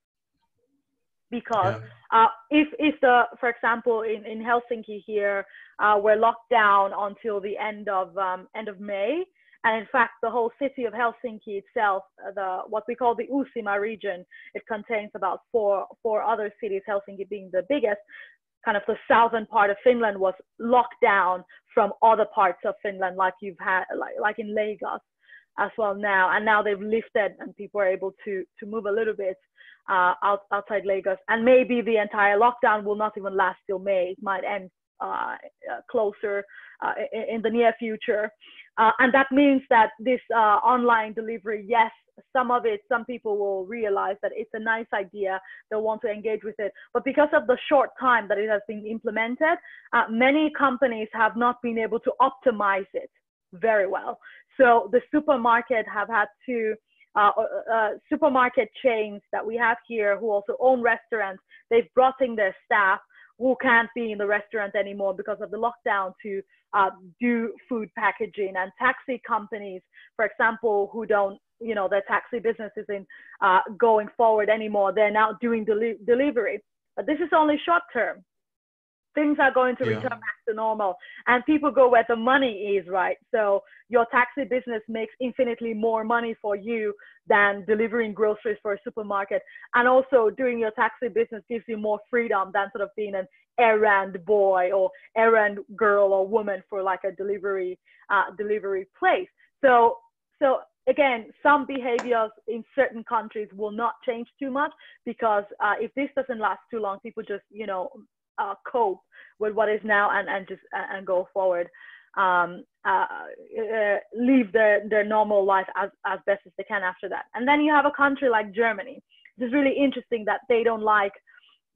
Because yeah. uh, if, if the, for example, in, in Helsinki here, uh, we're locked down until the end of, um, end of May, and in fact, the whole city of Helsinki itself, uh, the what we call the Uusimaa region, it contains about four four other cities, Helsinki being the biggest. Kind of the southern part of Finland was locked down from other parts of Finland, like you've had, like, like in Lagos as well now. And now they've lifted and people are able to to move a little bit uh, out, outside Lagos. And maybe the entire lockdown will not even last till May. It might end uh, uh, closer uh, in, in, the near future. Uh, and that means that this online delivery, yes, some of it, some people will realize that it's a nice idea. They'll want to engage with it. But because of the short time that it has been implemented, uh, many companies have not been able to optimize it very well. So the supermarket have had to, uh, uh, uh supermarket chains that we have here who also own restaurants, they've brought in their staff who can't be in the restaurant anymore because of the lockdown to uh, do food packaging and taxi companies, for example, who don't, you know, their taxi business isn't uh, going forward anymore. They're now doing deli- delivery. But this is only short term. Things are going to yeah. return back to normal, and people go where the money is, right? So your taxi business makes infinitely more money for you than delivering groceries for a supermarket, and also doing your taxi business gives you more freedom than sort of being an errand boy or errand girl or woman for like a delivery uh, delivery place. So so again, some behaviors in certain countries will not change too much because uh, if this doesn't last too long, people just you know uh, cope with what is now and and just and go forward. Um, uh, uh, live their, their normal life as, as best as they can after that. And then you have a country like Germany. It's really interesting that they don't like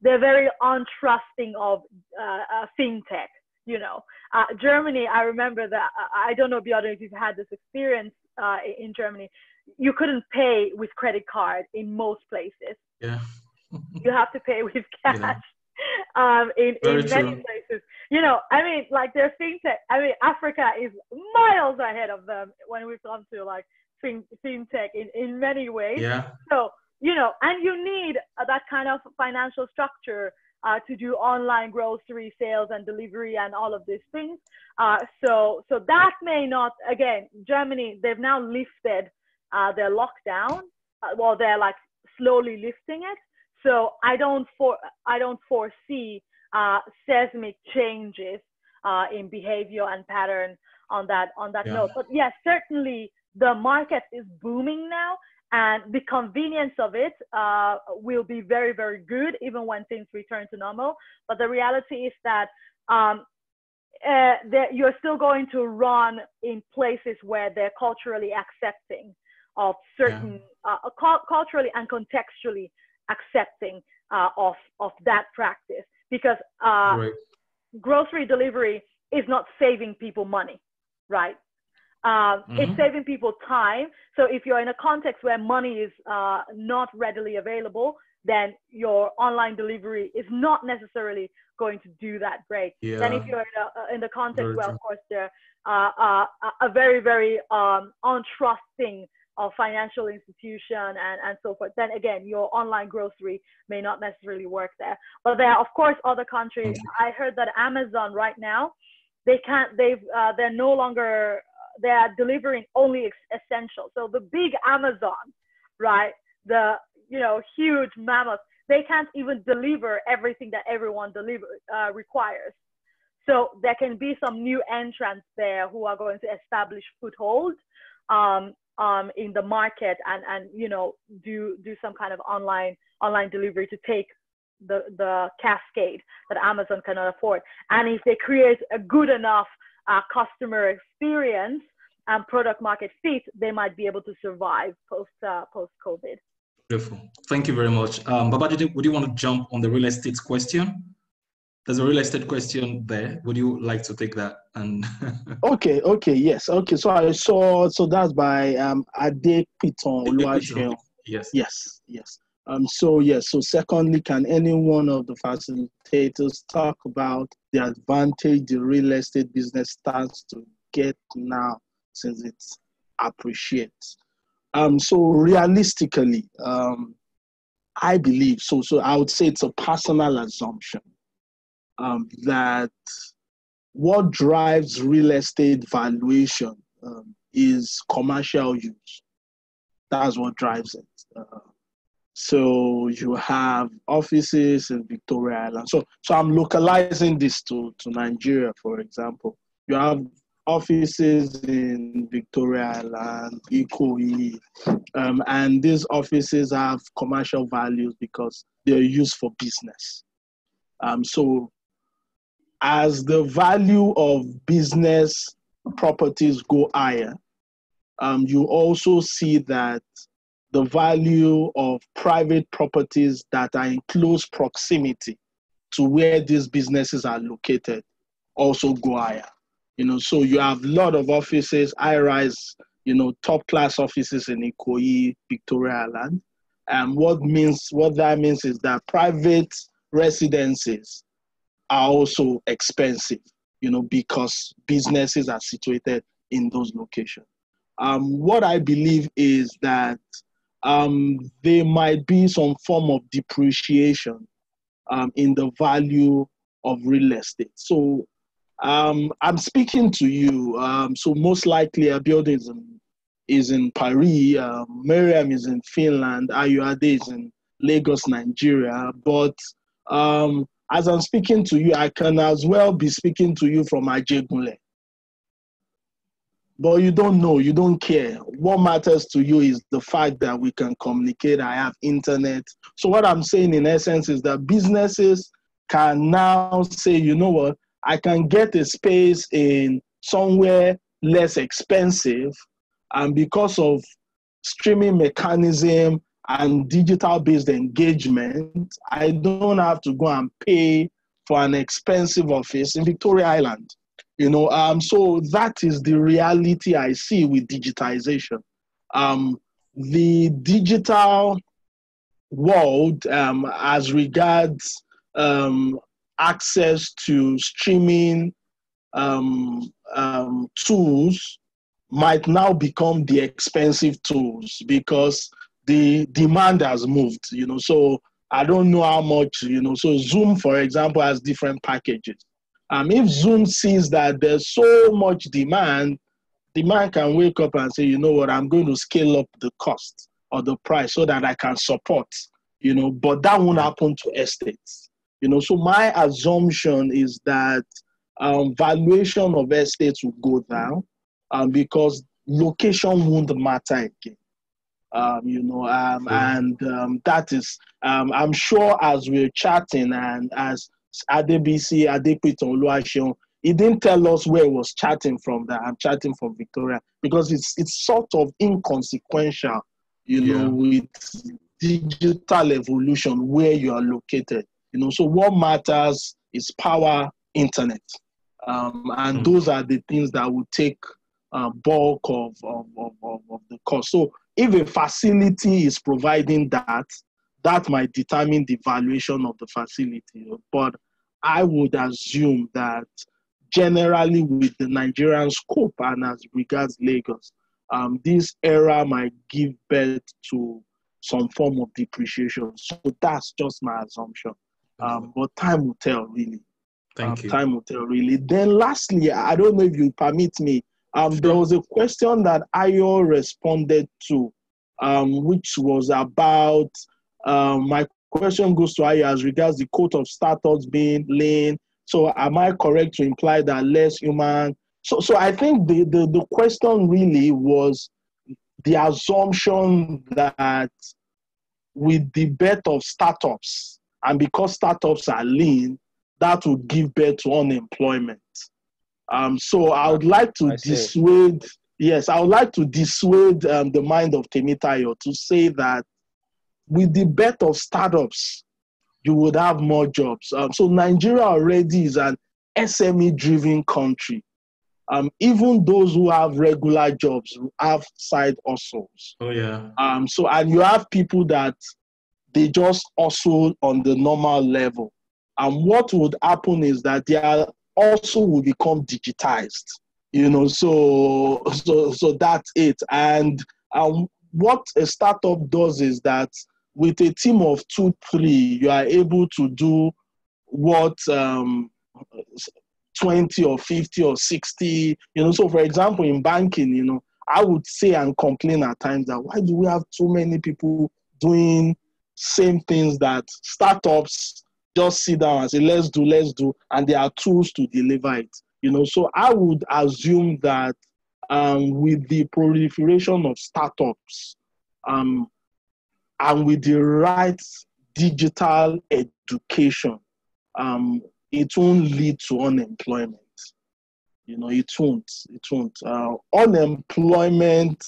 they're very untrusting of uh, uh, fintech. You know, uh, Germany. I remember that. I don't know, if you've had this experience uh, in Germany. You couldn't pay with credit card in most places. Yeah. you have to pay with cash. Yeah. Um, in, in many places, you know, I mean, like their fintech. I mean, Africa is miles ahead of them when we come to like fin- fintech in in many ways. Yeah. So you know, and you need uh, that kind of financial structure uh, to do online grocery sales and delivery and all of these things. Uh, so, so that may not, again, Germany, they've now lifted uh, their lockdown. Uh, well, they're like slowly lifting it. So I don't for, I don't foresee uh, seismic changes in behavior and pattern on that, on that yeah. note. But yes, certainly the market is booming now and the convenience of it uh, will be very very good even when things return to normal but the reality is that um, uh, that you're still going to run in places where they're culturally accepting of certain yeah. uh, cu- culturally and contextually accepting uh, of of that practice because uh, right. grocery delivery is not saving people money right um, mm-hmm. It's saving people time. So if you're in a context where money is uh, not readily available, then your online delivery is not necessarily going to do that great. Yeah. Then if you're in, a, uh, in the context where, of course, there uh, uh, a very, very um, untrusting of financial institution and, and so forth, then again, your online grocery may not necessarily work there. But there are, of course, other countries. I heard that Amazon right now, they can't, they've, uh, they're no longer they are delivering only essential. So the big Amazon, right? The you know huge mammoth, they can't even deliver everything that everyone deliver uh, requires. So there can be some new entrants there who are going to establish foothold um, um, in the market and and you know do do some kind of online online delivery to take the the cascade that Amazon cannot afford. And if they create a good enough uh, customer experience and product market fit, they might be able to survive post uh, post COVID. Beautiful. Thank you very much. Um, would you want to jump on the real estate question? There's a real estate question there. Would you like to take that? And okay, okay, yes, okay. So I saw. So that's by um, Ade Piton Yes, yes, yes. Um, so yes, so secondly, can any one of the facilitators talk about the advantage the real estate business starts to get now since it's appreciates? Um, so realistically, um, I believe so. So I would say it's a personal assumption um, that what drives real estate valuation um, is commercial use. That's what drives it. Uh, so you have offices in Victoria Island. So, so I'm localizing this to, to Nigeria, for example. You have offices in Victoria Island, Ikoyi, um, and these offices have commercial values because they're used for business. Um, so as the value of business properties go higher, um, you also see that the value of private properties that are in close proximity to where these businesses are located also go higher. You know, so you have a lot of offices, high rise, you know, top class offices in Ikoyi, Victoria Island. And what means what that means is that private residences are also expensive, you know, because businesses are situated in those locations. Um, what I believe is that um, there might be some form of depreciation um, in the value of real estate. So um, I'm speaking to you. Um, so most likely Abiodun is in, is in Paris, uh, Miriam is in Finland, Ayuade is in Lagos, Nigeria. But um, as I'm speaking to you, I can as well be speaking to you from Ajegunle. But you don't know, you don't care. What matters to you is the fact that we can communicate. I have internet. So what I'm saying in essence is that businesses can now say, you know what, I can get a space in somewhere less expensive, and because of streaming mechanism and digital based engagement, I don't have to go and pay for an expensive office in Victoria Island. You know, um, so that is the reality I see with digitization. Um, the digital world, um, as regards um, access to streaming um, um, tools might now become the expensive tools because the demand has moved, you know. So I don't know how much, you know. So Zoom, for example, has different packages. Um, if Zoom sees that there's so much demand, the man can wake up and say, you know what, I'm going to scale up the cost or the price so that I can support, you know. But that won't happen to estates. You know, so my assumption is that um, valuation of estates will go down um, because location won't matter again. Um, you know, um, and um, that is, um, I'm sure as we're chatting and as Adebisi Adepito Oluwaseun, he didn't tell us where he was chatting from that I'm chatting from Victoria because it's it's sort of inconsequential, you know, with digital evolution where you are located. You know, so what matters is power, internet, um, and mm. those are the things that will take uh, bulk of, of, of, of the cost. So if a facility is providing that, that might determine the valuation of the facility. But I would assume that generally with the Nigerian scope and as regards Lagos, um, this era might give birth to some form of depreciation. So that's just my assumption. Um, but time will tell, really. Thank um, you. Time will tell, really. Then, lastly, I don't know if you permit me. Um, there was a question that Ayo responded to, um, which was about um, my question goes to Ayo as regards the quote of startups being lean. So, am I correct to imply that less human? So, so I think the, the, the question really was the assumption that with the birth of startups, and because startups are lean, that would give birth to unemployment. Um, so I would like to dissuade, yes, I would like to dissuade um, the mind of Temitayo to say that with the birth of startups, you would have more jobs. Um, so Nigeria already is an SME-driven country. Um, even those who have regular jobs have side hustles. Oh yeah. Um, so and you have people that they just hustle on the normal level. And what would happen is that they are also will become digitized. You know, so so so that's it. And um, what a startup does is that with a team of two, three, you are able to do what um, 20 or 50 or 60, you know. So, for example, in banking, you know, I would say and complain at times that why do we have too many people doing same things that startups just sit down and say, let's do, let's do, and there are tools to deliver it. You know, so I would assume that um, with the proliferation of startups um, and with the right digital education, um, it won't lead to unemployment. You know, it won't. It won't. Uh, unemployment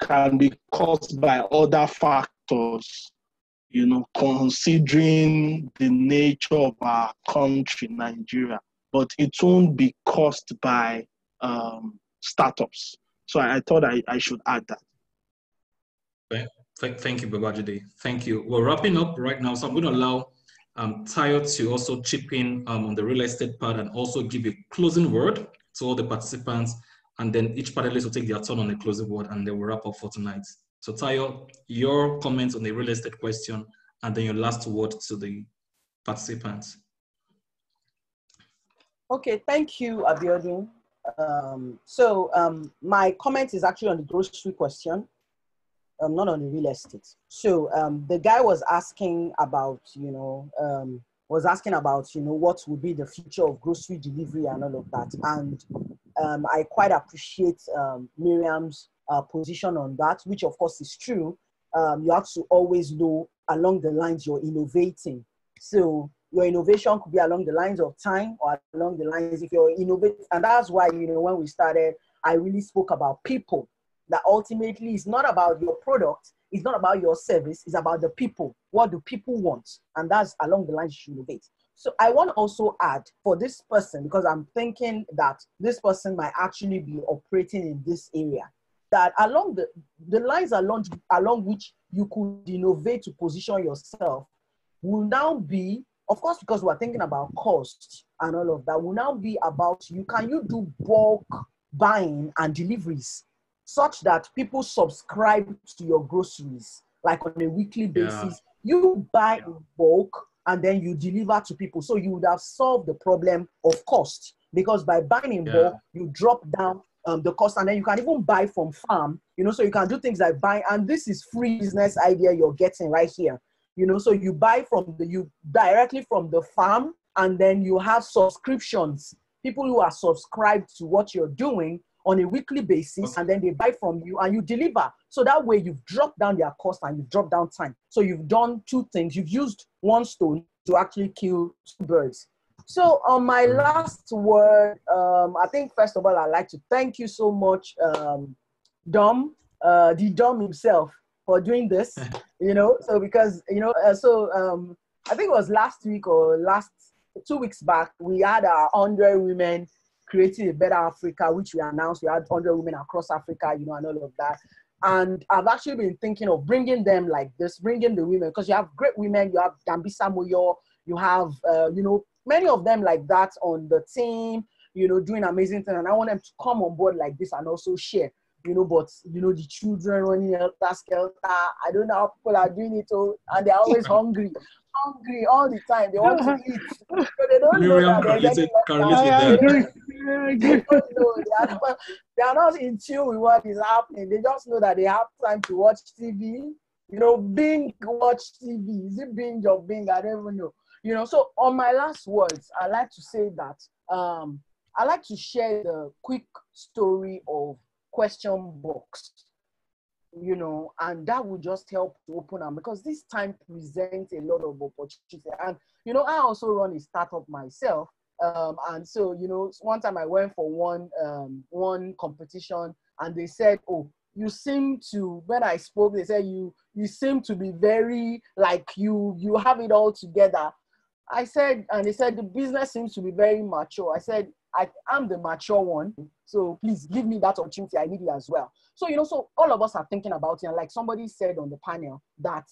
can be caused by other factors you know, considering the nature of our country, Nigeria, but it won't be caused by um, startups. So I, I thought I, I should add that. Okay. Thank, thank you, Babajide. Thank you. We're wrapping up right now, so I'm going to allow um, Tayo to also chip in um, on the real estate part and also give a closing word to all the participants. And then each panelist will take their turn on the closing word and then we'll wrap up for tonight. So Tayo, your comments on the real estate question, and then your last word to the participants. Okay, thank you, Abiodun. Um, so um, my comment is actually on the grocery question, um, not on the real estate. So um, the guy was asking about, you know, um, was asking about, you know, what would be the future of grocery delivery and all of that. And um, I quite appreciate Miriam's uh, position on that, which of course is true. Um, you have to always know along the lines you're innovating. So your innovation could be along the lines of time or along the lines if you're innovating. And that's why, you know, when we started, I really spoke about people. That ultimately is not about your product, it's not about your service, it's about the people. What do people want? And that's along the lines you innovate. So I want to also add for this person, because I'm thinking that this person might actually be operating in this area that along the, the lines along, along which you could innovate to position yourself will now be, of course, because we're thinking about cost and all of that, will now be about you can you do bulk buying and deliveries such that people subscribe to your groceries like on a weekly basis. Yeah. You buy yeah. in bulk and then you deliver to people. So you would have solved the problem of cost because by buying in yeah. bulk, you drop down um, the cost, and then you can even buy from farm. You know, so you can do things like buy, and this is free business idea you're getting right here. You know, so you buy from the you directly from the farm, and then you have subscriptions. People who are subscribed to what you're doing on a weekly basis, and then they buy from you and you deliver. So that way you've dropped down their cost and you've dropped down time. So you've done two things. You've used one stone to actually kill two birds. So on my last word, um, I think first of all, I'd like to thank you so much, um, Dom, uh, the Dom himself for doing this, you know, so because, you know, uh, so um, I think it was last week or last two weeks back, we had our 100 women creating a better Africa, which we announced. We had 100 women across Africa, you know, and all of that. And I've actually been thinking of bringing them like this, bringing the women, because you have great women. You have Dambisa Moyo, you have, uh, you know, many of them like that on the team, you know, doing amazing things. And I want them to come on board like this and also share, you know, but, you know, the children running helter skelter, I don't know how people are doing it, oh, and they're always hungry. Hungry all the time. They want to eat. So they don't Miriam know that they're getting they, are not, they are not in tune with what is happening. They just know that they have time to watch TV. You know, Bing watch TV. Is it Bing or Bing? I don't even know. You know, so on my last words, I like to say that um, I like to share the quick story of question box, you know, and that will just help to open them because this time presents a lot of opportunity. And, you know, I also run a startup myself. Um, and so, you know, one time I went for one, um, one competition and they said, oh, you seem to when i spoke they said you you seem to be very like you you have it all together I said, and they said, the business seems to be very mature. I said, I, am the mature one. So please give me that opportunity. I need it as well. So, you know, so all of us are thinking about it. And like somebody said on the panel, that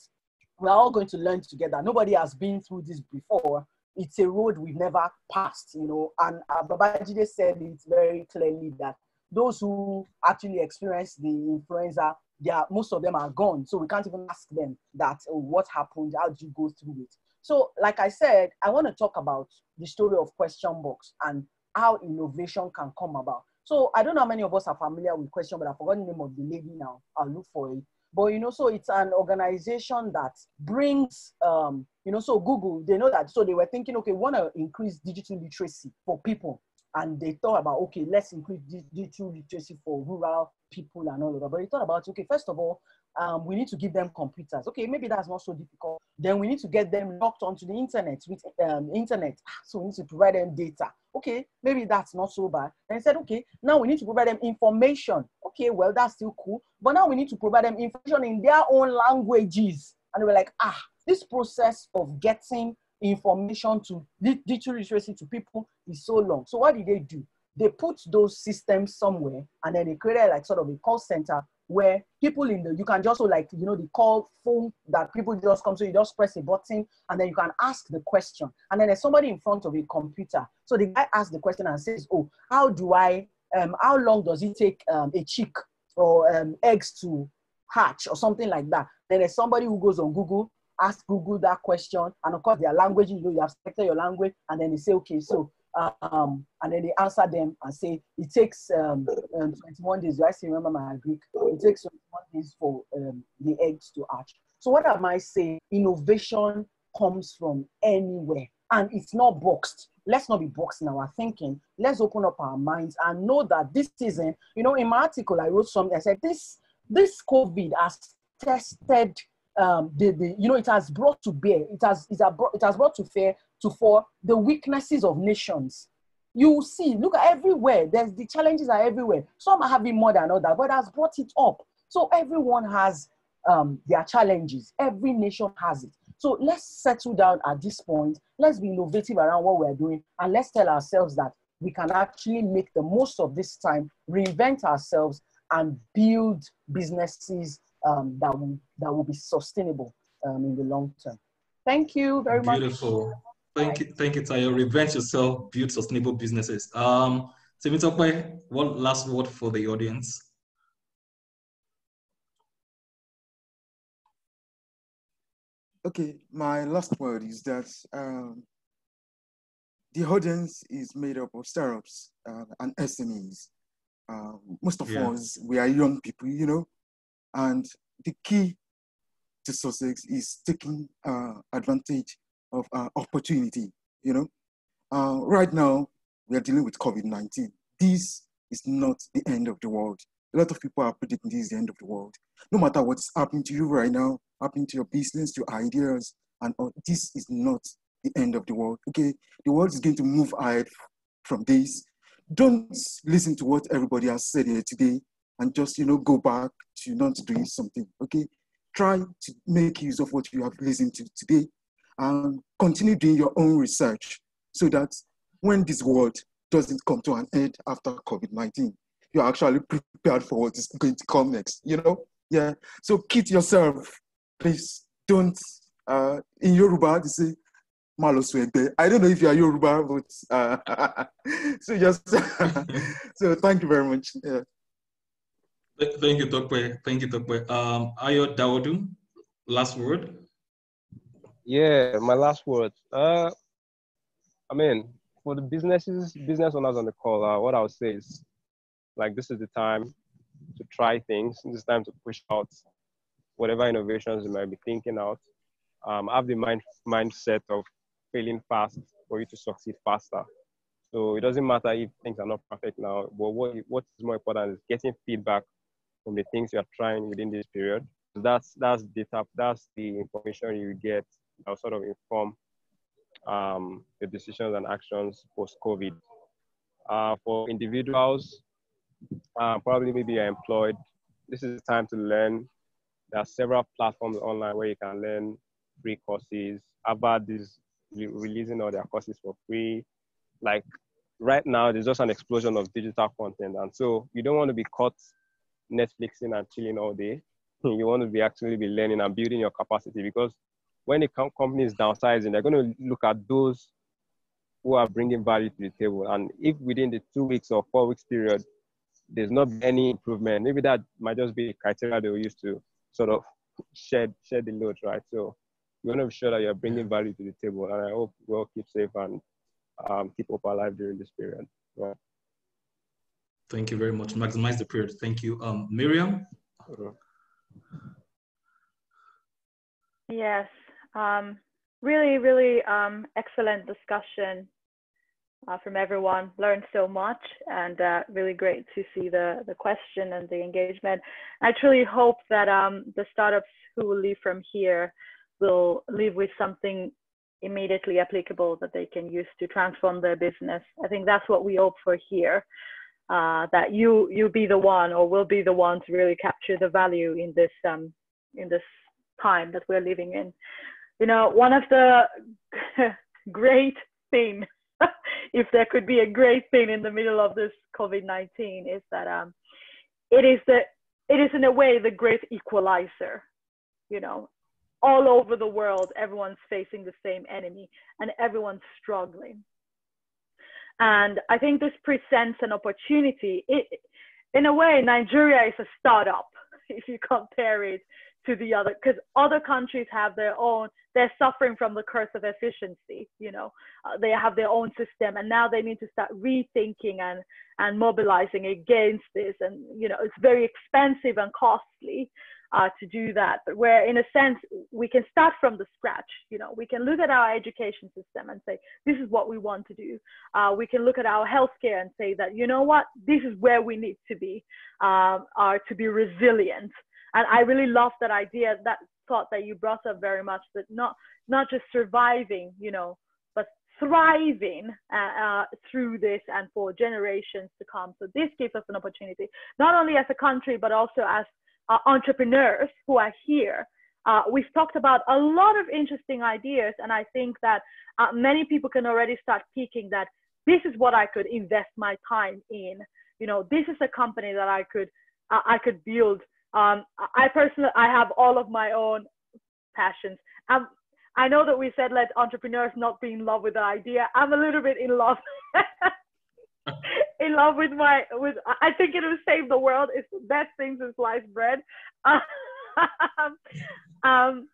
we're all going to learn together. Nobody has been through this before. it's a road we've never passed, you know. And uh, Babajide said it very clearly that those who actually experience the influenza, are, most of them are gone. So we can't even ask them that, oh, what happened? How did you go through it? So, like I said, I want to talk about the story of Question Box and how innovation can come about. So I don't know how many of us are familiar with Question, but I forgot the name of the lady now. I'll look for it. But you know, so it's an organization that brings, um, you know, so Google, they know that. So they were thinking, okay, we want to increase digital literacy for people. And they thought about, okay, let's increase digital literacy for rural people and all of that. But they thought about, okay, first of all, um, we need to give them computers. Okay, maybe that's not so difficult. Then we need to get them locked onto the internet with um, internet. So we need to provide them data. Okay, maybe that's not so bad. And he said, okay, now we need to provide them information. Okay, well, that's still cool. But now we need to provide them information in their own languages. And we're like, ah, this process of getting information to digital literacy to people is so long. So what did they do? They put those systems somewhere and then they created like sort of a call center where people in the you can just like you know the call phone that people just come so you just press a button and then you can ask the question. And then there's somebody in front of a computer. So the guy asks the question and says oh how do i um how long does it take um, a chick or um, eggs to hatch or something like that? Then there's somebody who goes on google ask google that question and of course their language you know you have selected your language and then they say okay so um, and then they answer them and say it takes um, um, 21 days. I still remember my Greek. It takes 21 days for um, the eggs to hatch. So what am I saying? Innovation comes from anywhere, and it's not boxed. Let's not be boxed in our thinking. Let's open up our minds and know that this isn't. You know, in my article I wrote something. I said this this COVID has tested um, the, the, you know, it has brought to bear, it has, it has, brought, it has brought to fair to for the weaknesses of nations. You see, look at everywhere. There's the challenges are everywhere. Some are having more than others, but has brought it up. So everyone has um, their challenges. Every nation has it. So let's settle down at this point. Let's be innovative around what we're doing, and let's tell ourselves that we can actually make the most of this time, reinvent ourselves, and build businesses um, that will that will be sustainable um, in the long term. Thank you very Beautiful. much. Beautiful. Thank you, thank you, Tayo. Revenge yourself, build sustainable businesses. Um, Temitope, one last word for the audience. Okay, my last word is that um, the audience is made up of startups uh, and SMEs. Uh, most of yeah. us, we are young people, you know, and the key to success is taking uh, advantage of uh, opportunity. You know, uh, right now we are dealing with COVID-19. This is not the end of the world. A lot of people are predicting this is the end of the world. No matter what's happening to you right now, happening to your business, your ideas, and all, this is not the end of the world. Okay, the world is going to move ahead from this. Don't listen to what everybody has said here today and just you know go back to not doing something okay try to make use of what you have listened to today and continue doing your own research so that when this world doesn't come to an end after covid-19 you're actually prepared for what is going to come next you know yeah so keep yourself please don't uh in yoruba they say malo i don't know if you are yoruba but uh, so just so thank you very much yeah. Thank you, Tokwe. Thank you, Tokwe. Um, Ayo Daudu, last word. Yeah, my last word. Uh, I mean, for the businesses, business owners on the call, uh, what I would say is, like, this is the time to try things. This is time to push out whatever innovations you might be thinking out. Um, have the mind mindset of failing fast for you to succeed faster. So it doesn't matter if things are not perfect now, but what, what is more important is getting feedback from the things you are trying within this period. That's that's data. That's the information you get that will sort of inform um, the decisions and actions post COVID. Uh, for individuals, uh, probably maybe you're employed. This is the time to learn. There are several platforms online where you can learn free courses. About this releasing all their courses for free. Like right now, there's just an explosion of digital content, and so you don't want to be caught Netflixing and chilling all day. You want to be actually be learning and building your capacity because when a company is downsizing, they're going to look at those who are bringing value to the table. And if within the two weeks or four weeks period, there's not any improvement, maybe that might just be a criteria they will use to sort of shed shed the load, right? So you want to be sure that you're bringing value to the table. And I hope we all keep safe and um, keep up alive during this period. Right. Thank you very much. Maximize the period. Thank you. Um, Miriam? Yes. Um, really, really um, excellent discussion uh, from everyone. Learned so much and uh, really great to see the, the question and the engagement. I truly hope that um, the startups who will leave from here will leave with something immediately applicable that they can use to transform their business. I think that's what we hope for here. Uh, that you you be the one or will be the one to really capture the value in this um, in this time that we're living in. You know, one of the great thing, if there could be a great thing in the middle of this COVID-19, is that um, it is the it is in a way the great equalizer. You know, all over the world, everyone's facing the same enemy and everyone's struggling. And I think this presents an opportunity. It, in a way, Nigeria is a startup if you compare it to the other, because other countries have their own, they're suffering from the curse of efficiency, you know, uh, they have their own system and now they need to start rethinking and, and mobilizing against this. And, you know, it's very expensive and costly uh, to do that. But where, in a sense, we can start from the scratch. You know, we can look at our education system and say, this is what we want to do. Uh, we can look at our healthcare and say that, you know what, this is where we need to be, um, are to be resilient. And I really love that idea, that thought that you brought up very much, that not not just surviving, you know, but thriving uh, uh, through this and for generations to come. So this gives us an opportunity, not only as a country, but also as uh, entrepreneurs who are here. Uh, we've talked about a lot of interesting ideas, and I think that uh, many people can already start peeking that this is what I could invest my time in. You know, this is a company that I could uh, I could build. Um, I personally I have all of my own passions. Um, I know that we said let entrepreneurs not be in love with the idea. I'm a little bit in love in love with my with I think it will save the world. It's the best thing since sliced bread. um,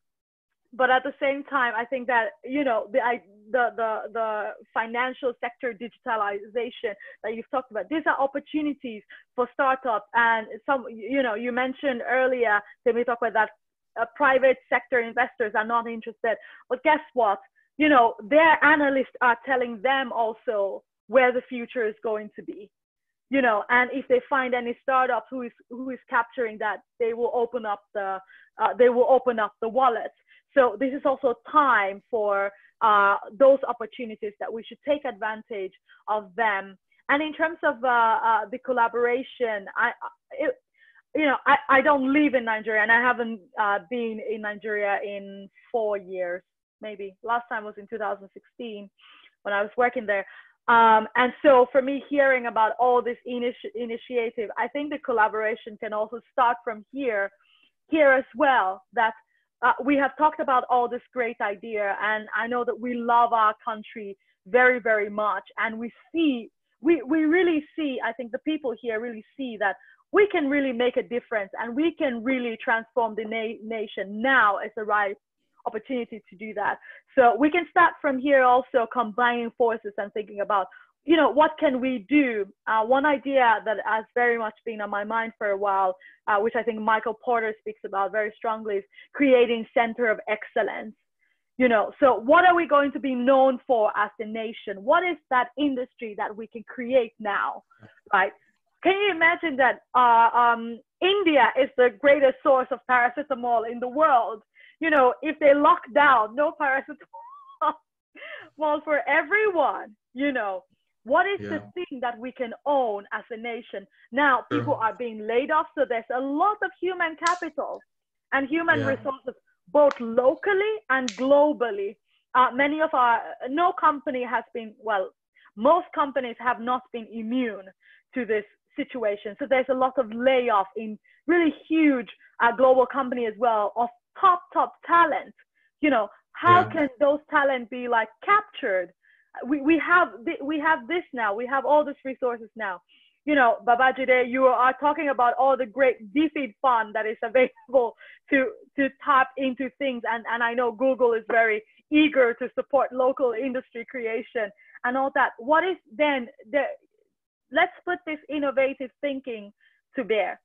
but at the same time, I think that you know the I, the the the financial sector digitalization that you've talked about. These are opportunities for startups, and some you know you mentioned earlier. Then we talk about that uh, private sector investors are not interested. But guess what? You know their analysts are telling them also where the future is going to be you know and if they find any startups who is who is capturing that they will open up the uh, they will open up the wallet so this is also time for uh, those opportunities that we should take advantage of them and in terms of uh, uh the collaboration i it, you know I, I don't live in nigeria and i haven't uh, been in nigeria in four years maybe last time was in 2016 when i was working there um, and so for me, hearing about all this initi- initiative, I think the collaboration can also start from here, here as well. That uh, we have talked about all this great idea, and I know that we love our country very, very much, and we see, we we really see. I think the people here really see that we can really make a difference, and we can really transform the na- nation now as the right opportunity to do that. So we can start from here also combining forces and thinking about, you know, what can we do? Uh, one idea that has very much been on my mind for a while, uh, which I think Michael Porter speaks about very strongly, is creating center of excellence. You know, so what are we going to be known for as a nation? What is that industry that we can create now, right? Can you imagine that uh, um, India is the greatest source of paracetamol in the world? you know, if they lock down, no paracetamol well for everyone, you know. What is yeah. the thing that we can own as a nation? Now, people are being laid off, so there's a lot of human capital and human yeah. resources, both locally and globally. Uh, many of our, no company has been, well, most companies have not been immune to this situation. So there's a lot of layoff in really huge uh, global company as well of top top talent you know how yeah. can those talent be like captured we, we have we have this now. We have all these resources now. You know, Babajide, you are talking about all the great DFID fund that is available to to tap into things, and and I know Google is very eager to support local industry creation and all that. What is then the? Let's put this innovative thinking to bear.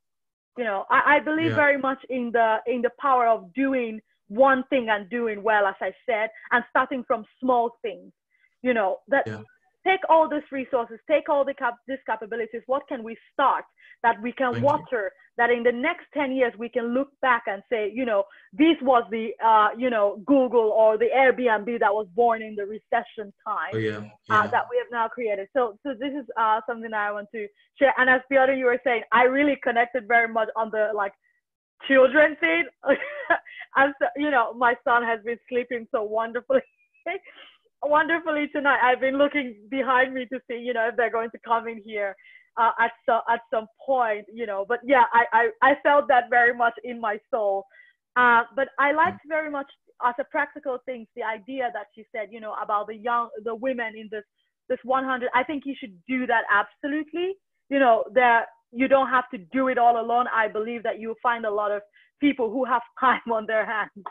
You know, I, I believe yeah. very much in the in the power of doing one thing and doing well, as I said, and starting from small things. You know, that yeah. take all these resources, take all the cap- these capabilities. What can we start that we can Thank water? You. That in the next 10 years we can look back and say, you know, this was the, uh, you know, Google or the Airbnb that was born in the recession time oh, yeah. Uh, yeah. Uh, that we have now created. So, so this is uh, something that I want to share. And as Piotr, you were saying, I really connected very much on the like children thing. So, you know, my son has been sleeping so wonderfully, wonderfully tonight. I've been looking behind me to see, you know, if they're going to come in here uh, at some at some point, you know. But yeah, I I, I felt that very much in my soul. Uh, but I liked very much as a practical thing the idea that she said, you know, about the young the women in this this 100. I think you should do that absolutely. You know, there you don't have to do it all alone. I believe that you'll find a lot of people who have time on their hands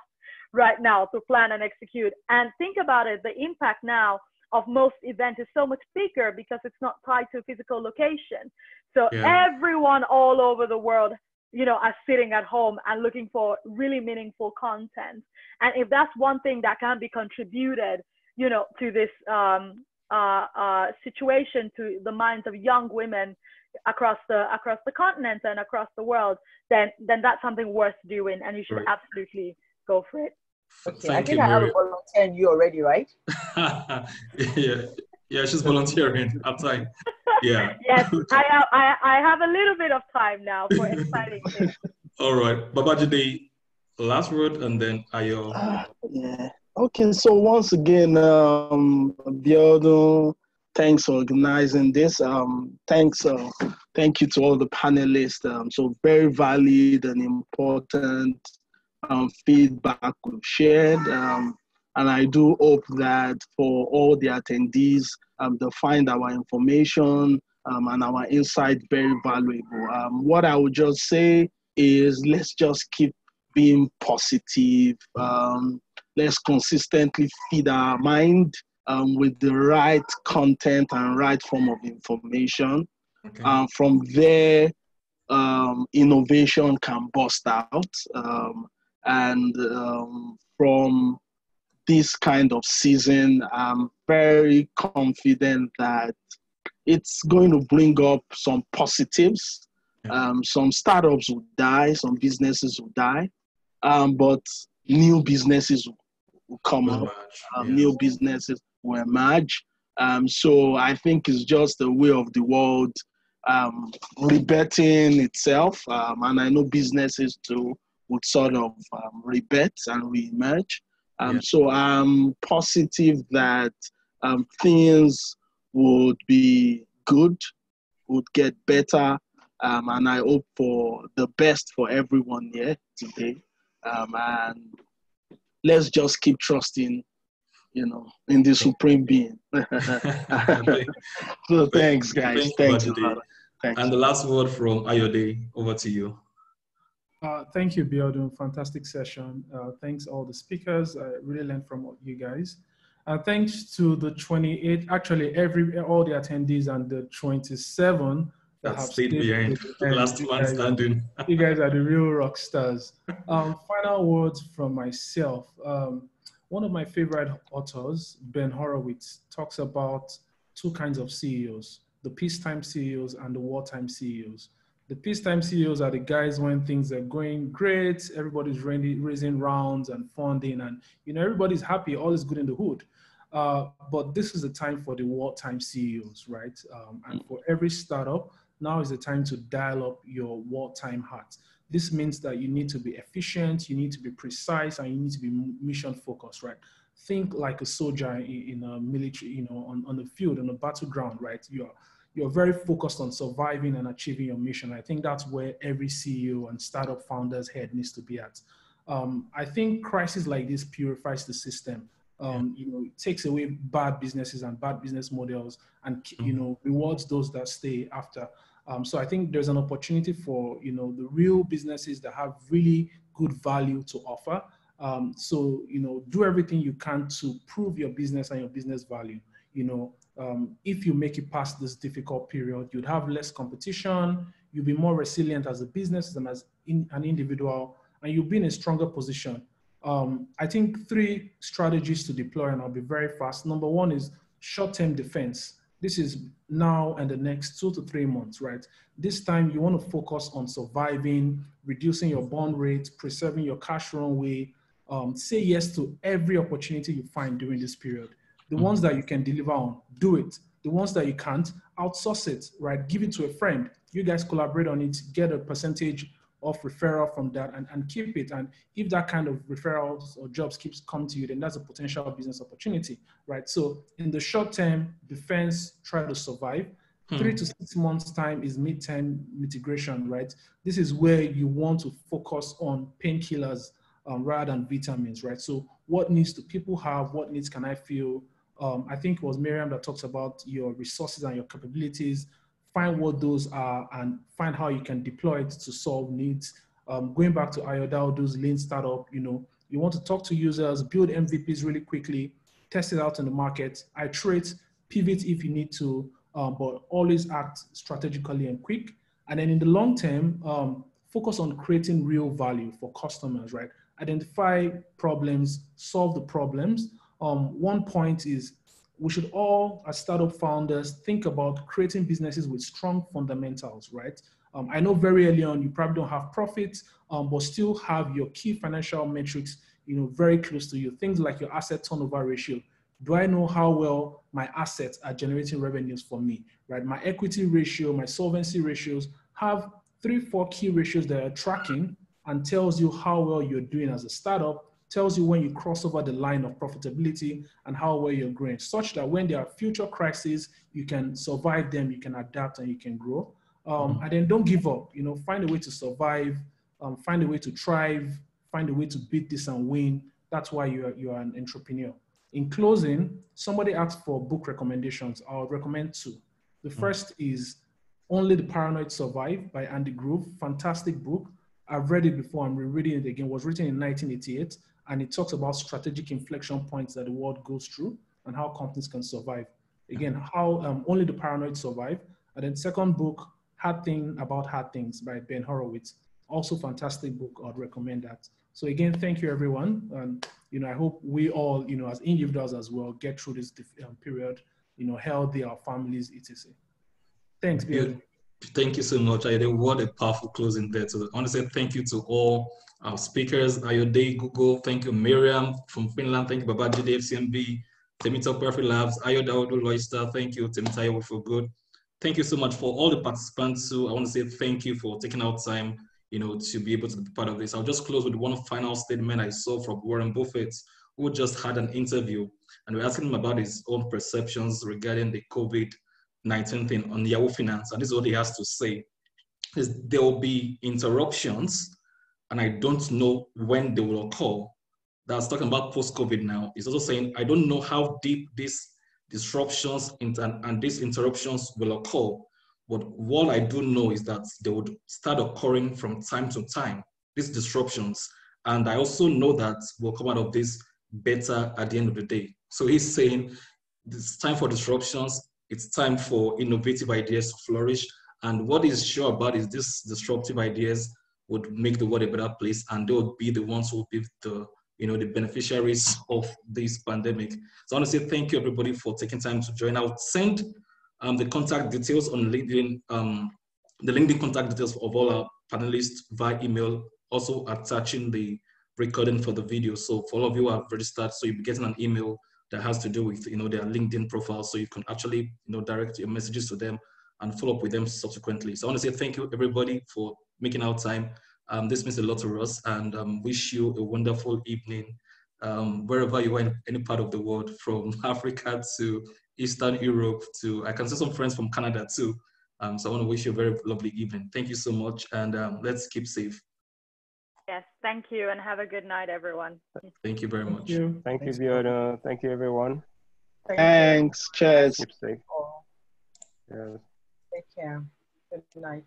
right now to plan and execute. And think about it, the impact now of most events is so much bigger because it's not tied to a physical location. So yeah. everyone all over the world, you know, are sitting at home and looking for really meaningful content. And if that's one thing that can be contributed, you know, to this um, uh, uh, situation, to the minds of young women across the across the continent and across the world, then then that's something worth doing, and you should right. absolutely go for it. Okay, Thank I think you, I have a volunteer in you already, right? yeah, yeah, she's volunteering. I'm time. Yeah. yes, I have. I, I have a little bit of time now for exciting things. All right, Babajide, last word, and then Ayo. Uh, yeah. Okay, so once again, um, Biodun, thanks for organizing this. Um, thanks, uh, thank you to all the panelists. Um, so very valid and important um, feedback we've shared. Um, and I do hope that for all the attendees, um, they find our information um, and our insight very valuable. Um, what I would just say is let's just keep being positive. Um, let's consistently feed our mind um, with the right content and right form of information. Okay. Um, from there, um, innovation can bust out. Um, and um, from this kind of season, I'm very confident that it's going to bring up some positives. Um, some startups will die, some businesses will die, um, but new businesses will come up, um, yeah. new businesses will emerge. Um, so I think it's just the way of the world um, rebetting itself, um, and I know businesses too would sort of um, rebet and reemerge. Um, yeah. So I'm positive that um, things would be good, would get better, um, and I hope for the best for everyone here today. Um, and let's just keep trusting, you know, in the supreme being. so thanks, guys. Thanks. thanks. And the last word from Ayode, over to you. Uh, thank you, Biodun. Fantastic session. Uh, thanks all the speakers. I really learned from you guys. Uh, thanks to the 28, actually every all the attendees and the 27 that, have stayed behind. The Last man standing. you guys are the real rock stars. Um, final words from myself. Um, one of my favorite authors, Ben Horowitz, talks about two kinds of CEOs, the peacetime CEOs and the wartime CEOs the peacetime CEOs are the guys when things are going great, everybody's raising rounds and funding, and you know everybody's happy, all is good in the hood. Uh, but this is the time for the wartime CEOs, right? Um, and for every startup, now is the time to dial up your wartime hat. This means that you need to be efficient, you need to be precise, and you need to be mission focused, right? Think like a soldier in, in a military, you know, on, on the field, on a battleground, right? You're you're very focused on surviving and achieving your mission. I think that's where every CEO and startup founder's head needs to be at. Um, I think crisis like this purifies the system. um, you know, it takes away bad businesses and bad business models and, you mm-hmm. know, rewards those that stay after. Um, so I think there's an opportunity for, you know, the real businesses that have really good value to offer. Um, so, you know, do everything you can to prove your business and your business value. You know, um, if you make it past this difficult period, you'd have less competition, you'll be more resilient as a business and as in, an individual, and you'll be in a stronger position um, I think three strategies to deploy, and I'll be very fast. Number one is short-term defense. This is now and the next two to three months, right? This time you want to focus on surviving, reducing your bond rate, preserving your cash runway. Um, say yes to every opportunity you find during this period. The mm-hmm. ones that you can deliver on, do it. The ones that you can't, outsource it, right? Give it to a friend. You guys collaborate on it, get a percentage of referral from that and, and keep it. And if that kind of referrals or jobs keeps coming to you, then that's a potential business opportunity, right? So in the short term, defense, try to survive. Hmm. Three to six months time is mid-term mitigation, right? This is where you want to focus on painkillers um, rather than vitamins, right? So what needs do people have? What needs can I feel? Um, I think it was Miriam that talks about your resources and your capabilities find what those are and find how you can deploy it to solve needs. Um, going back to Ayo Daudu's lean startup, you know, you want to talk to users, build MVPs really quickly, test it out in the market, iterate, pivot if you need to, um, but always act strategically and quick. And then in the long term, um, focus on creating real value for customers, right? Identify problems, solve the problems. Um, one point is we should all, as startup founders, think about creating businesses with strong fundamentals, right? Um, I know very early on you probably don't have profits, um, but still have your key financial metrics, you know, very close to you. Things like your asset turnover ratio. Do I know how well my assets are generating revenues for me, right? My equity ratio, my solvency ratios have three, four key ratios that are tracking and tells you how well you're doing as a startup tells you when you cross over the line of profitability and how well you're growing, such that when there are future crises, you can survive them, you can adapt, and you can grow. Um, mm-hmm. and then don't give up. You know, find a way to survive, um, find a way to thrive, find a way to beat this and win. That's why you are you are an entrepreneur. In closing, somebody asked for book recommendations. I'll recommend two. The mm-hmm. first is Only the Paranoid Survive by Andy Grove. Fantastic book. I've read it before. I'm rereading it again. It was written in 1988 and it talks about strategic inflection points that the world goes through and how companies can survive. Again, how um, only the paranoid survive. And then second book, Hard Thing About Hard Things by Ben Horowitz. Also fantastic book, I'd recommend that. So again, thank you everyone. And, you know, I hope we all, you know, as individuals as well, get through this um, period, you know, healthy, our families, etc. Thanks, Bill. Thank you so much. What a powerful closing there. So I want to say thank you to all our speakers, Ayode, Google, thank you, Miriam from Finland, thank you, Babaji, FCMB, Temitope Perfect Labs, Ayodaudu Loystar, thank you, Temitayo for good. Thank you so much for all the participants I want to say thank you for taking out time, you know, to be able to be part of this. I'll just close with one final statement I saw from Warren Buffett, who just had an interview and we're asking him about his own perceptions regarding the COVID-19 thing on Yahoo Finance. And this is what he has to say, is there will be interruptions and I don't know when they will occur. That's talking about post-COVID now. It's also saying, I don't know how deep these disruptions and, and these interruptions will occur. But what I do know is that they would start occurring from time to time, these disruptions. And I also know that we'll come out of this better at the end of the day. So he's saying it's time for disruptions. It's time for innovative ideas to flourish. And what he's sure about is these disruptive ideas would make the world a better place and they would be the ones who would be the you know the beneficiaries of this pandemic. So i want to say thank you everybody for taking time to join. I'll send um, the contact details on linkedin um, the linkedin contact details of all our panelists via email also attaching the recording for the video. So for all of you who have registered so you'll be getting an email that has to do with you know their linkedin profile so you can actually you know direct your messages to them and follow up with them subsequently. So i want to say thank you everybody for making our time. Um, this means a lot to us and um, wish you a wonderful evening um, wherever you are in any part of the world, from Africa to Eastern Europe to, I can see some friends from Canada too. Um, so I want to wish you a very lovely evening. Thank you so much and um, let's keep safe. Yes, thank you and have a good night, everyone. Thank you very Thank much. you. Thank Thanks. you, Biodo. Thank you, everyone. Thank you. Thanks. Cheers. Keep safe. all. Yes. Take care. Good night.